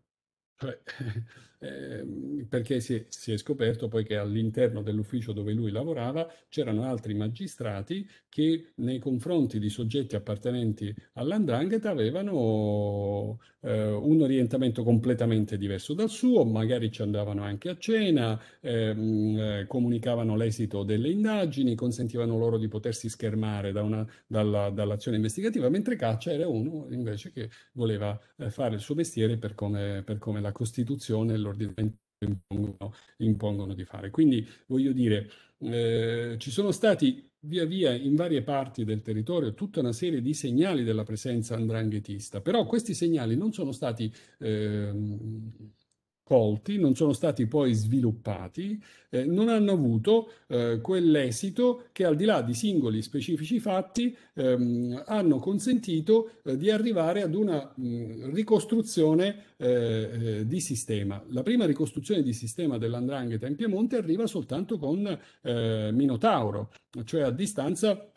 [SPEAKER 2] Cioè, Ehm, perché si è, si è, scoperto poi che all'interno dell'ufficio dove lui lavorava c'erano altri magistrati che nei confronti di soggetti appartenenti all'andrangheta avevano eh, un orientamento completamente diverso dal suo, magari ci andavano anche a cena, ehm, eh, comunicavano l'esito delle indagini, consentivano loro di potersi schermare da una, dalla, dall'azione investigativa, mentre Caccia era uno invece che voleva eh, fare il suo mestiere per come, per come la Costituzione e l'ordinamento impongono, impongono di fare. Quindi voglio dire, eh, ci sono stati via via in varie parti del territorio tutta una serie di segnali della presenza andranghetista, però questi segnali non sono stati eh, colti, non sono stati poi sviluppati, eh, non hanno avuto eh, quell'esito che al di là di singoli specifici fatti ehm, hanno consentito eh, di arrivare ad una mh, ricostruzione eh, eh, di sistema. La prima ricostruzione di sistema dell'andrangheta in Piemonte arriva soltanto con eh, Minotauro, cioè a distanza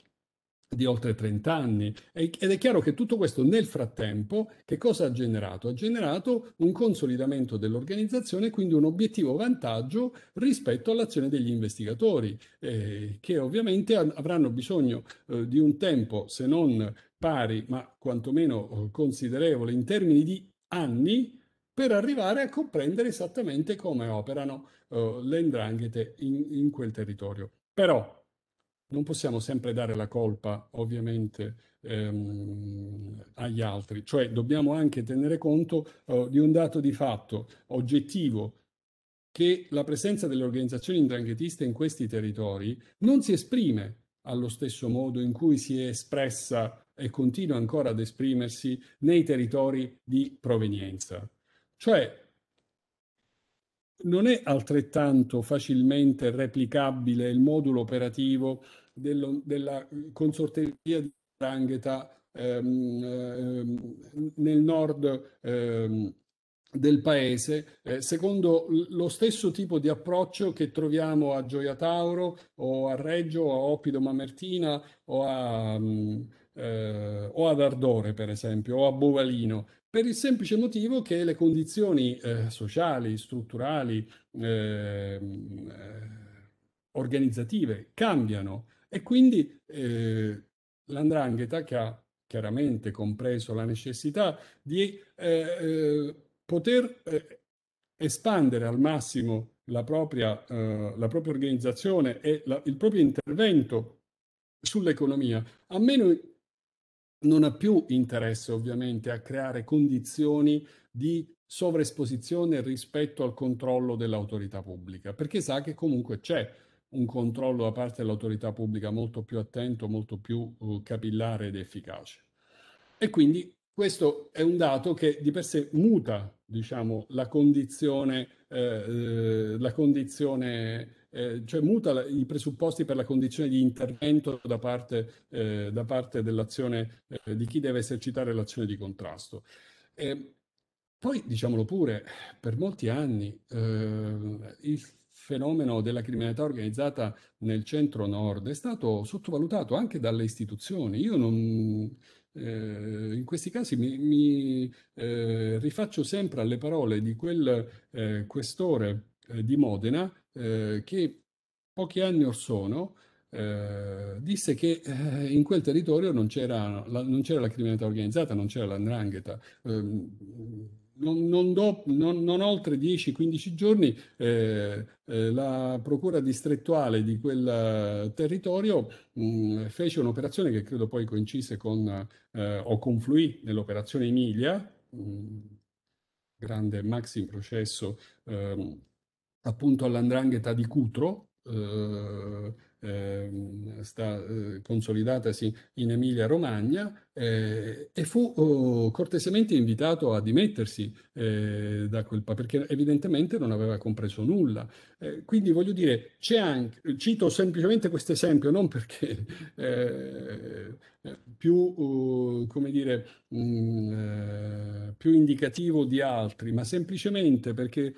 [SPEAKER 2] di oltre 30 anni. Ed è chiaro che tutto questo nel frattempo che cosa ha generato? Ha generato un consolidamento dell'organizzazione, quindi un obiettivo vantaggio rispetto all'azione degli investigatori, eh, che ovviamente avranno bisogno eh, di un tempo, se non pari, ma quantomeno eh, considerevole in termini di anni, per arrivare a comprendere esattamente come operano uh, le ndranghete in, in quel territorio. Però non possiamo sempre dare la colpa, ovviamente, ehm, agli altri, cioè dobbiamo anche tenere conto eh, di un dato di fatto oggettivo che la presenza delle organizzazioni indranghetiste in questi territori non si esprime allo stesso modo in cui si è espressa e continua ancora ad esprimersi nei territori di provenienza. Cioè non è altrettanto facilmente replicabile il modulo operativo dello, della consorteria di Drangheta ehm, ehm, nel nord ehm, del paese, eh, secondo lo stesso tipo di approccio che troviamo a Gioia Tauro o a Reggio o a Oppido Mamertina o a, um, eh, o ad Ardore, per esempio, o a Bovalino, per il semplice motivo che le condizioni eh, sociali, strutturali, ehm, eh, organizzative cambiano. E quindi eh, l'andrangheta che ha chiaramente compreso la necessità di eh, poter espandere al massimo la propria, la propria organizzazione e la, il proprio intervento sull'economia, a meno non ha più interesse ovviamente a creare condizioni di sovraesposizione rispetto al controllo dell'autorità pubblica, perché sa che comunque c'è un controllo da parte dell'autorità pubblica molto più attento, molto più uh, capillare ed efficace. E quindi questo è un dato che di per sé muta, diciamo, la condizione, eh, eh la condizione eh, cioè muta la, i presupposti per la condizione di intervento da parte, eh, da parte dell'azione eh, di chi deve esercitare l'azione di contrasto. poi, diciamolo pure, per molti anni eh, il fenomeno della criminalità organizzata nel centro-nord è stato sottovalutato anche dalle istituzioni. Io non, eh, in questi casi mi, mi eh, rifaccio sempre alle parole di quel eh, questore eh, di Modena eh, che pochi anni or sono eh, disse che eh, in quel territorio non c'era la, la criminalità organizzata, non c'era l'andrangheta. Ehm, non, non, do, non, non, oltre 10-15 giorni eh, eh, la procura distrettuale di quel territorio mh, mm, fece un'operazione che credo poi coincise con eh, o confluì nell'operazione Emilia, mh, mm, grande maxi processo ehm, appunto all'andrangheta di Cutro, eh, eh, sta eh, consolidatasi in Emilia-Romagna eh, e fu oh, cortesemente invitato a dimettersi eh, da quel perché evidentemente non aveva compreso nulla. Eh, quindi voglio dire, c'è anche, cito semplicemente questo esempio non perché eh, più, uh, come dire, mh, mm, più indicativo di altri, ma semplicemente perché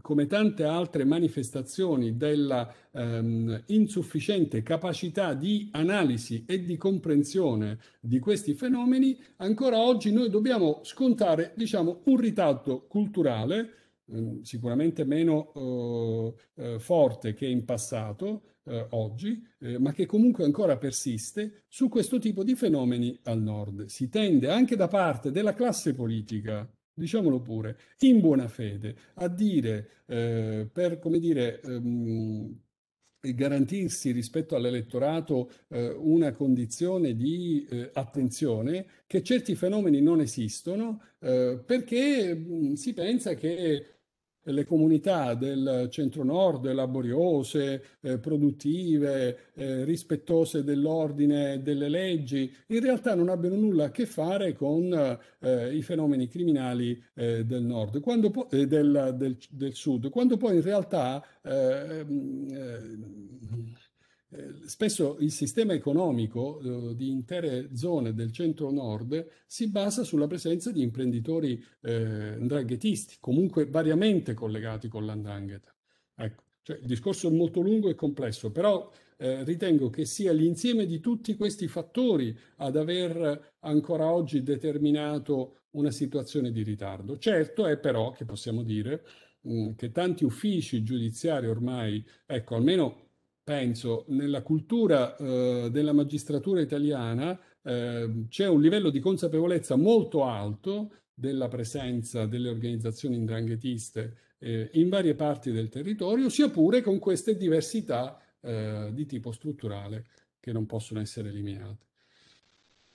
[SPEAKER 2] come tante altre manifestazioni della ehm, insufficiente capacità di analisi e di comprensione di questi fenomeni, ancora oggi noi dobbiamo scontare, diciamo, un ritardo culturale ehm, sicuramente meno eh, eh, forte che in passato, eh, oggi, eh, ma che comunque ancora persiste su questo tipo di fenomeni al nord. Si tende anche da parte della classe politica diciamolo pure, in buona fede, a dire eh, per, come dire, ehm, garantirsi rispetto all'elettorato eh, una condizione di eh, attenzione che certi fenomeni non esistono eh, perché mh, si pensa che le comunità del centro-nord, laboriose, eh, produttive, eh, rispettose dell'ordine e delle leggi, in realtà non abbiano nulla a che fare con eh, i fenomeni criminali eh, del nord, quando po- eh, del, del, del, sud, quando poi in realtà eh, spesso il sistema economico eh, di intere zone del centro-nord si basa sulla presenza di imprenditori eh, ndranghetisti, comunque variamente collegati con l'andrangheta. Ecco, cioè, il discorso è molto lungo e complesso, però eh, ritengo che sia l'insieme di tutti questi fattori ad aver ancora oggi determinato una situazione di ritardo. Certo è però che possiamo dire mh, mm, che tanti uffici giudiziari ormai, ecco, almeno penso, nella cultura eh, della magistratura italiana eh, c'è un livello di consapevolezza molto alto della presenza delle organizzazioni indranghetiste eh, in varie parti del territorio, sia pure con queste diversità eh, di tipo strutturale che non possono essere eliminate.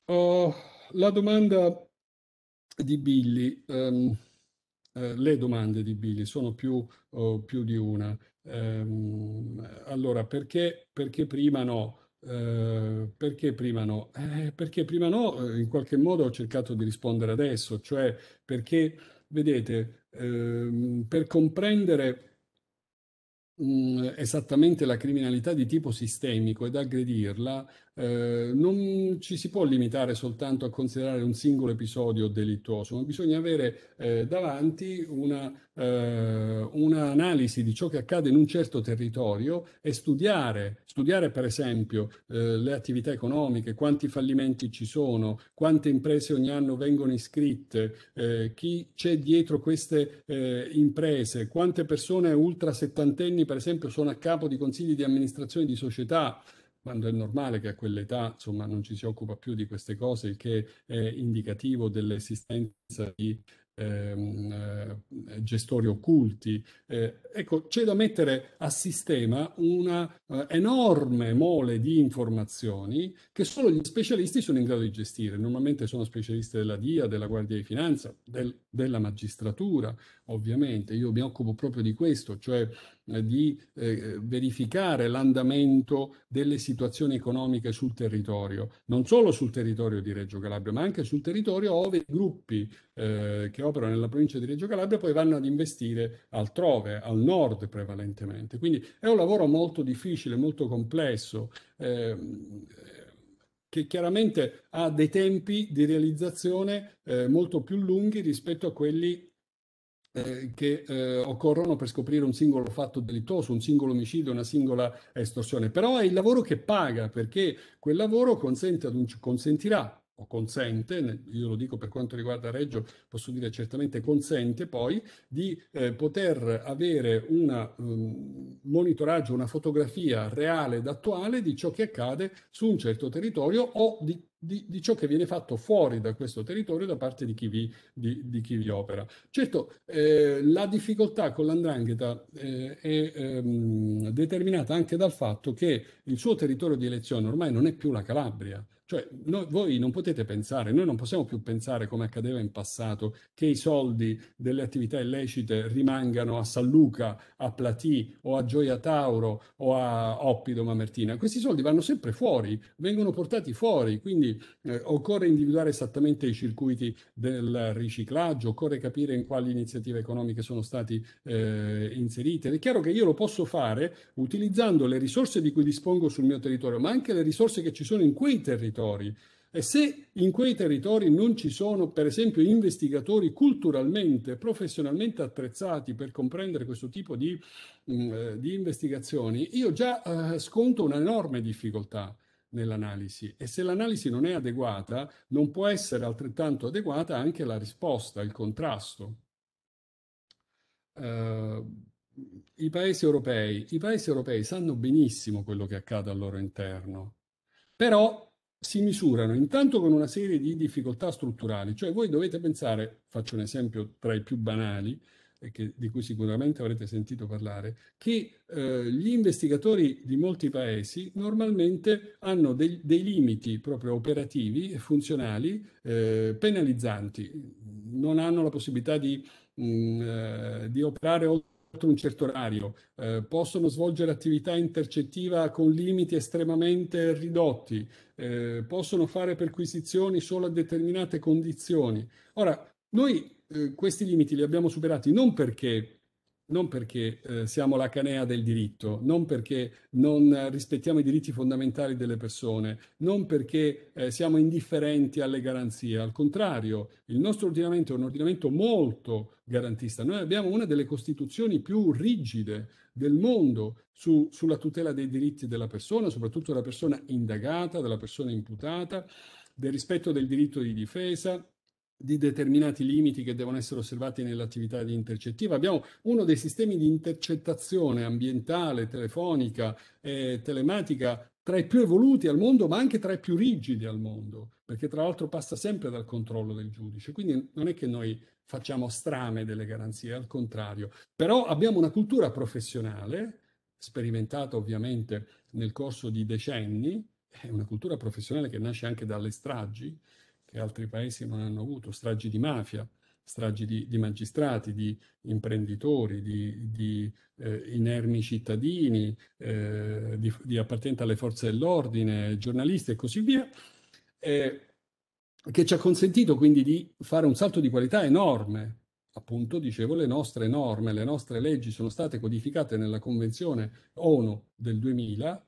[SPEAKER 2] Oh, la domanda di Billy, um, le domande di Billy sono più, oh, più di una. Ehm, allora, perché, perché prima no? Eh, perché prima no? Eh, perché prima no, in qualche modo ho cercato di rispondere adesso, cioè perché, vedete, ehm, per comprendere mm, esattamente la criminalità di tipo sistemico ed aggredirla, eh, non ci si può limitare soltanto a considerare un singolo episodio delittuoso, ma bisogna avere eh, davanti una, eh, un'analisi di ciò che accade in un certo territorio e studiare, studiare per esempio eh, le attività economiche, quanti fallimenti ci sono, quante imprese ogni anno vengono iscritte, eh, chi c'è dietro queste imprese, quante persone ultra settantenni per esempio sono a capo di consigli di amministrazione di società quando è normale che a quell'età insomma, non ci si occupa più di queste cose, il che è indicativo dell'esistenza di ehm, eh, gestori occulti. Eh, ecco, c'è da mettere a sistema una eh, enorme mole di informazioni che solo gli specialisti sono in grado di gestire. Normalmente sono specialisti della DIA, della Guardia di Finanza, del, della magistratura, ovviamente. Io mi occupo proprio di questo, cioè eh, di eh, verificare l'andamento delle situazioni economiche sul territorio, non solo sul territorio di Reggio Calabria, ma anche sul territorio ove i gruppi eh, che operano nella provincia di Reggio Calabria poi vanno ad investire altrove, al nord prevalentemente. Quindi è un lavoro molto difficile, molto complesso. Eh, che chiaramente ha dei tempi di realizzazione eh, molto più lunghi rispetto a quelli eh, che eh, occorrono per scoprire un singolo fatto delittuoso, un singolo omicidio, una singola estorsione. Però è il lavoro che paga, perché quel lavoro un, consentirà o consente, io lo dico per quanto riguarda Reggio, posso dire certamente consente poi di eh, poter avere un um, monitoraggio, una fotografia reale ed attuale di ciò che accade su un certo territorio o di di, di, ciò che viene fatto fuori da questo territorio da parte di chi vi, di, di chi vi opera. Certo, eh, la difficoltà con l'andrangheta eh, è ehm, determinata anche dal fatto che il suo territorio di elezione ormai non è più la Calabria, cioè, noi, voi non potete pensare, noi non possiamo più pensare come accadeva in passato, che i soldi delle attività illecite rimangano a San Luca, a Platì o a Gioia Tauro o a Oppido Mamertina. Questi soldi vanno sempre fuori, vengono portati fuori, quindi eh, occorre individuare esattamente i circuiti del riciclaggio, occorre capire in quali iniziative economiche sono stati eh, inserite. È chiaro che io lo posso fare utilizzando le risorse di cui dispongo sul mio territorio, ma anche le risorse che ci sono in quei territori territori. E se in quei territori non ci sono, per esempio, investigatori culturalmente, professionalmente attrezzati per comprendere questo tipo di, mh, mm, eh, di investigazioni, io già eh, sconto un'enorme difficoltà nell'analisi e se l'analisi non è adeguata, non può essere altrettanto adeguata anche la risposta, il contrasto. Uh, i paesi europei, i paesi europei sanno benissimo quello che accade al loro interno, però si misurano intanto con una serie di difficoltà strutturali, cioè voi dovete pensare, faccio un esempio tra i più banali, che, di cui sicuramente avrete sentito parlare, che eh, gli investigatori di molti paesi normalmente hanno dei, dei limiti proprio operativi e funzionali eh, penalizzanti, non hanno la possibilità di, mh, mm, eh, di operare oltre un certo orario, eh, possono svolgere attività intercettiva con limiti estremamente ridotti, eh, possono fare perquisizioni solo a determinate condizioni. Ora, noi eh, questi limiti li abbiamo superati non perché non perché eh, siamo la canea del diritto, non perché non rispettiamo i diritti fondamentali delle persone, non perché eh, siamo indifferenti alle garanzie. Al contrario, il nostro ordinamento è un ordinamento molto garantista. Noi abbiamo una delle costituzioni più rigide del mondo su, sulla tutela dei diritti della persona, soprattutto della persona indagata, della persona imputata, del rispetto del diritto di difesa, di determinati limiti che devono essere osservati nell'attività di intercettiva. Abbiamo uno dei sistemi di intercettazione ambientale, telefonica e telematica tra i più evoluti al mondo, ma anche tra i più rigidi al mondo, perché tra l'altro passa sempre dal controllo del giudice. Quindi non è che noi facciamo strame delle garanzie, al contrario. Però abbiamo una cultura professionale, sperimentata ovviamente nel corso di decenni, è una cultura professionale che nasce anche dalle stragi, che altri paesi non hanno avuto, stragi di mafia, stragi di, di magistrati, di imprenditori, di, di eh, inermi cittadini, eh, di, di, appartenenti alle forze dell'ordine, giornalisti e così via, eh, che ci ha consentito quindi di fare un salto di qualità enorme. Appunto, dicevo, le nostre norme, le nostre leggi sono state codificate nella Convenzione ONU del 2000,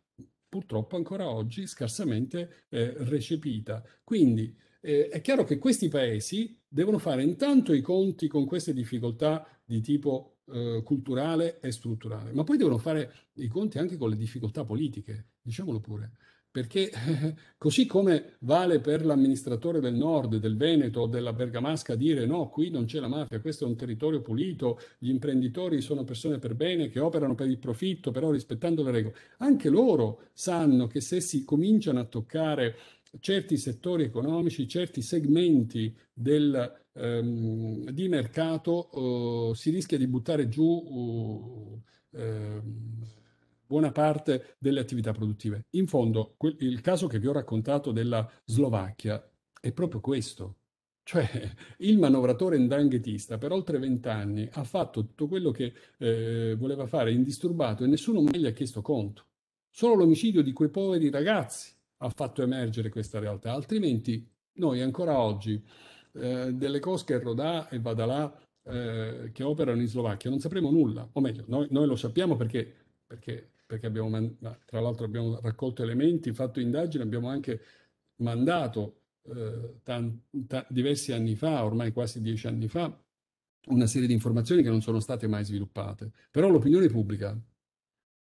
[SPEAKER 2] purtroppo ancora oggi scarsamente eh, recepita. Quindi eh, è chiaro che questi paesi devono fare intanto i conti con queste difficoltà di tipo eh, culturale e strutturale, ma poi devono fare i conti anche con le difficoltà politiche, diciamolo pure perché così come vale per l'amministratore del nord, del Veneto, della Bergamasca dire no, qui non c'è la mafia, questo è un territorio pulito, gli imprenditori sono persone per bene che operano per il profitto, però rispettando le regole. Anche loro sanno che se si cominciano a toccare certi settori economici, certi segmenti del, ehm, di mercato, eh, si rischia di buttare giù eh, buona parte delle attività produttive. In fondo, il caso che vi ho raccontato della Slovacchia è proprio questo. Cioè, il manovratore ndanghetista per oltre vent'anni ha fatto tutto quello che eh, voleva fare indisturbato e nessuno mai gli ha chiesto conto. Solo l'omicidio di quei poveri ragazzi ha fatto emergere questa realtà, altrimenti noi ancora oggi eh, delle cosche Rodà e Vadalà eh, che operano in Slovacchia non sapremo nulla, o meglio, noi, noi lo sappiamo perché, perché perché abbiamo, tra l'altro abbiamo raccolto elementi, fatto indagini, abbiamo anche mandato eh, diversi anni fa, ormai quasi dieci anni fa, una serie di informazioni che non sono state mai sviluppate. Però l'opinione pubblica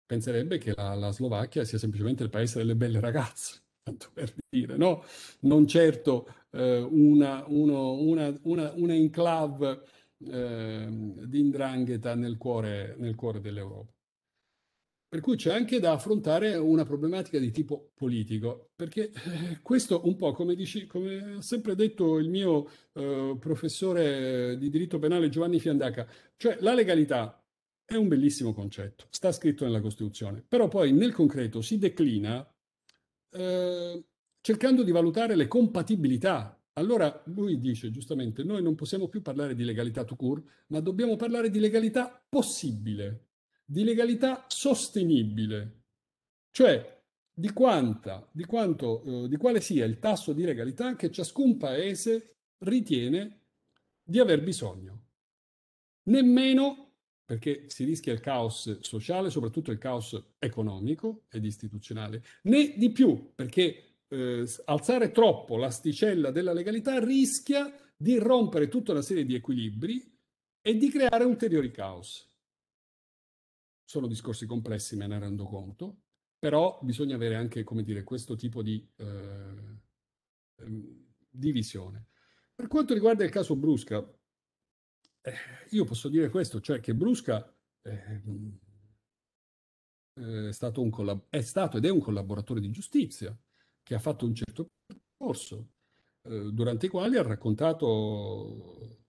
[SPEAKER 2] penserebbe che la, la Slovacchia sia semplicemente il paese delle belle ragazze, tanto per dire, no? Non certo eh, una, uno, una, una, una enclave eh, di indrangheta nel cuore, nel cuore dell'Europa. Per cui c'è anche da affrontare una problematica di tipo politico, perché eh, questo un po' come, dici, come ha sempre detto il mio eh, professore di diritto penale Giovanni Fiandaca, cioè la legalità è un bellissimo concetto, sta scritto nella Costituzione, però poi nel concreto si declina eh, cercando di valutare le compatibilità. Allora lui dice giustamente, noi non possiamo più parlare di legalità to cure, ma dobbiamo parlare di legalità possibile di legalità sostenibile, cioè di, quanta, di, quanto, eh, di quale sia il tasso di legalità che ciascun paese ritiene di aver bisogno. Nemmeno perché si rischia il caos sociale, soprattutto il caos economico ed istituzionale, né di più perché eh, alzare troppo l'asticella della legalità rischia di rompere tutta una serie di equilibri e di creare ulteriori caos. Sono discorsi complessi, me ne rendo conto, però bisogna avere anche, come dire, questo tipo di, eh, ehm, di visione. Per quanto riguarda il caso Brusca, eh, io posso dire questo, cioè che Brusca eh, è, stato collab- è stato ed è un collaboratore di giustizia che ha fatto un certo percorso, eh, durante i quali ha raccontato,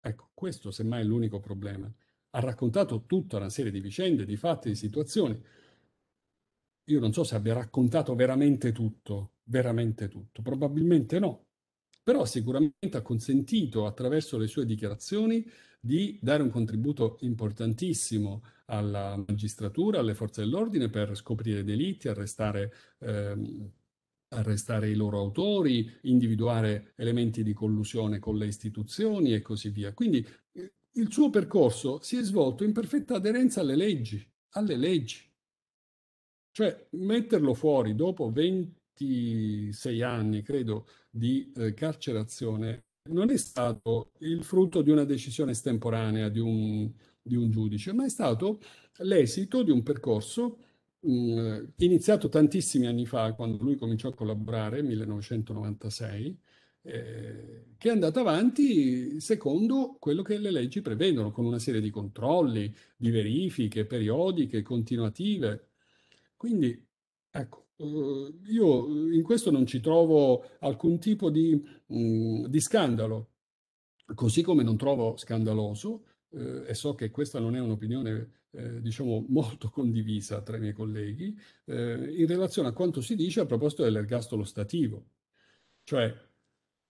[SPEAKER 2] ecco, questo semmai è l'unico problema, ha raccontato tutta una serie di vicende, di fatti, di situazioni. Io non so se abbia raccontato veramente tutto, veramente tutto, probabilmente no, però sicuramente ha consentito attraverso le sue dichiarazioni di dare un contributo importantissimo alla magistratura, alle forze dell'ordine per scoprire delitti, arrestare, ehm, arrestare i loro autori, individuare elementi di collusione con le istituzioni e così via. Quindi eh, il suo percorso si è svolto in perfetta aderenza alle leggi, alle leggi. Cioè metterlo fuori dopo 26 anni, credo, di eh, carcerazione non è stato il frutto di una decisione estemporanea di un, di un giudice, ma è stato l'esito di un percorso mh, mm, iniziato tantissimi anni fa, quando lui cominciò a collaborare, 1996, eh, che è andata avanti secondo quello che le leggi prevedono, con una serie di controlli, di verifiche periodiche, continuative. Quindi, ecco, io in questo non ci trovo alcun tipo di, mh, mm, di scandalo, così come non trovo scandaloso, eh, e so che questa non è un'opinione eh, diciamo molto condivisa tra i miei colleghi, eh, in relazione a quanto si dice a proposito dell'ergastolo stativo. Cioè,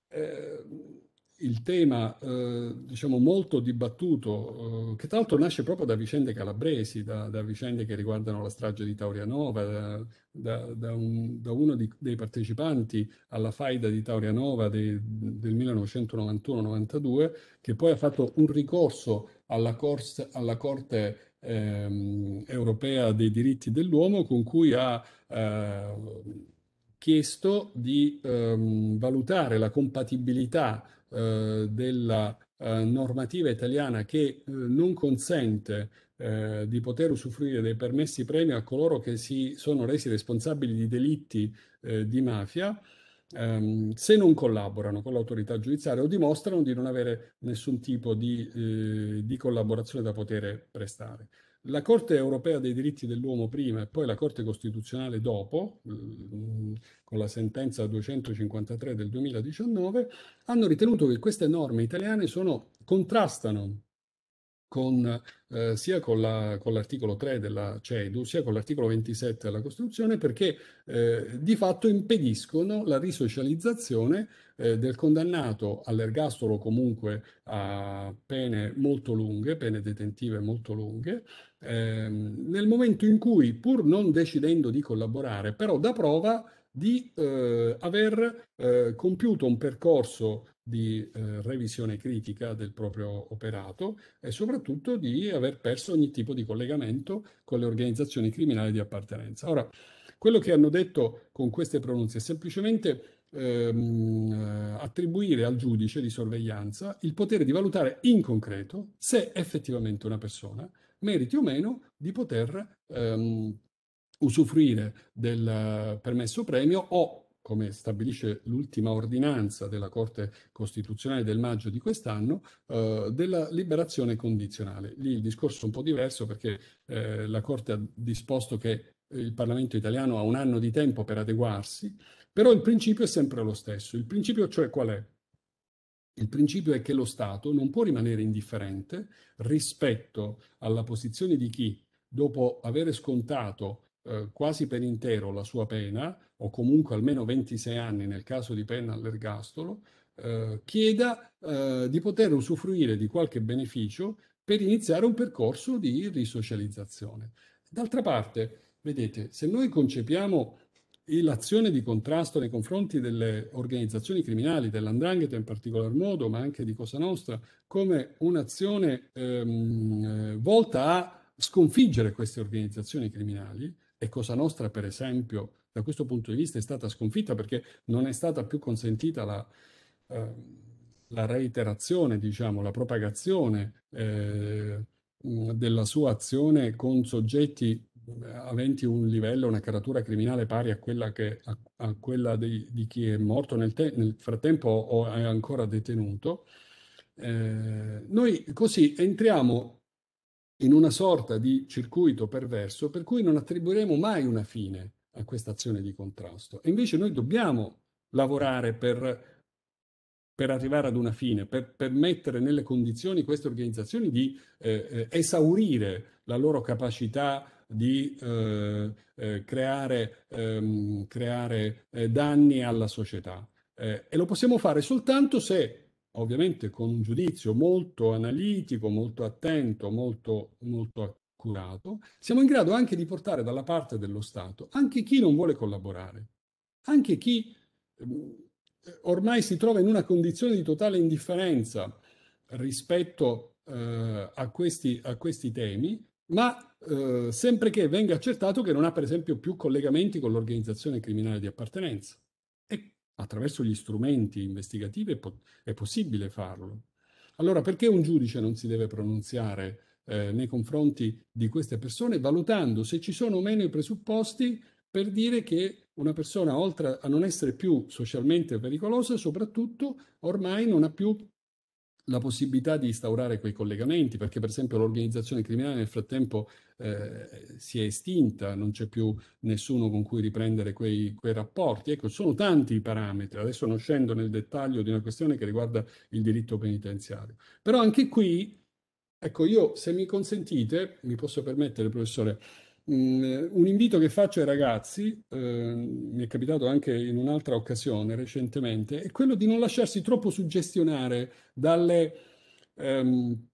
[SPEAKER 2] eh, il tema, eh, diciamo, molto dibattuto, eh, che tra l'altro nasce proprio da vicende calabresi, da, da vicende che riguardano la strage di Taurianova, da, da, da un, uno di, dei partecipanti alla faida di Taurianova de, del 1991-92, che poi ha fatto un ricorso alla, Corte, alla Corte ehm, europea dei diritti dell'uomo con cui ha eh, chiesto di ehm, valutare la compatibilità eh, della eh, normativa italiana che eh, non consente eh, di poter usufruire dei permessi premio a coloro che si sono resi responsabili di delitti di mafia ehm, se non collaborano con l'autorità giudiziaria o dimostrano di non avere nessun tipo di, di collaborazione da poter prestare. La Corte europea dei diritti dell'uomo prima e poi la Corte costituzionale dopo, mm, con la sentenza 253 del 2019, hanno ritenuto che queste norme italiane sono, contrastano con, eh, sia con, la, l'articolo 3 della CEDU, sia con l'articolo 27 della Costituzione, perché eh, di fatto impediscono la risocializzazione eh, del condannato all'ergastolo comunque a pene molto lunghe, pene detentive molto lunghe, ehm, nel momento in cui, pur non decidendo di collaborare, però da prova di eh, aver eh, compiuto un percorso di eh, revisione critica del proprio operato e soprattutto di aver perso ogni tipo di collegamento con le organizzazioni criminali di appartenenza. Ora, quello che hanno detto con queste pronunce è semplicemente ehm, attribuire al giudice di sorveglianza il potere di valutare in concreto se effettivamente una persona meriti o meno di poter ehm, usufruire del permesso premio o come stabilisce l'ultima ordinanza della Corte Costituzionale del maggio di quest'anno, eh, della liberazione condizionale. Lì il discorso è un po' diverso perché eh, la Corte ha disposto che il Parlamento italiano ha un anno di tempo per adeguarsi, però il principio è sempre lo stesso. Il principio cioè qual è? Il principio è che lo Stato non può rimanere indifferente rispetto alla posizione di chi, dopo aver scontato eh, quasi per intero la sua pena, o comunque almeno 26 anni nel caso di pena all'ergastolo, eh, chieda eh, di poter usufruire di qualche beneficio per iniziare un percorso di risocializzazione. D'altra parte, vedete, se noi concepiamo l'azione di contrasto nei confronti delle organizzazioni criminali, dell'andrangheta in particolar modo, ma anche di Cosa Nostra, come un'azione ehm, eh, volta a sconfiggere queste organizzazioni criminali, e Cosa Nostra, per esempio, da questo punto di vista è stata sconfitta perché non è stata più consentita la, eh, la reiterazione, diciamo, la propagazione eh, della sua azione con soggetti eh, aventi un livello, una caratura criminale pari a quella, che, a, a quella di, di, chi è morto nel, te, nel, frattempo o è ancora detenuto. Eh, noi così entriamo in una sorta di circuito perverso per cui non attribuiremo mai una fine a questa azione di contrasto. E invece noi dobbiamo lavorare per, per arrivare ad una fine, per, per, mettere nelle condizioni queste organizzazioni di eh, eh esaurire la loro capacità di eh, eh, creare, ehm, creare eh, danni alla società. Eh, e lo possiamo fare soltanto se ovviamente con un giudizio molto analitico, molto attento, molto, molto accurato, siamo in grado anche di portare dalla parte dello Stato anche chi non vuole collaborare, anche chi ehm, ormai si trova in una condizione di totale indifferenza rispetto eh, a, questi, a, questi, temi, ma eh, sempre che venga accertato che non ha per esempio più collegamenti con l'organizzazione criminale di appartenenza attraverso gli strumenti investigativi è, po- è possibile farlo. Allora perché un giudice non si deve pronunziare eh, nei confronti di queste persone valutando se ci sono o meno i presupposti per dire che una persona, oltre a non essere più socialmente pericolosa, soprattutto ormai non ha più la possibilità di instaurare quei collegamenti, perché per esempio l'organizzazione criminale nel frattempo eh, si è estinta, non c'è più nessuno con cui riprendere quei, quei, rapporti. Ecco, sono tanti i parametri, adesso non scendo nel dettaglio di una questione che riguarda il diritto penitenziario. Però anche qui, ecco, io se mi consentite, mi posso permettere, professore, Mm, un invito che faccio ai ragazzi, eh, mi è capitato anche in un'altra occasione recentemente, è quello di non lasciarsi troppo suggestionare dalle, ehm,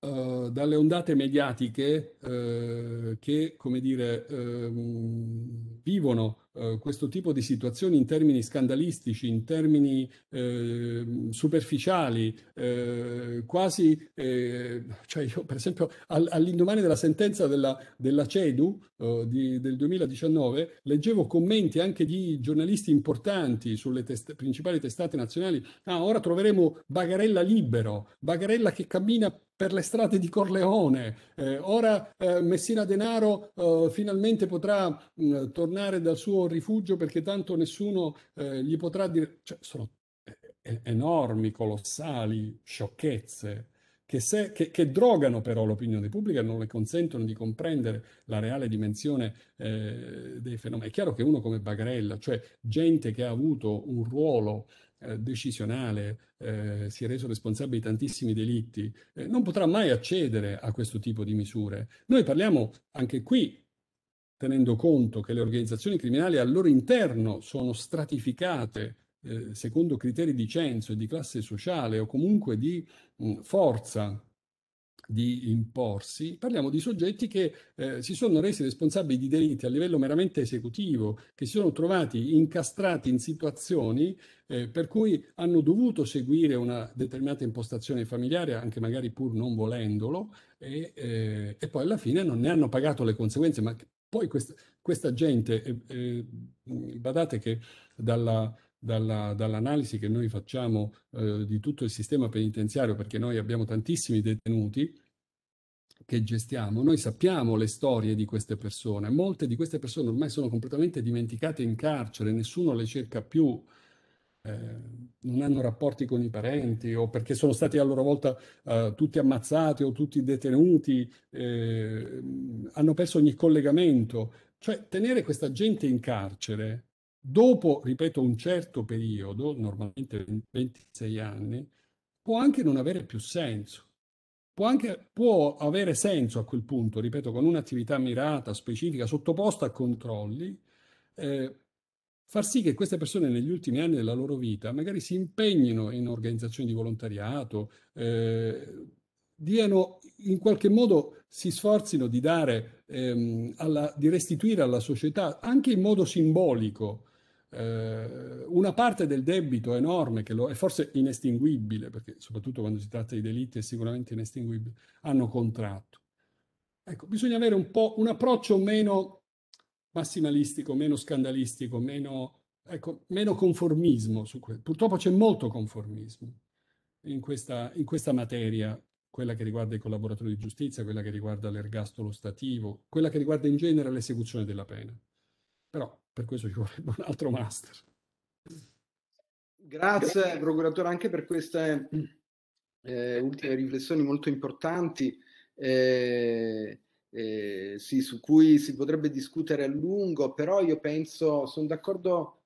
[SPEAKER 2] uh, dalle ondate mediatiche uh, che, come dire, uh, vivono eh, questo tipo di situazioni in termini scandalistici, in termini eh, superficiali, eh, quasi, eh, cioè io per esempio all, all'indomani della sentenza della, della CEDU eh, di, del 2019 leggevo commenti anche di giornalisti importanti sulle test principali testate nazionali, ah ora troveremo Bagarella libero, Bagarella che cammina per le strade di Corleone. Eh, ora eh, Messina Denaro eh, finalmente potrà mh, mm, tornare dal suo rifugio perché tanto nessuno eh, gli potrà dire... Cioè, sono enormi, colossali sciocchezze che, se, che, che, drogano però l'opinione pubblica e non le consentono di comprendere la reale dimensione eh, dei fenomeni. È chiaro che uno come Bagarella, cioè gente che ha avuto un ruolo eh, decisionale, eh, si è reso responsabile di tantissimi delitti, eh, non potrà mai accedere a questo tipo di misure. Noi parliamo anche qui tenendo conto che le organizzazioni criminali al loro interno sono stratificate eh, secondo criteri di censo e di classe sociale o comunque di mh, forza di imporsi, parliamo di soggetti che eh, si sono resi responsabili di delitti a livello meramente esecutivo, che si sono trovati incastrati in situazioni eh, per cui hanno dovuto seguire una determinata impostazione familiare, anche magari pur non volendolo, e, eh, e poi alla fine non ne hanno pagato le conseguenze. Ma poi questa, questa gente, eh, eh, badate che dalla, dalla, dall'analisi che noi facciamo eh, di tutto il sistema penitenziario, perché noi abbiamo tantissimi detenuti che gestiamo, noi sappiamo le storie di queste persone. Molte di queste persone ormai sono completamente dimenticate in carcere, nessuno le cerca più. Eh, non hanno rapporti con i parenti o perché sono stati a loro volta eh, tutti ammazzati o tutti detenuti, eh, hanno perso ogni collegamento. Cioè tenere questa gente in carcere dopo, ripeto, un certo periodo, normalmente 26 anni, può anche non avere più senso. Può, anche, può avere senso a quel punto, ripeto, con un'attività mirata, specifica, sottoposta a controlli, eh, far sì che queste persone negli ultimi anni della loro vita magari si impegnino in organizzazioni di volontariato, eh, diano in qualche modo si sforzino di dare, ehm, alla, di restituire alla società anche in modo simbolico eh, una parte del debito enorme, che lo, è forse inestinguibile, perché soprattutto quando si tratta di delitti è sicuramente inestinguibile, hanno contratto. Ecco, bisogna avere un po' un approccio meno massimalistico, meno scandalistico, meno, ecco, meno conformismo. Purtroppo c'è molto conformismo in questa, in questa materia, quella che riguarda i collaboratori di giustizia, quella che riguarda l'ergastolo stativo, quella che riguarda in genere l'esecuzione della pena. Però per questo ci vorrebbe un altro master.
[SPEAKER 1] Grazie, procuratore, anche per queste eh, ultime riflessioni molto importanti, eh, eh, sì, su cui si potrebbe discutere a lungo, però io penso, sono d'accordo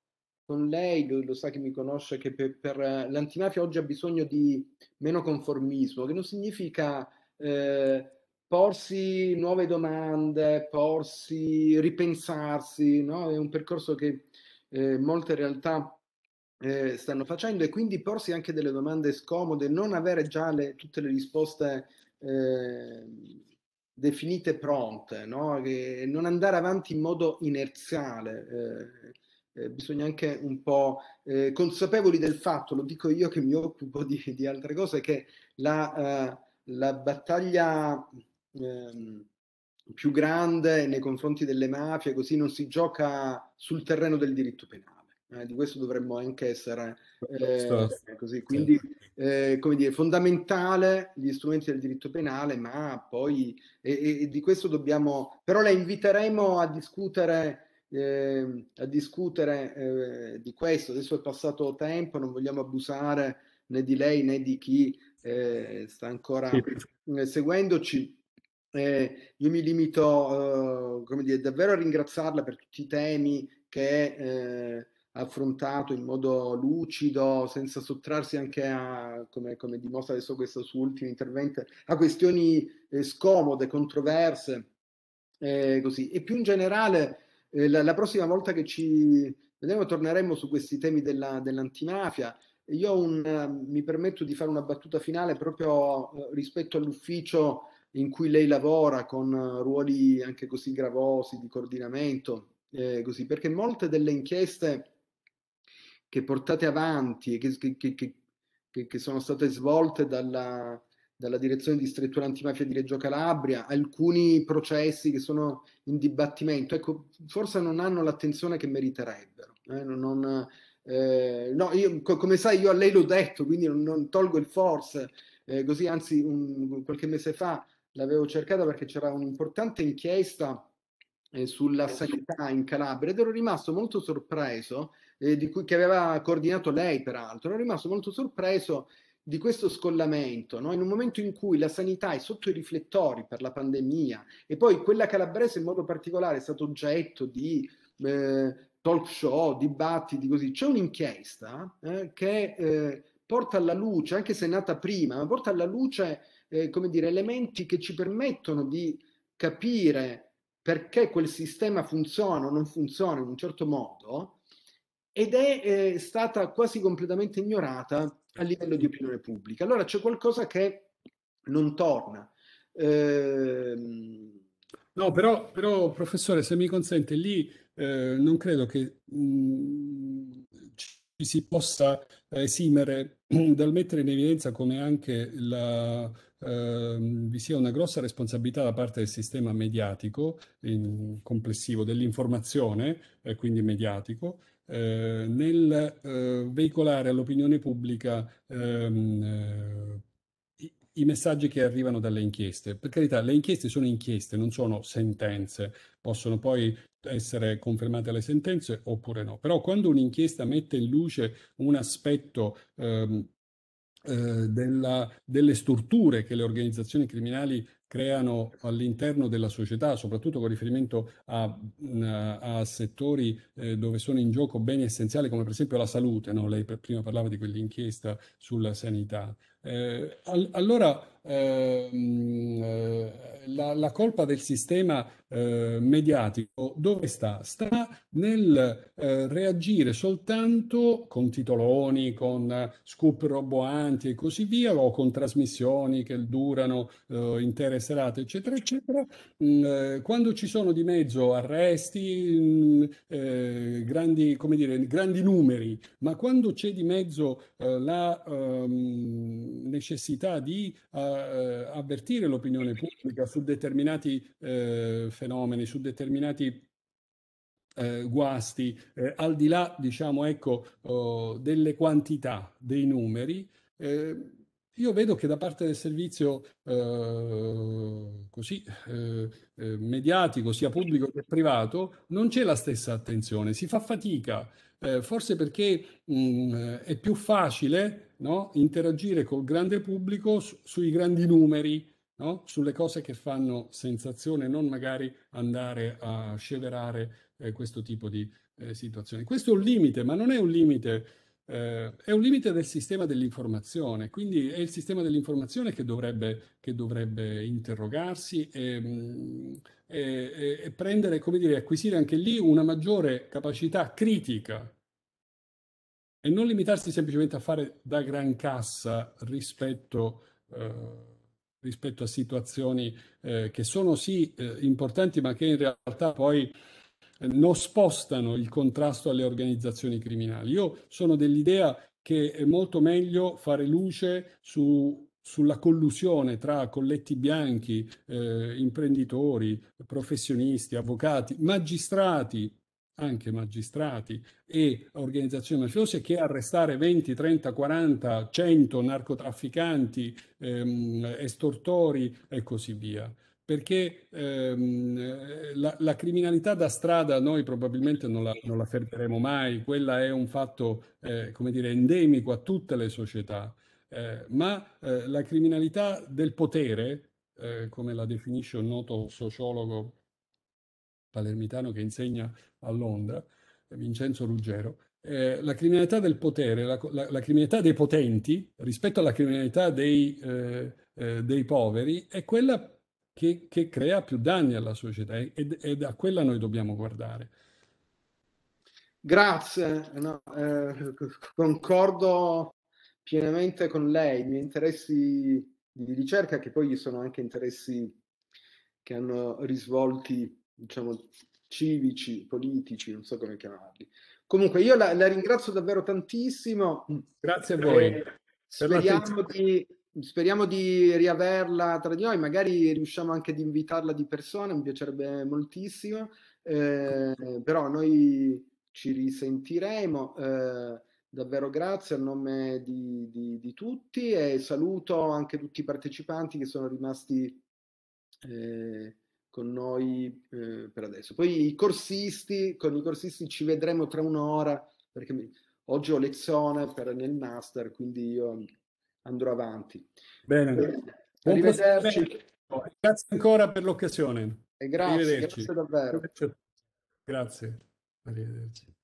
[SPEAKER 1] con lei, lui lo sa che mi conosce, che per, per l'antimafia oggi ha bisogno di meno conformismo, che non significa eh, porsi nuove domande, porsi, ripensarsi, no? È un percorso che eh, molte realtà eh, stanno facendo e quindi porsi anche delle domande scomode, non avere già le, tutte le risposte eh, definite pronte, no? Non andare avanti in modo inerziale. Eh, eh, bisogna anche un po' eh, consapevoli del fatto, lo dico io che mi occupo di, di altre cose, che la, la battaglia ehm, più grande nei confronti delle mafie, così non si gioca sul terreno del diritto penale. Eh, di questo dovremmo anche essere eh, così. Quindi, eh, come dire, fondamentale gli strumenti del diritto penale, ma poi e, e di questo dobbiamo. Però la inviteremo a discutere. Eh, a discutere eh, di questo. Adesso è passato tempo, non vogliamo abusare né di lei né di chi eh, sta ancora sì. seguendoci. Eh, io mi limito, eh, come dire, davvero a ringraziarla per tutti i temi che eh, affrontato in modo lucido, senza sottrarsi anche a, come, come dimostra adesso questo suo ultimo intervento, a questioni eh, scomode, controverse, eh, così. E più in generale, eh, la, la, prossima volta che ci vedremo torneremo su questi temi della, dell'antimafia. Io un, mi permetto di fare una battuta finale proprio eh, rispetto all'ufficio in cui lei lavora con ruoli anche così gravosi di coordinamento eh, così, perché molte delle inchieste che portate avanti e che, che, che, che, sono state svolte dalla, dalla direzione distrettuale antimafia di Reggio Calabria, alcuni processi che sono in dibattimento, ecco, forse non hanno l'attenzione che meriterebbero. Eh, non, eh, no, io, come sai, io a lei l'ho detto, quindi non, non tolgo il forse, eh, così anzi un, qualche mese fa l'avevo cercata perché c'era un'importante inchiesta eh, sulla sanità in Calabria ed ero rimasto molto sorpreso, eh, di cui, che aveva coordinato lei peraltro, ero rimasto molto sorpreso di questo scollamento, no? in un momento in cui la sanità è sotto i riflettori per la pandemia e poi quella calabrese in modo particolare è stato oggetto di eh, talk show, dibattiti, così, c'è un'inchiesta eh, che eh, porta alla luce, anche se è nata prima, ma porta alla luce, eh, come dire, elementi che ci permettono di capire perché quel sistema funziona o non funziona in un certo modo ed è eh, stata quasi completamente ignorata a livello di opinione pubblica. Allora c'è qualcosa che non torna.
[SPEAKER 2] Eh... No, però, però, professore, se mi consente, lì eh, non credo che mh, mm, ci si possa esimere dal mettere in evidenza come anche la, eh, vi sia una grossa responsabilità da parte del sistema mediatico complessivo dell'informazione, eh, quindi mediatico, eh, nel eh, veicolare all'opinione pubblica ehm, eh, i, messaggi che arrivano dalle inchieste. Per carità, le inchieste sono inchieste, non sono sentenze, possono poi essere confermate le sentenze oppure no. Però quando un'inchiesta mette in luce un aspetto ehm, eh, della, delle strutture che le organizzazioni criminali creano all'interno della società, soprattutto con riferimento a, a settori eh, dove sono in gioco beni essenziali come per esempio la salute, no? lei prima parlava di quell'inchiesta sulla sanità. Eh, all allora eh, la, la, colpa del sistema eh, mediatico dove sta? Sta nel eh, reagire soltanto con titoloni, con scoop roboanti e così via, o con trasmissioni che durano eh, intere serate, eccetera, eccetera. Mm, eh, quando ci sono di mezzo arresti, mm, eh, grandi, come dire, grandi numeri, ma quando c'è di mezzo la ehm, necessità di avvertire l'opinione pubblica su determinati eh, fenomeni, su determinati eh, guasti, eh, al di là, diciamo, ecco, oh, delle quantità, dei numeri, eh, io vedo che da parte del servizio eh, così eh, eh, mediatico, sia pubblico che privato, non c'è la stessa attenzione, si fa fatica, forse perché mh, mm, è più facile no, interagire col grande pubblico su, sui grandi numeri, no? sulle cose che fanno sensazione, non magari andare a sceverare eh, questo tipo di eh, situazioni. Questo è un limite, ma non è un limite, eh, è un limite del sistema dell'informazione, quindi è il sistema dell'informazione che dovrebbe, che dovrebbe interrogarsi e, mm, e, e prendere, come dire, acquisire anche lì una maggiore capacità critica e non limitarsi semplicemente a fare da gran cassa rispetto eh, rispetto a situazioni eh, che sono sì eh, importanti, ma che in realtà poi eh, non spostano il contrasto alle organizzazioni criminali. Io sono dell'idea che è molto meglio fare luce su, sulla collusione tra colletti bianchi, eh, imprenditori, professionisti, avvocati, magistrati, anche magistrati e organizzazioni mafiose che arrestare 20, 30, 40, 100 narcotrafficanti, ehm, estortori e così via. Perché ehm, la, la, criminalità da strada noi probabilmente non la, non la fermeremo mai, quella è un fatto, eh, come dire, endemico a tutte le società. Eh, ma eh, la criminalità del potere, eh, come la definisce un noto sociologo palermitano che insegna a Londra, Vincenzo Ruggero, eh, la criminalità del potere, la, la, la, criminalità dei potenti rispetto alla criminalità dei, eh, eh, dei poveri è quella che, che, crea più danni alla società ed, ed, a quella noi dobbiamo guardare.
[SPEAKER 1] Grazie, no, eh, concordo pienamente con lei, i miei interessi di ricerca che poi sono anche interessi che hanno risvolti diciamo, civici, politici, non so come chiamarli. Comunque io la, la ringrazio davvero tantissimo.
[SPEAKER 2] Grazie a voi.
[SPEAKER 1] Eh, speriamo di, speriamo di riaverla tra di noi, magari riusciamo anche ad invitarla di persona, mi piacerebbe moltissimo, eh, però noi ci risentiremo. Eh, davvero grazie a nome di, di, di, tutti e saluto anche tutti i partecipanti che sono rimasti eh, con noi eh, per adesso. Poi i corsisti, con i corsisti ci vedremo tra un'ora perché mi, oggi ho lezione per, nel master, quindi io andrò avanti.
[SPEAKER 2] Bene. Eh, arrivederci. Grazie ancora per l'occasione.
[SPEAKER 1] E grazie, grazie davvero.
[SPEAKER 2] Grazie. Arrivederci.